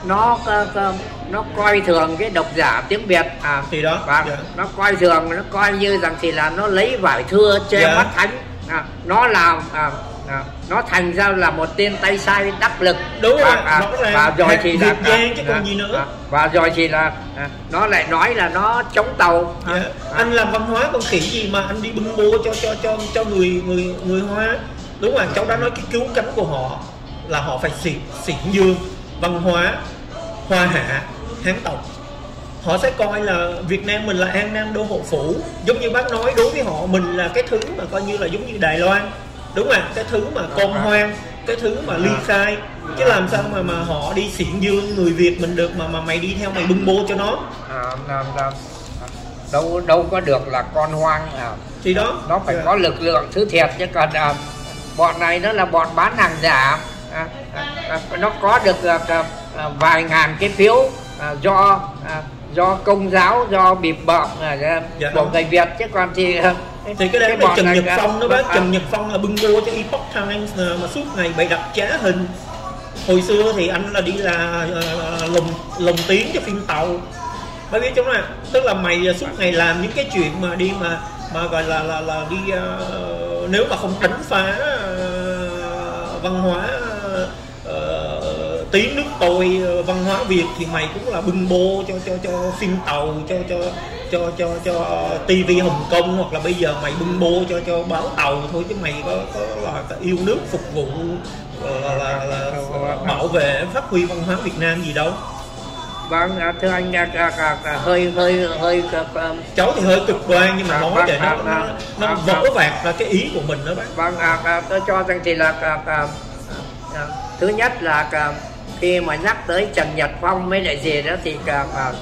nó à, à, nó coi thường cái độc giả tiếng Việt à thì đó và dạ. nó coi thường nó coi như rằng thì là nó lấy vải thưa che Dạ. mắt thánh à, nó làm à, à, nó thành ra là một tên tay sai đắc lực Đúng rồi, và, à, và rồi thì là Việt Giang chứ còn gì nữa. à, và rồi thì là à, nó lại nói là nó chống tàu à, Dạ. anh làm văn hóa con khỉ gì mà anh đi bưng bô cho cho cho cho người người người hoa đúng rồi cháu đã nói cái cứu cánh của họ là họ phải xỉn xỉn dương văn hóa hoa hạ hán tộc. Họ sẽ coi là Việt Nam mình là an nam đô hộ phủ. Giống như bác nói đối với họ mình là cái thứ mà coi như là giống như Đài Loan. Đúng không cái thứ mà con hoang cái thứ mà ly khai. Chứ làm sao mà mà họ đi xỉn dương người Việt mình được mà mà mày đi theo mày bưng bô cho nó? À, à, à, đâu đâu có được là con hoang à, thì đó. Nó phải Dạ. có lực lượng thứ thiệt chứ còn à, bọn này nó là bọn bán hàng giả. À, à, à, nó có được à, à, à, vài ngàn cái phiếu à, do à, do công giáo do bịp bợm à, à, Dạ. của người Việt. Chứ còn thì à, thì cái đấy là Trần này Nhật Phong đó bác. À, Trần Nhật Phong là bưng bô cho Epoch Times mà suốt ngày bày đặt trá hình. Hồi xưa thì anh là đi là uh, lồng lồng tiếng cho phim tàu. Mới biết chúng là tức là mày suốt ngày làm những cái chuyện mà đi mà mà gọi là là là đi à, nếu mà không đánh phá à, văn hóa uh, tiếng nước tôi ờ, văn hóa việt thì mày cũng là bưng bô cho cho cho phim tàu cho cho cho cho cho TV Hồng Kông hoặc là bây giờ mày bưng bô cho cho báo tàu thôi chứ mày có có là yêu nước phục vụ ờ, là, là, là, là bảo vệ phát huy văn hóa Việt Nam gì đâu vâng à, thưa anh à, à, à, à, hơi hơi hơi à, à, cháu thì hơi cực đoan nhưng mà À, nói vâng, để nó à, nó, à, nó à, vỡ à. vạc ra cái ý của mình đó bác vâng à, à, tôi cho rằng thì là à, à, à, thứ nhất là à, khi mà nhắc tới Trần Nhật Phong mấy lại gì đó thì à, à,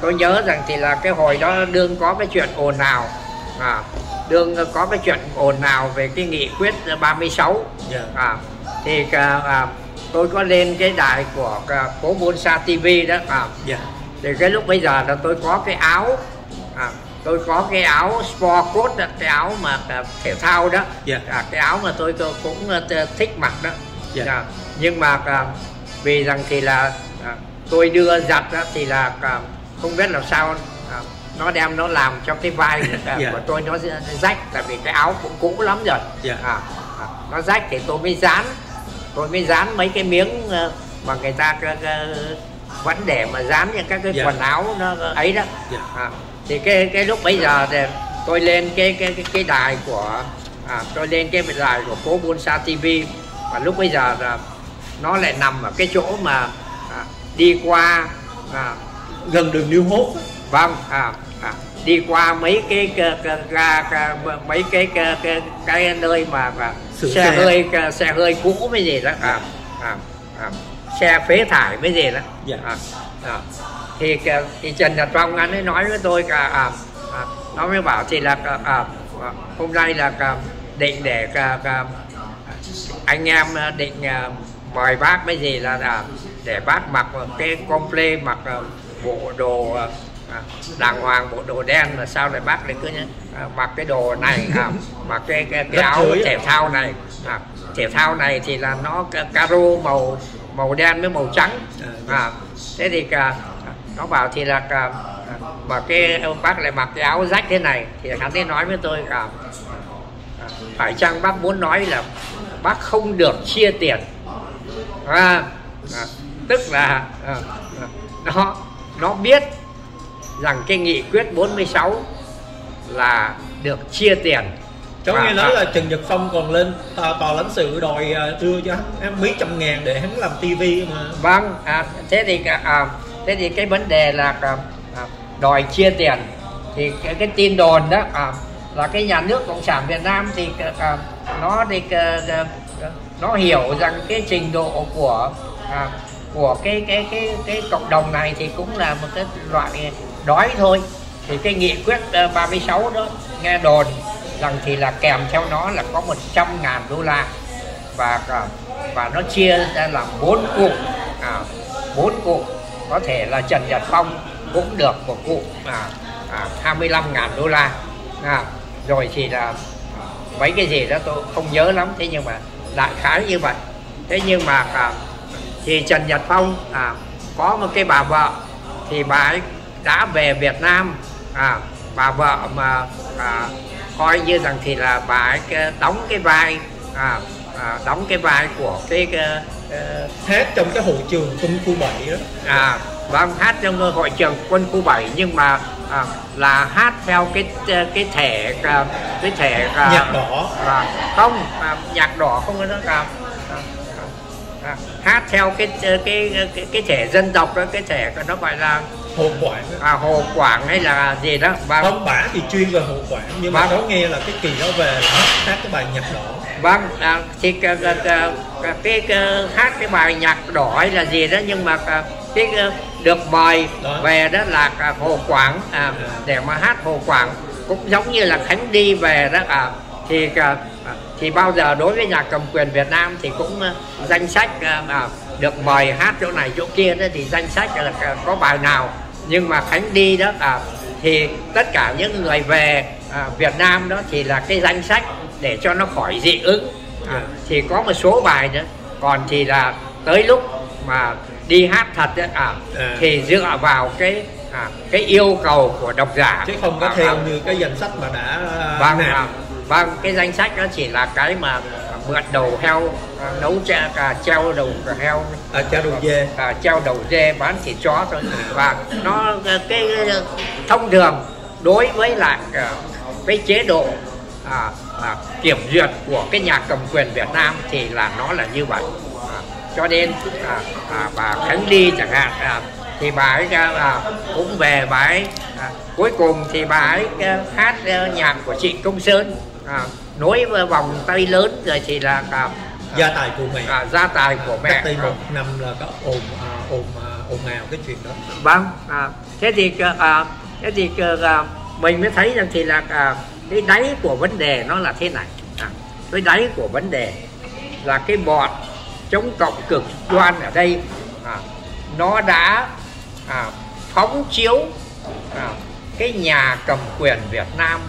tôi nhớ rằng thì là cái hồi đó đương có cái chuyện ồn ào à, đương có cái chuyện ồn ào về cái nghị quyết 36 Dạ. à, thì à, à, tôi có lên cái đài của à, phố Bonsa TV đó à, dạ thì cái lúc bây giờ là tôi có cái áo à, tôi có cái áo sport coat đó, cái áo mà à, thể thao đó Dạ. à, cái áo mà tôi, tôi cũng à, thích mặc đó Dạ. À, nhưng mà à, vì rằng thì là à, tôi đưa giặt đó, thì là à, không biết làm sao à, nó đem nó làm cho cái vai à, Dạ. của tôi nó rách tại vì cái áo cũng cũ lắm rồi Dạ. à, à, nó rách thì tôi mới dán tôi mới dán mấy cái miếng à, mà người ta vẫn để mà dán những các cái Dạ. quần áo nó ấy đó Dạ. à, thì cái cái lúc bây giờ thì tôi lên cái cái cái, cái đài của à, tôi lên cái đài của phố Bonsa TV và lúc bây giờ là nó lại nằm ở cái chỗ mà à, đi qua à, gần đường New Hope á. vâng à, đi qua mấy cái cái, cái, cái, cái mấy cái cái, cái, cái nơi mà, mà xe, xe. hơi cái, xe hơi cũ mới gì đó à, à, à, xe phế thải mới gì đó Dạ. à, à. thì cái- thì Trần Nhật Phong anh ấy nói với tôi cả à, à, nó mới bảo thì là à, à, hôm nay là à, định để à, à, anh em à, định à, mời bác mấy gì là à, để bác mặc cái comple mặc à, bộ đồ à, à, đàng hoàng bộ đồ đen mà sao lại bác lại cứ à, mặc cái đồ này à, mặc cái cái, cái áo thể thao này. À, thể thao này thì là nó caro màu màu đen với màu trắng. À, à thế thì cả nó bảo thì là cả mà cái ông bác lại mặc cái áo rách thế này thì hắn ấy nói với tôi cả phải chăng bác muốn nói là bác không được chia tiền? À, à, tức là à, à, nó nó biết rằng cái nghị quyết 46 là được chia tiền. Cháu nghe nói là Trần Nhật Phong còn lên tòa, tòa lãnh sự đòi uh, đưa cho hắn mấy trăm ngàn để hắn làm tivi mà. Vâng à, thế thì à, thế thì cái vấn đề là à, à, đòi chia tiền. Thì cái, cái tin đồn đó à, là cái nhà nước cộng sản Việt Nam thì à, nó thì à, à, nó hiểu rằng cái trình độ của à, của cái cái cái cái cộng đồng này thì cũng là một cái loại đói thôi. Thì cái nghị quyết ờ, 36 đó nghe đồn rằng thì là kèm theo nó là có 100 ngàn đô la. Và ờ, và nó chia ra làm bốn cụm. À, bốn cụm có thể là Trần Nhật Phong cũng được một cụm à, à, 25 ngàn đô la. À, rồi thì là à, mấy cái gì đó tôi không nhớ lắm thế nhưng mà đại khái như vậy. Thế nhưng mà à, thì Trần Nhật Phong à, có một cái bà vợ thì bà ấy đã về Việt Nam. À, bà vợ mà à, coi như rằng thì là bà ấy đóng cái vai à, à, đóng cái vai của cái uh, hát trong cái hội trường quân khu 7 đó. À vâng hát trong hội trường quân khu 7 nhưng mà à, là hát theo cái cái thẻ cái thẻ nhạc đỏ. à, không à, nhạc đỏ không có đó cả à, hát theo cái cái cái cái thẻ dân tộc đó cái thẻ nó gọi là hồ quảng à hồ quảng hay là gì đó vâng ông bả thì chuyên về hồ quảng nhưng mà vâng. nghe là cái kỳ đó về là hát cái bài nhạc đỏ vâng à, thì cái, cái, cái, cái, hát cái bài nhạc đỏ hay là gì đó nhưng mà cái được mời đó. về đó là hồ quảng à, à. để mà hát hồ quảng cũng giống như là khánh đi về đó à thì thì bao giờ đối với nhà cầm quyền Việt Nam thì cũng uh, danh sách uh, à, được mời hát chỗ này chỗ kia đó thì danh sách là có bài nào nhưng mà Khánh đi đó à, thì tất cả những người về à, Việt Nam đó thì là cái danh sách để cho nó khỏi dị ứng. À, thì có một số bài nữa. Còn thì là tới lúc mà đi hát thật đó, à, à. thì dựa vào cái à, cái yêu cầu của độc giả. Chứ không có à, theo à, như cái danh sách mà đã vâng à, vâng cái danh sách đó chỉ là cái mà mượn đầu heo nấu cha à, treo đầu heo à, treo đầu dê. À, treo đầu dê bán thịt chó thôi. Và nó cái thông thường đối với lại cái chế độ à, à, kiểm duyệt của cái nhà cầm quyền Việt Nam thì là nó là như vậy. À, cho nên à, à, bà Khánh Ly chẳng hạn à, thì bà ấy à, cũng về bà ấy à, cuối cùng thì bà ấy à, hát à, nhạc của chị Công Sơn. À, nối vòng tay lớn rồi thì là à, gia tài của mẹ. À, gia tài của mẹ. Cách đây một năm là có ồn à, ồn à, ồn ào cái chuyện đó. Vâng à, thế thì à, thế thì à, mình mới thấy rằng thì là à, cái đáy của vấn đề nó là thế này. À, cái đáy của vấn đề là cái bọn chống cộng cực đoan ở đây à, nó đã à, phóng chiếu à, cái nhà cầm quyền Việt Nam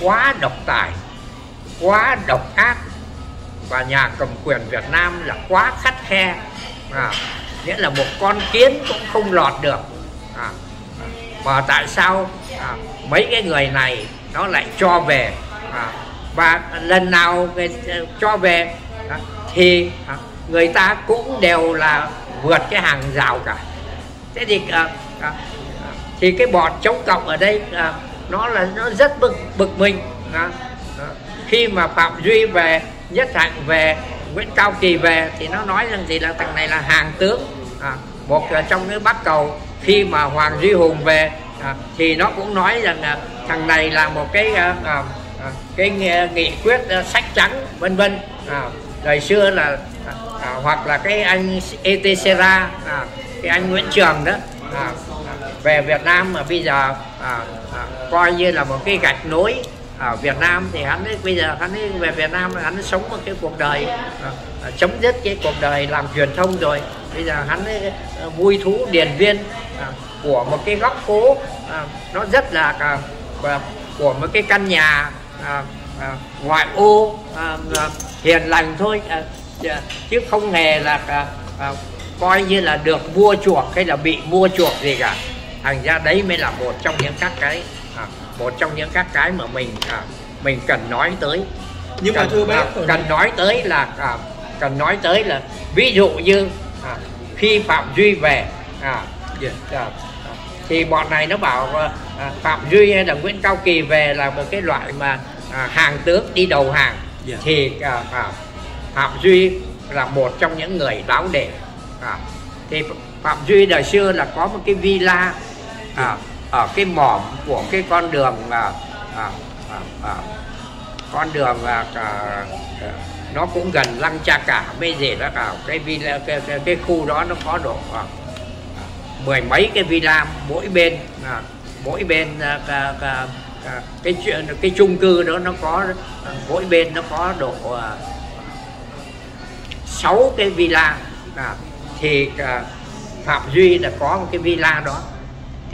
quá độc tài quá độc ác và nhà cầm quyền Việt Nam là quá khắt khe. À, nghĩa là một con kiến cũng không lọt được. À, mà tại sao à, mấy cái người này nó lại cho về? À, và lần nào người cho về à, thì à, người ta cũng đều là vượt cái hàng rào cả. Thế thì à, à, thì cái bọn chống cộng ở đây à, nó là nó rất bực bực mình. À, à, khi mà phạm duy về nhất hạnh về nguyễn cao kỳ về thì nó nói rằng gì là thằng này là hàng tướng. À, một trong cái bắc cầu khi mà hoàng duy hùng về à, thì nó cũng nói rằng à, thằng này là một cái à, à, à cái nghị quyết à, sách trắng vân vân. À, đời xưa là à, à, hoặc là cái anh Etcera à, cái anh Nguyễn Trường đó à, à, về Việt Nam mà bây giờ à, à, coi như là một cái gạch nối ở Việt Nam thì hắn ấy bây giờ hắn ấy về Việt Nam hắn ấy sống một cái cuộc đời à, à, chấm dứt cái cuộc đời làm truyền thông rồi. Bây giờ hắn ấy à, vui thú điền viên à, của một cái góc phố à, nó rất là à, của một cái căn nhà à, à, ngoại ô à, à, hiền lành thôi à, à, chứ không hề là à, à, coi như là được mua chuộc hay là bị mua chuộc gì cả. Thành ra đấy mới là một trong những các cái một trong những các cái mà mình à, mình cần nói tới nhưng cần, mà thưa bác à, cần nói tới là à, cần nói tới là ví dụ như à, khi phạm duy về à, Dạ. à, thì bọn này nó bảo à, à, phạm duy hay là nguyễn cao kỳ về là một cái loại mà à, hàng tướng đi đầu hàng Dạ. thì à, à, phạm duy là một trong những người đáo để à, thì phạm duy đời xưa là có một cái villa à, ở cái mỏm của cái con đường à, à, à, à, con đường à, à, nó cũng gần lăng cha cả bây gì đó cả cái villa cái, cái, cái khu đó nó có độ à, mười mấy cái villa mỗi bên à, mỗi bên à, à, à, à cái chuyện cái chung cư đó nó có à, mỗi bên nó có độ à, sáu cái villa. À, thì à, phạm duy là có một cái villa đó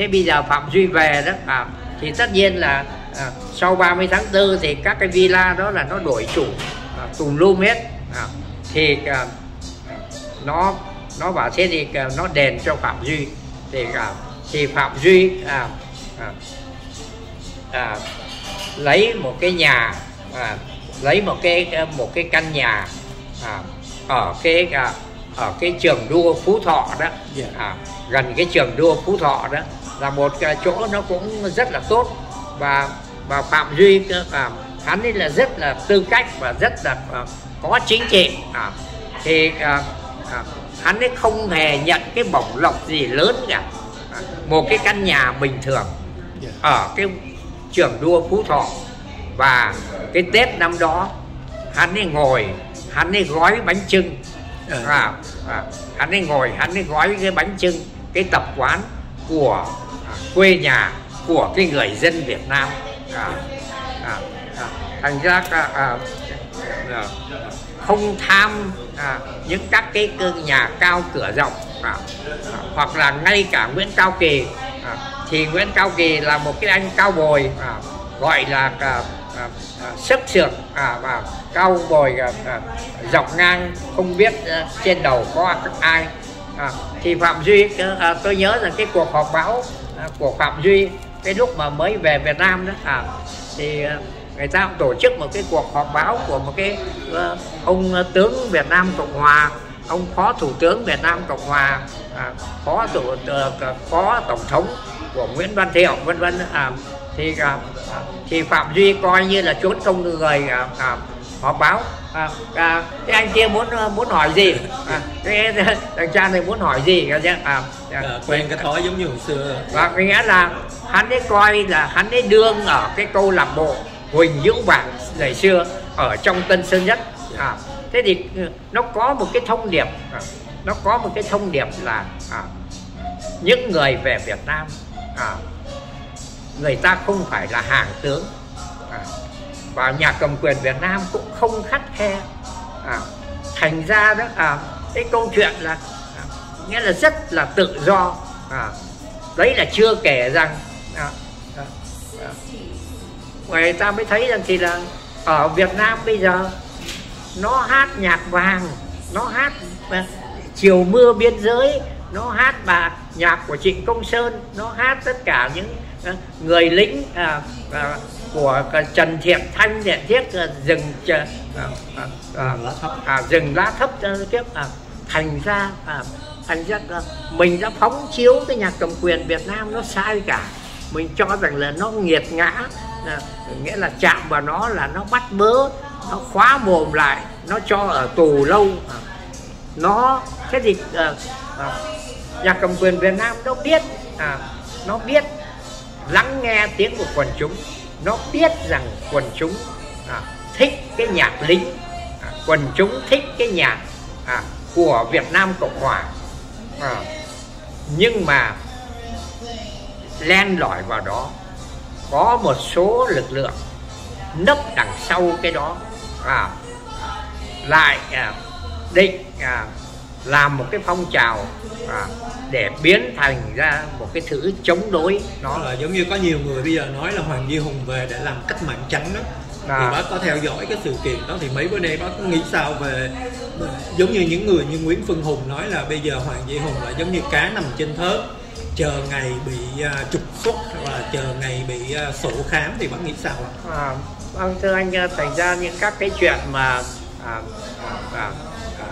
thế bây giờ phạm duy về đó à, thì tất nhiên là à, sau 30 tháng 4 thì các cái villa đó là nó đổi chủ à, tùm lum hết à, thì à, nó nó bảo thế thì à, nó đền cho phạm duy thì à, thì phạm duy à, à, à, lấy một cái nhà à, lấy một cái một cái căn nhà à, ở cái à, ở cái trường đua phú thọ đó Dạ. à, gần cái trường đua phú thọ đó là một cái chỗ nó cũng rất là tốt. Và và phạm duy à, hắn ấy là rất là tư cách và rất là à, có chính trị. À, thì à, à, hắn ấy không hề nhận cái bổng lộc gì lớn cả. À, một cái căn nhà bình thường ở cái trường đua phú thọ. Và cái tết năm đó hắn ấy ngồi hắn ấy gói bánh trưng À. à, à, hắn ấy ngồi hắn ấy gói cái bánh trưng cái tập quán của quê nhà của cái người dân Việt Nam. À, à, à, thành ra à, à, à, không tham à, những các cái cơ nhà cao cửa rộng à, à, hoặc là ngay cả Nguyễn Cao Kỳ à, thì Nguyễn Cao Kỳ là một cái anh cao bồi à, gọi là à, à, à, sức sược à, và cao bồi à, à, dọc ngang không biết à, trên đầu có ai. À, thì Phạm Duy à, tôi nhớ là cái cuộc họp báo À, của Phạm Duy. Cái lúc mà mới về Việt Nam đó à, thì à, người ta cũng tổ chức một cái cuộc họp báo của một cái à, ông tướng Việt Nam Cộng Hòa ông phó thủ tướng Việt Nam Cộng Hòa à, phó thủ phó tổng thống của Nguyễn Văn Thiệu vân vân à, thì à, thì Phạm Duy coi như là trốn công người à, à, họp báo. À, à, thế anh kia muốn muốn hỏi gì? À, cái thằng cha này muốn hỏi gì? À, à, À, quen cái thói giống như hồi xưa. Và có nghĩa là hắn ấy coi là hắn ấy đương ở cái câu lạc bộ Huỳnh Hữu Bạc ngày xưa ở trong Tân Sơn Nhất. À, thế thì ừ, nó có một cái thông điệp à, nó có một cái thông điệp là à, những người về Việt Nam à, người ta không phải là hàng tướng. À, và nhà cầm quyền Việt Nam cũng không khắt khe. À, thành ra đó à, cái câu chuyện là nghĩa là rất là tự do. À, đấy là chưa kể rằng à, à, à, người ta mới thấy rằng thì là ở Việt Nam bây giờ nó hát nhạc vàng nó hát à, chiều mưa biên giới nó hát bà nhạc của Trịnh Công Sơn nó hát tất cả những à, người lính à, à, của Trần Thiện Thanh Thiện Thiết à, rừng à, à, à, à, rừng lá thấp à, tiếp à, thành ra à, thành ra là mình đã phóng chiếu cái nhạc cầm quyền Việt Nam nó sai cả. Mình cho rằng là nó nghiệt ngã là, nghĩa là chạm vào nó là nó bắt bớ nó khóa mồm lại nó cho ở tù lâu. Nó thế thì à, à, nhạc cầm quyền Việt Nam nó biết à, nó biết lắng nghe tiếng của quần chúng. Nó biết rằng quần chúng à, thích cái nhạc lính à, quần chúng thích cái nhạc à, của Việt Nam Cộng Hòa à, nhưng mà len lỏi vào đó có một số lực lượng nấp đằng sau cái đó à, lại à, định à, làm một cái phong trào à, để biến thành ra một cái thứ chống đối nó. Là giống như có nhiều người bây giờ nói là Hoàng Duy Hùng về để làm cách mạng trắng đó à. thì bác có theo dõi cái sự kiện đó thì mấy bữa nay bác nghĩ sao về giống như những người như Nguyễn Phương Hùng nói là bây giờ Hoàng Duy Hùng là giống như cá nằm trên thớt chờ ngày bị uh, trục xuất hoặc là chờ ngày bị uh, sổ khám thì bác nghĩ sao ạ? À, vâng thưa anh thành ra những các cái chuyện mà à, à, à, à,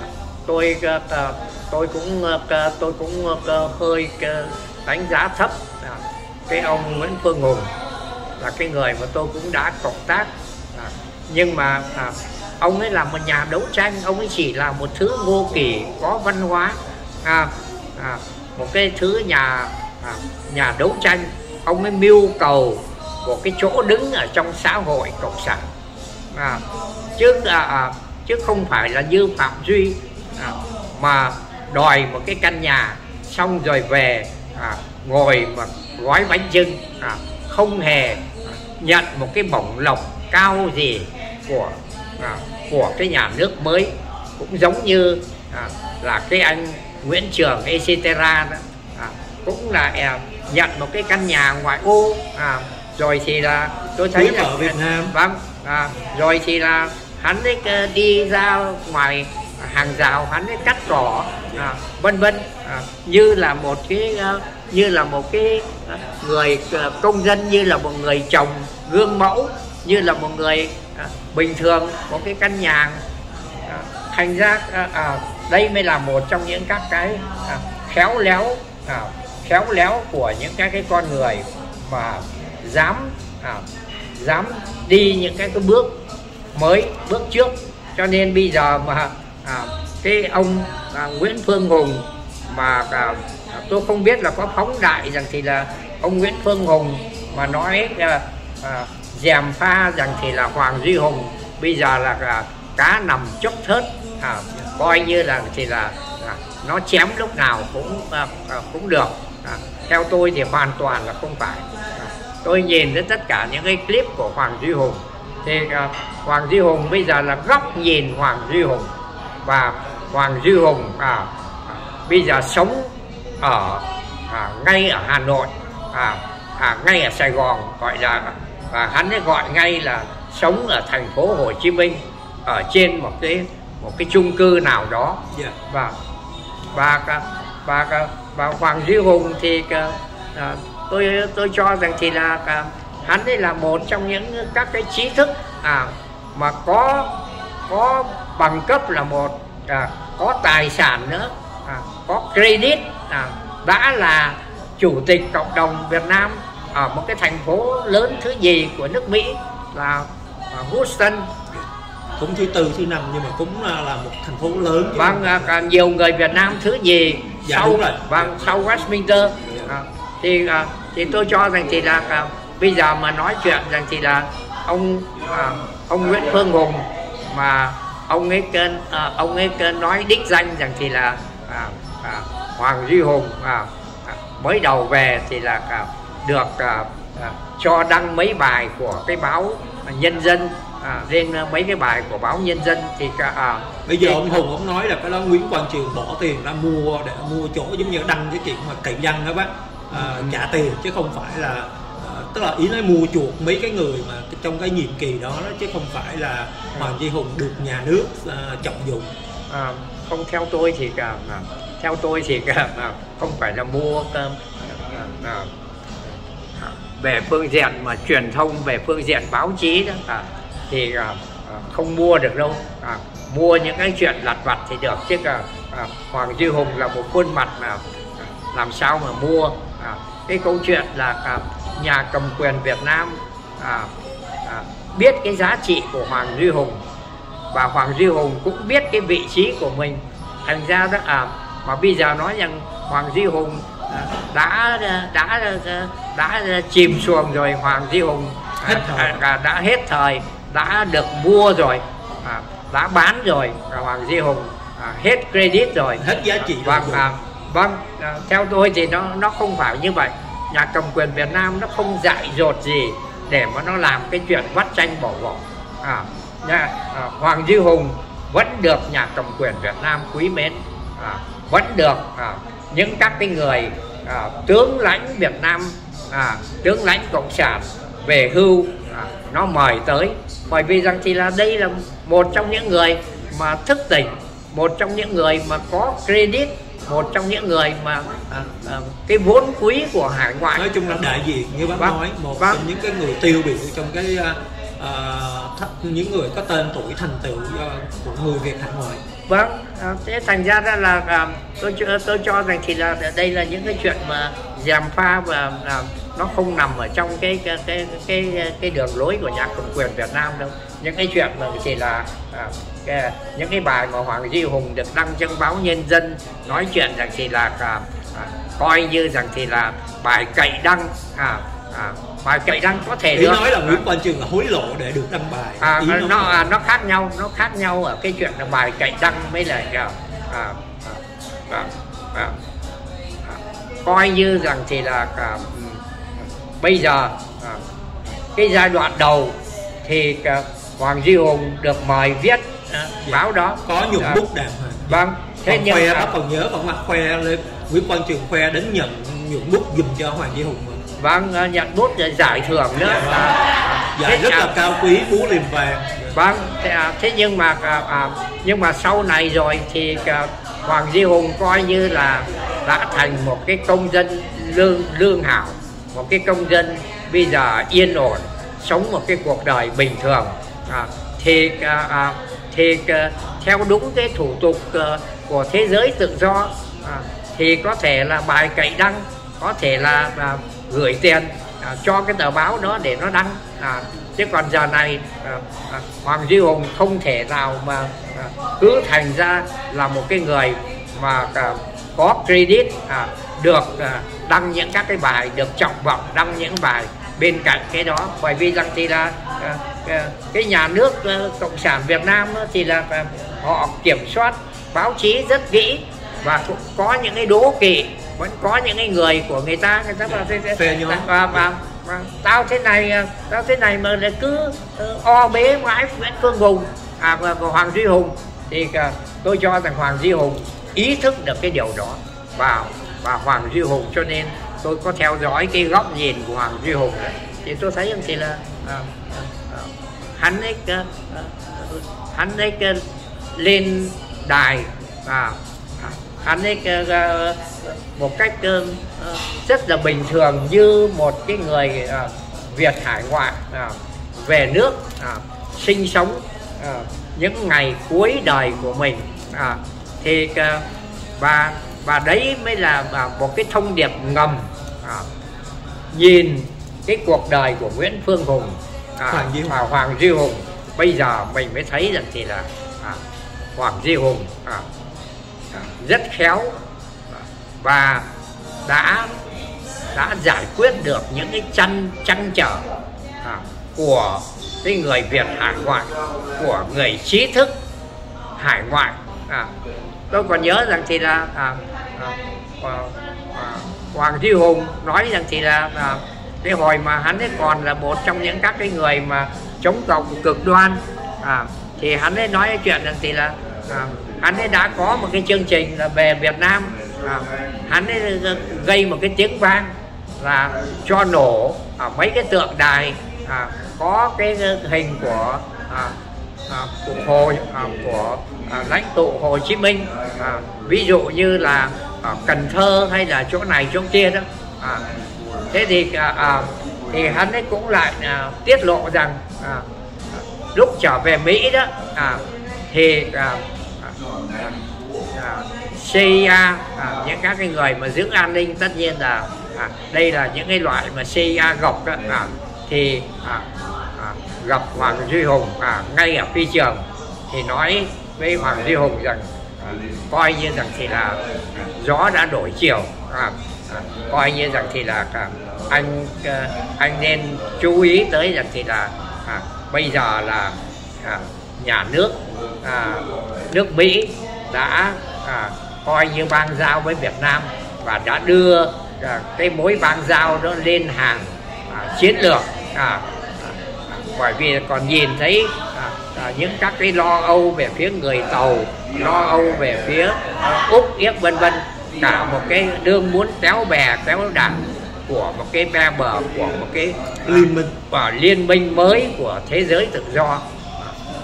tôi à, tôi cũng à, tôi cũng à, hơi à, đánh giá thấp à, cái ông Nguyễn Phương Hùng là cái người mà tôi cũng đã cộng tác à, nhưng mà à, ông ấy là một nhà đấu tranh ông ấy chỉ là một thứ vô kỳ có văn hóa à, à, một cái thứ nhà à, nhà đấu tranh. Ông ấy mưu cầu một cái chỗ đứng ở trong xã hội cộng sản. À, chứ à, à, chứ không phải là như phạm duy à, mà đòi một cái căn nhà xong rồi về à, ngồi mà gói bánh trưng à, không hề nhận một cái bổng lộc cao gì của à, của cái nhà nước mới cũng giống như à, là cái anh Nguyễn Trường Esetera đó. À, cũng là à, nhận một cái căn nhà ngoại ô à, rồi thì là tôi thấy là ở Việt Nam. Vâng à, rồi thì là hắn ấy ờ, đi ra ngoài hàng rào hắn ấy cắt cỏ à, vân vân à, như là một cái uh, như là một cái người uh, công dân như là một người chồng gương mẫu như là một người bình thường có cái căn nhà à, thành ra à, à, đây mới là một trong những các cái à, khéo léo à, khéo léo của những các cái con người mà dám à, dám đi những cái, cái bước mới bước trước. Cho nên bây giờ mà à, cái ông à, Nguyễn Phương Hùng mà à, tôi không biết là có phóng đại rằng thì là ông Nguyễn Phương Hùng mà nói à, à, dèm pha rằng thì là Hoàng Duy Hùng bây giờ là à, cá nằm chốc thớt. À, coi như là thì là à, nó chém lúc nào cũng à, à, cũng được. À, theo tôi thì hoàn toàn là không phải. À, tôi nhìn đến tất cả những cái clip của Hoàng Duy Hùng thì à, Hoàng Duy Hùng bây giờ là góc nhìn Hoàng Duy Hùng. Và Hoàng Duy Hùng à, à bây giờ sống ở à, ngay ở Hà Nội à, à, ngay ở Sài Gòn gọi là và hắn ấy gọi ngay là sống ở thành phố Hồ Chí Minh ở trên một cái một cái chung cư nào đó yeah. Dạ. và và và và Hoàng Duy Hùng thì à, tôi tôi cho rằng thì là à, hắn ấy là một trong những các cái trí thức à mà có có bằng cấp là một à, có tài sản nữa à, có credit à, đã là chủ tịch cộng đồng Việt Nam ở một cái thành phố lớn thứ gì của nước Mỹ là à, Houston. Cũng thứ tư thứ năm nhưng mà cũng là, là một thành phố lớn. Vâng à, nhiều người Việt Nam thứ gì dạ, sau vâng sau Westminster. Dạ. à, thì à, thì tôi cho rằng thì là à, bây giờ mà nói chuyện rằng thì là ông à, ông Nguyễn Phương Hùng mà ông ấy kênh à, ông ấy kênh nói đích danh rằng thì là à, à, Hoàng Duy Hùng à, à, mới đầu về thì là à, được à, à, cho đăng mấy bài của cái báo nhân dân à, lên mấy cái bài của báo nhân dân thì cả à, bây giờ ông Hùng ông nói là cái đó Nguyễn Quang Trường bỏ tiền ra mua để mua chỗ giống như đăng cái chuyện mà cậy văn đó bác à, trả tiền chứ không phải là à, tức là ý nói mua chuộc mấy cái người mà trong cái nhiệm kỳ đó, đó chứ không phải là Hoàng Duy Hùng được nhà nước à, trọng dụng. À, không theo tôi thì cả à, theo tôi thì cả à, không phải là mua à, à, về phương diện mà truyền thông về phương diện báo chí đó à, thì à, à, không mua được đâu. À, mua những cái chuyện lặt vặt thì được chứ à, à, Hoàng Duy Hùng là một khuôn mặt mà à, làm sao mà mua. À, cái câu chuyện là à, nhà cầm quyền Việt Nam à, à, biết cái giá trị của Hoàng Duy Hùng và Hoàng Duy Hùng cũng biết cái vị trí của mình. Thành ra đó à mà bây giờ nói rằng Hoàng Duy Hùng đã đã đã, đã chìm xuồng rồi Hoàng Duy Hùng. À, à, đã hết thời đã được mua rồi à, đã bán rồi Hoàng Duy Hùng à, hết credit rồi. Hết giá trị và à, vâng à, theo tôi thì nó nó không phải như vậy. Nhà cầm quyền Việt Nam nó không dại dột gì để mà nó làm cái chuyện vắt tranh bỏ vỏ. À, nhà, à, Hoàng Duy Hùng vẫn được nhà cầm quyền Việt Nam quý mến. À, vẫn được à, những các cái người à, tướng lãnh Việt Nam à, tướng lãnh cộng sản về hưu à, nó mời tới. Bởi vì rằng thì là đây là một trong những người mà thức tỉnh một trong những người mà có credit một trong những người mà à, à, cái vốn quý của hải ngoại. Nói chung là đại diện như bác vâng, nói một vâng. trong những cái người tiêu biểu trong cái uh, những người có tên tuổi thành tựu uh, của người Việt hải ngoại vâng à, thế thành ra ra là à, tôi tôi cho rằng thì là đây là những cái chuyện mà giảm pha và à, nó không nằm ở trong cái cái cái cái, cái đường lối của nhà cầm quyền Việt Nam đâu. Những cái chuyện mà chỉ là à, cái, những cái bài mà Hoàng Duy Hùng được đăng trên báo Nhân dân nói chuyện rằng thì là à, à, coi như rằng thì là bài cậy đăng à, à, bài cậy đăng có thể Ý được. nói là Nguyễn Quang Trường là hối lộ để được đăng bài. À, nó nó, à, nó khác nhau nó khác nhau ở cái chuyện là bài cậy đăng mới là à, à, à, à, à, coi như rằng thì là à, bây giờ à, cái giai đoạn đầu thì à, Hoàng Duy Hùng được mời viết à, báo đó. Có nhuận à, bút đàng hoàng. Vâng thế còn nhưng khoe bác còn nhớ còn mặt khoe lên Nguyễn Quang Trường khoe đến nhận nhuận bút dùm cho Hoàng Duy Hùng mà. Vâng à, nhận bút giải thưởng nữa. Dạ, vâng. à, giải rất à, là cao quý bú liềm vàng. vâng thế, à, thế nhưng mà à, à, nhưng mà sau này rồi thì à, Hoàng Duy Hùng coi như là đã thành một cái công dân lương lương hảo một cái công dân bây giờ yên ổn sống một cái cuộc đời bình thường. À, thì à, à, thì à, theo đúng cái thủ tục à, của thế giới tự do à, thì có thể là bài cậy đăng có thể là à, gửi tiền à, cho cái tờ báo đó để nó đăng. À, chứ còn giờ này à, à, Hoàng Duy Hùng không thể nào mà à, cứ thành ra là một cái người mà à, có credit à, được à, đăng những các cái bài được trọng vọng đăng những bài bên cạnh cái đó. Bởi vì rằng thì là à, à, cái nhà nước à, cộng sản Việt Nam thì là à, họ kiểm soát báo chí rất kỹ và cũng có những cái đố kỵ vẫn có những cái người của người ta người ta vào thế và, và, và tao thế này tao thế này mà lại cứ uh, o bế mãi Nguyễn Phương Hùng à và, và Hoàng Duy Hùng. Thì uh, tôi cho rằng Hoàng Duy Hùng ý thức được cái điều đó. Và và Hoàng Duy Hùng cho nên tôi có theo dõi cái góc nhìn của Hoàng Duy Hùng đó, thì tôi thấy rằng thì là à, à, à, hắn ấy à, à, hắn ấy à, lên đài à, hắn ấy một cách à, rất là bình thường như một cái người à, Việt hải ngoại à, về nước sinh sống những ngày cuối đời của mình thì và và đấy mới là một cái thông điệp ngầm nhìn cái cuộc đời của Nguyễn Phương Hùng à, Hoàng Duy Hùng. Hoàng Duy Hùng bây giờ mình mới thấy rằng thì là à, Hoàng Duy Hùng à, rất khéo và đã đã giải quyết được những cái chăn chăn trở à, của cái người Việt hải ngoại của người trí thức hải ngoại à, tôi còn nhớ rằng thì là à, à, à, à, Hoàng Duy Hùng nói rằng thì là à, cái hồi mà hắn ấy còn là một trong những các cái người mà chống cộng cực đoan à, thì hắn ấy nói cái chuyện rằng thì là à, hắn ấy đã có một cái chương trình là về Việt Nam. À, hắn ấy gây một cái tiếng vang là cho nổ à, mấy cái tượng đài à, có cái hình của à, à, của hồ à, của à, lãnh tụ Hồ Chí Minh. À, ví dụ như là à, Cần Thơ hay là chỗ này chỗ kia đó. À, thế thì à, à, thì hắn ấy cũng lại à, tiết lộ rằng à, lúc trở về Mỹ đó à, thì à, à, CIA à, những các cái người mà giữ an ninh tất nhiên là à, đây là những cái loại mà CIA gọc đó, à, thì à, à, gặp Hoàng Duy Hùng à, ngay ở phi trường thì nói với Hoàng Duy Hùng rằng à, coi như rằng thì là gió đã đổi chiều à, à, coi như rằng thì là à, anh à, anh nên chú ý tới rằng thì là à, bây giờ là à, nhà nước à, nước Mỹ đã à, coi như bang giao với Việt Nam và đã đưa à, cái mối bang giao đó lên hàng à, chiến lược à, à, bởi vì còn nhìn thấy à, à, những các cái lo âu về phía người tàu lo âu về phía à, úc yếc vân vân. Cả một cái đương muốn kéo bè kéo đảng của một cái be bờ của một cái liên minh. Và liên minh mới của thế giới tự do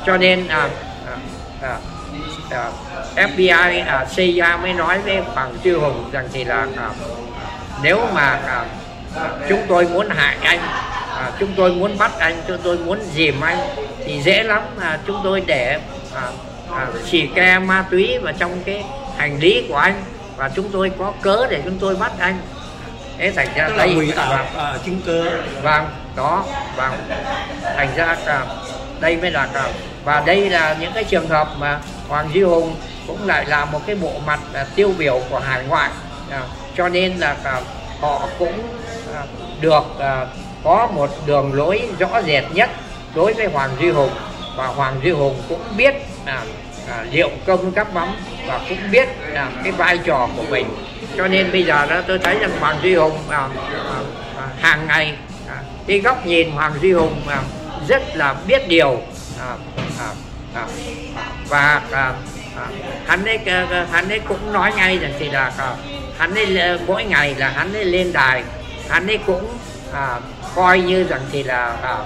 cho nên à, à, à, à, FBI à, CIA mới nói với Hoàng Duy Hùng rằng thì là à, nếu mà à, chúng tôi muốn hại anh à, chúng tôi muốn bắt anh chúng tôi muốn dìm anh thì dễ lắm à, chúng tôi để à, à, xì ke ma túy vào trong cái hành lý của anh và chúng tôi có cớ để chúng tôi bắt anh. Thế thành ra Tức đây là tạo vâng, à, chứng cơ vâng đó vâng. Thành ra à, đây mới là à, và đây là những cái trường hợp mà Hoàng Duy Hùng cũng lại là một cái bộ mặt à, tiêu biểu của hải ngoại à, cho nên là à, họ cũng à, được à, có một đường lối rõ rệt nhất đối với Hoàng Duy Hùng. Và Hoàng Duy Hùng cũng biết à, à, liệu công các mắm và cũng biết à, cái vai trò của mình. Cho nên bây giờ đó tôi thấy rằng Hoàng Duy Hùng à, à, à, hàng ngày à, cái góc nhìn Hoàng Duy Hùng à, rất là biết điều và hắn ấy hắn ấy cũng nói ngay rằng thì là hắn ấy mỗi ngày là hắn ấy lên đài hắn ấy cũng à, coi như rằng thì là à,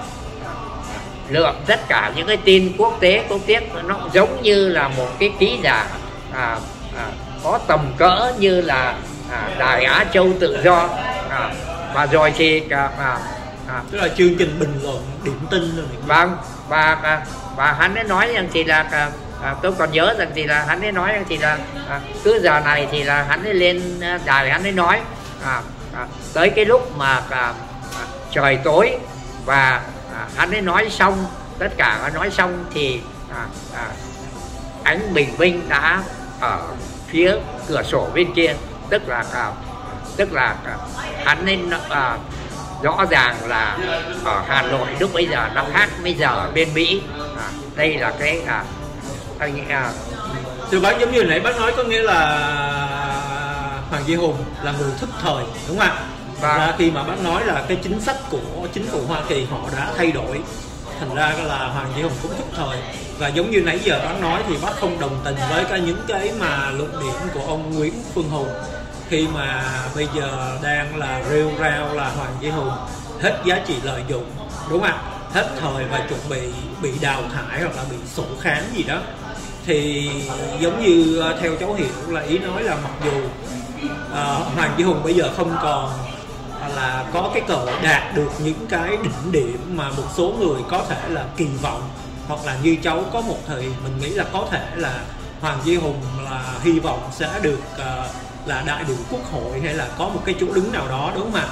lượng tất cả những cái tin quốc tế quốc tế nó giống như là một cái ký giả à, à, có tầm cỡ như là à, đài Á Châu tự do à, và rồi thì à, à, tức là chương trình bình luận điểm tin rồi vâng và và hắn ấy nói rằng thì là à, à, tôi còn nhớ rằng thì là hắn ấy nói rằng thì là à, cứ giờ này thì là hắn ấy lên à, đài hắn ấy nói à, à, tới cái lúc mà à, à, trời tối và à, hắn ấy nói xong tất cả nói xong thì à, à, ánh bình minh đã ở phía cửa sổ bên kia. Tức là à, tức là à, hắn nên à, rõ ràng là ở Hà Nội lúc bây giờ nó khác bây giờ ở bên Mỹ. À, đây là cái à, anh à, từ bác giống như nãy bác nói có nghĩa là Hoàng Duy Hùng là người thức thời đúng không ạ? Và ra khi mà bác nói là cái chính sách của chính phủ Hoa Kỳ họ đã thay đổi thành ra là Hoàng Duy Hùng cũng thức thời. Và giống như nãy giờ bác nói thì bác không đồng tình với cái những cái mà luận điểm của ông Nguyễn Phương Hùng khi mà bây giờ đang là rêu rao là Hoàng Duy Hùng hết giá trị lợi dụng đúng không ạ? Hết thời và chuẩn bị bị đào thải hoặc là bị sổ kháng gì đó thì giống như ờ, theo cháu hiểu là ý nói là mặc dù uh, Hoàng Duy Hùng bây giờ không còn là có cái cơ hội đạt được những cái đỉnh điểm mà một số người có thể là kỳ vọng hoặc là như cháu có một thời mình nghĩ là có thể là Hoàng Duy Hùng là hy vọng sẽ được uh, là đại biểu quốc hội hay là có một cái chỗ đứng nào đó đúng không ạ?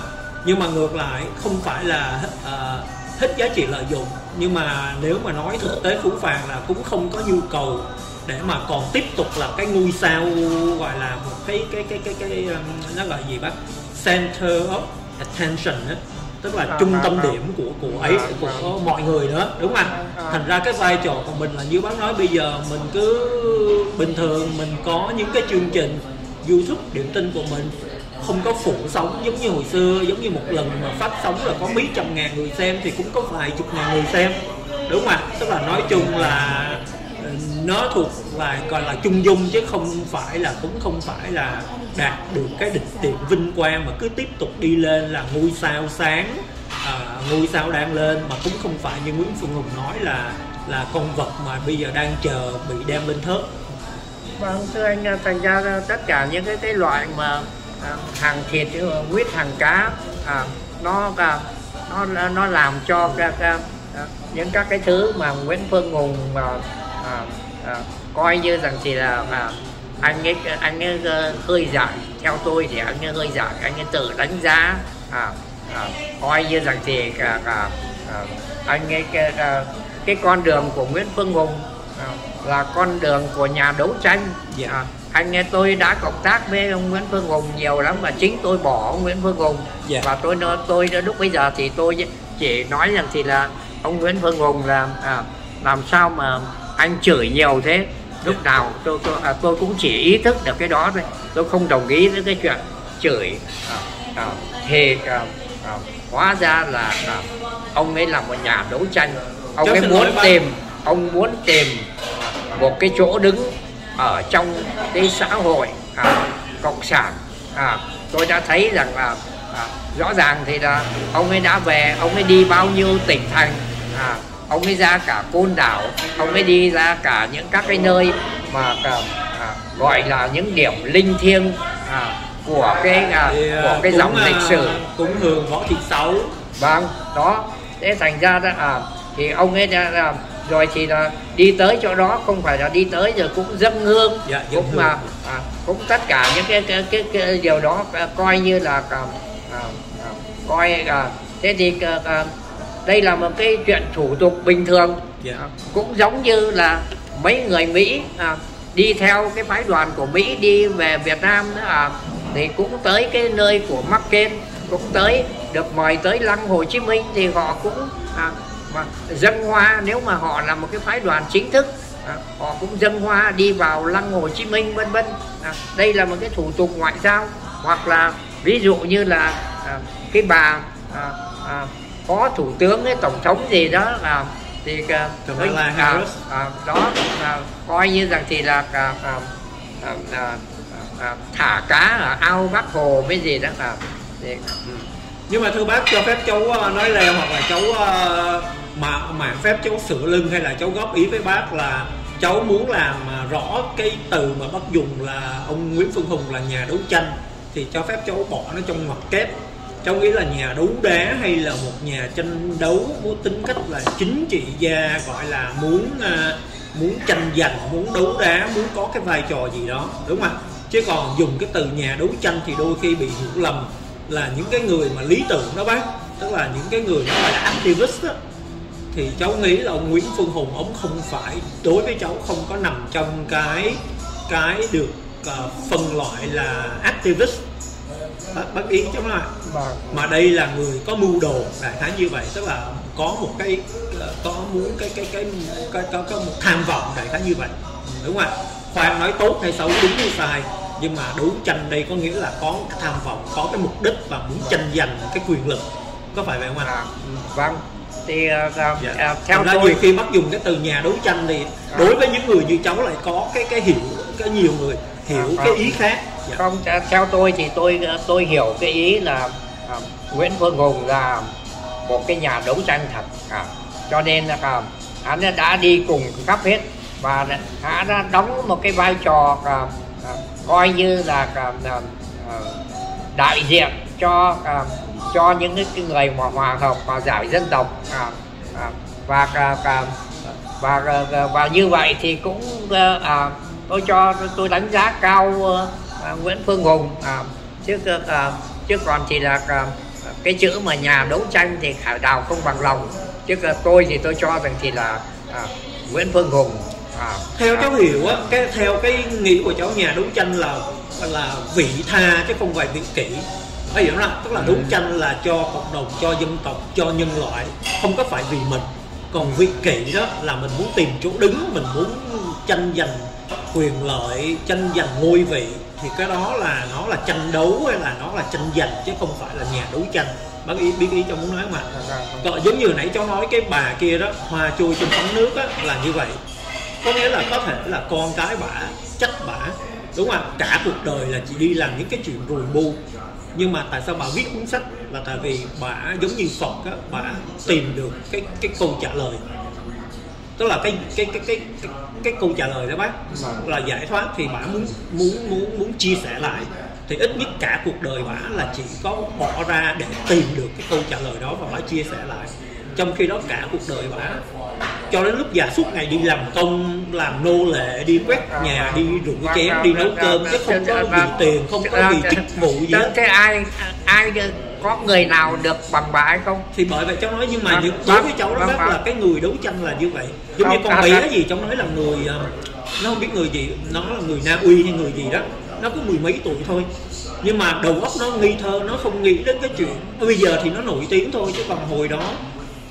Nhưng mà ngược lại không phải là uh, hết giá trị lợi dụng. Nhưng mà nếu mà nói thực tế phú phàng là cũng không có nhu cầu để mà còn tiếp tục là cái ngôi sao gọi là một cái cái cái cái cái, cái nó gọi gì bác? Center of attention á tức là à, trung à, tâm à, điểm của của ấy à, của à, mọi người nữa đúng không anh à, thành ra cái vai trò của mình là như bác nói bây giờ mình cứ bình thường mình có những cái chương trình youtube điểm tin của mình không có phụ sóng giống như hồi xưa giống như một lần mà phát sóng là có mấy trăm ngàn người xem thì cũng có vài chục ngàn người xem. Đúng không ạ? Tức là nói chung là ờ, nó thuộc là gọi là trung dung chứ không phải là cũng không phải là đạt được cái đỉnh điểm vinh quang mà cứ tiếp tục đi lên là ngôi sao sáng à, ngôi sao đang lên. Mà cũng không phải như Nguyễn Phương Hùng nói là là con vật mà bây giờ đang chờ bị đem lên thớt vâng thưa anh thành ra tất cả những cái cái loại mà à, hàng thịt ờ, huyết hàng cá à, nó nó nó làm cho các, à, những các cái thứ mà Nguyễn Phương Hùng mà à, à, coi như rằng thì là à, anh ấy anh ấy ờ, hơi giải theo tôi thì anh ấy hơi giải anh ấy tự đánh giá à, à, coi như rằng thì à, à, à anh ấy cái, cái con đường của Nguyễn Phương Hùng à, là con đường của nhà đấu tranh. Dạ. à, anh nghe tôi đã cộng tác với ông Nguyễn Phương Hùng nhiều lắm và chính tôi bỏ ông Nguyễn Phương Hùng. Dạ. và tôi tôi lúc bây giờ thì tôi chỉ nói rằng thì là ông Nguyễn Phương Hùng là à, làm sao mà anh chửi nhiều thế lúc dạ. nào tôi tôi, à, tôi cũng chỉ ý thức được cái đó thôi tôi không đồng ý với cái chuyện chửi à, à, thì à, à, hóa ra là à, ông ấy là một nhà đấu tranh ông ấy muốn tìm ông muốn tìm một cái chỗ đứng ở trong cái xã hội à, cộng sản. À, tôi đã thấy rằng là à, rõ ràng thì là ông ấy đã về ông ấy đi bao nhiêu tỉnh thành à, ông ấy ra cả côn đảo ông ấy đi ra cả những các cái nơi mà à, à, gọi là những điểm linh thiêng à, của cái à, thì, của à, cái dòng à, lịch sử. cũng thường võ thị sáu. Vâng đó. Thế thành ra đó à thì ông ấy đã là rồi thì là đi tới chỗ đó không phải là đi tới rồi cũng dâng hương Dạ, dâng cũng mà à, cũng tất cả những cái cái, cái, cái điều đó à, coi như là à, à, à, coi à, thế thì à, à, đây là một cái chuyện thủ tục bình thường Dạ. à, cũng giống như là mấy người Mỹ à, đi theo cái phái đoàn của Mỹ đi về Việt Nam à, thì cũng tới cái nơi của McCain cũng tới được mời tới lăng Hồ Chí Minh thì họ cũng à, mà dâng hoa nếu mà họ là một cái phái đoàn chính thức à, họ cũng dâng hoa đi vào lăng Hồ Chí Minh vân vân à, đây là một cái thủ tục ngoại giao hoặc là ví dụ như là à, cái bà à, à, phó thủ tướng cái tổng thống gì đó là thì à, Kamala à, à, đó à, coi như rằng thì là à, à, à, à, à, thả cá ở ao bắc hồ mấy gì đó à, thì, ừ nhưng mà thưa bác, cho phép cháu ờ, nói leo hoặc là cháu ờ, mà mà phép cháu sửa lưng hay là cháu góp ý với bác là cháu muốn làm ờ, rõ cái từ mà bác dùng là ông Nguyễn Phương Hùng là nhà đấu tranh, thì cho phép cháu bỏ nó trong ngoặc kép. Cháu nghĩ là nhà đấu đá hay là một nhà tranh đấu có tính cách là chính trị gia, gọi là muốn muốn tranh giành, muốn đấu đá, muốn có cái vai trò gì đó, đúng không ạ? Chứ còn dùng cái từ nhà đấu tranh thì đôi khi bị hiểu lầm là những cái người mà lý tưởng đó bác. Tức là những cái người đó là activist đó thì cháu nghĩ là ông Nguyễn Phương Hùng ông không phải đối với cháu không có nằm trong cái cái được ờ, phân loại là activist. Bác, bác ý cháu nói. Vâng. mà đây là người có mưu đồ đại khái như vậy. Tức là có một cái có muốn cái cái cái có, có, có một tham vọng đại khái như vậy. Đúng không ạ? Khoan nói tốt hay xấu đúng hay sai nhưng mà đấu tranh đây có nghĩa là có cái tham vọng có cái mục đích và muốn tranh giành cái quyền lực có phải vậy không anh À, vâng thì à, Dạ. à, theo Thành tôi nhiều khi bắt dùng cái từ nhà đấu tranh thì đối với những người như cháu lại có cái cái hiểu cái nhiều người hiểu À, cái vâng. ý khác dạ. không theo- tôi thì tôi tôi hiểu cái ý là à, Nguyễn Phương Hùng là một cái nhà đấu tranh thật à, cho nên là à, hắn đã đi cùng khắp hết và hắn đã đóng một cái vai trò à, coi như là à, à, à, đại diện cho cho những cái người mà hòa hợp và giải dân tộc và và và, và như vậy thì cũng tôi cho tôi đánh giá cao Nguyễn Phương Hùng trước chứ chứ còn chỉ là cái chữ mà nhà đấu tranh thì khải đào không bằng lòng. Chứ tôi thì tôi cho rằng thì là Nguyễn Phương Hùng à, theo à, cháu hiểu á cái theo cái nghĩ của cháu nhà đấu tranh là là vị tha chứ không phải vị kỷ. Phải hiểu không tức là đấu tranh là cho cộng đồng cho dân tộc cho nhân loại không có phải vì mình. Còn vị kỷ đó là mình muốn tìm chỗ đứng mình muốn tranh giành quyền lợi tranh giành ngôi vị. Thì cái đó là nó là tranh đấu hay là nó là tranh giành chứ không phải là nhà đấu tranh. Bác ý biết ý cháu muốn nói không ạ? Còn giống như nãy cháu nói cái bà kia đó hoa trôi trên sóng nước á là như vậy có nghĩa là có thể là con cái bả trách bả đúng không cả cuộc đời là chị đi làm những cái chuyện rùi bu nhưng mà tại sao bà viết cuốn sách? Là tại vì bà giống như phật á bà tìm được cái cái câu trả lời. Tức là cái cái cái cái cái, cái câu trả lời đó bác là giải thoát. Thì bà muốn muốn muốn muốn chia sẻ lại. Thì ít nhất cả cuộc đời bà là chỉ có bỏ ra để tìm được cái câu trả lời đó và bà chia sẻ lại. Trong khi đó cả cuộc đời bà cho đến lúc già suốt ngày đi làm công làm nô lệ đi quét nhà đi rửa chén đi nấu cơm chứ không có vì tiền không có vì chức vụ gì hết. thế ai ai có người nào được bằng bà hay không? Thì bởi vậy cháu nói nhưng mà Vâng, những đối với vâng, cháu đó vâng, bác vâng. là cái người đấu tranh là như vậy. Giống như con bé gì cháu nói là người ờ, nó không biết người gì nó là người Na Uy hay người gì đó. Nó có mười mấy tuổi thôi. Nhưng mà đầu óc nó nghi thơ nó không nghĩ đến cái chuyện bây giờ thì nó nổi tiếng thôi chứ còn hồi đó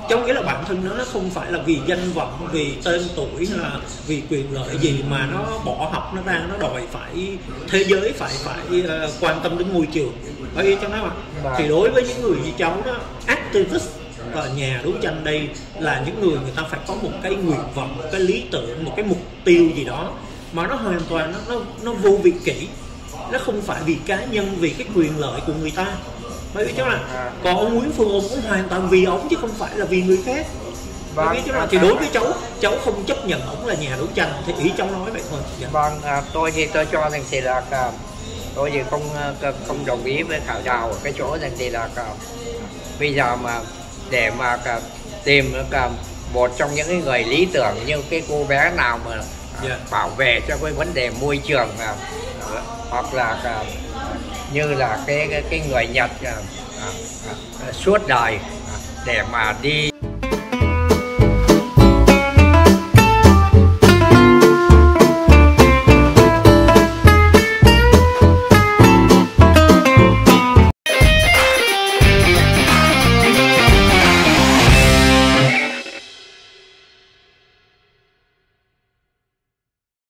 cháu nghĩ là bản thân nó nó không phải là vì danh vọng vì tên tuổi hay là vì quyền lợi gì mà nó bỏ học nó ra nó đòi phải thế giới phải phải ờ, quan tâm đến môi trường. Bởi vì cháu nói mà thì đối với những người như cháu đó activist và nhà đấu tranh đây là những người người ta phải có một cái nguyện vọng một cái lý tưởng một cái mục tiêu gì đó mà nó hoàn toàn nó nó, nó vô vị kỷ. Nó không phải vì cá nhân vì cái quyền lợi của người ta bởi vì cháu là À. còn ông Nguyễn Phương Ung cũng hoàn toàn vì ông chứ không phải là vì người khác Vâng, cháu là thì đối với cháu cháu không chấp nhận ông là nhà đấu tranh thì ý cháu nói vậy thôi dạ. Vâng, à, tôi thì tôi cho rằng thì là à, tôi thì không à, không đồng ý với Thảo Đào ở cái chỗ rằng thì là à, bây giờ mà để mà à, tìm à, một trong những người lý tưởng như cái cô bé nào mà à, Dạ. bảo vệ cho cái vấn đề môi trường à, hoặc là à, như là cái cái, cái người Nhật à, à, à, suốt đời à, để mà đi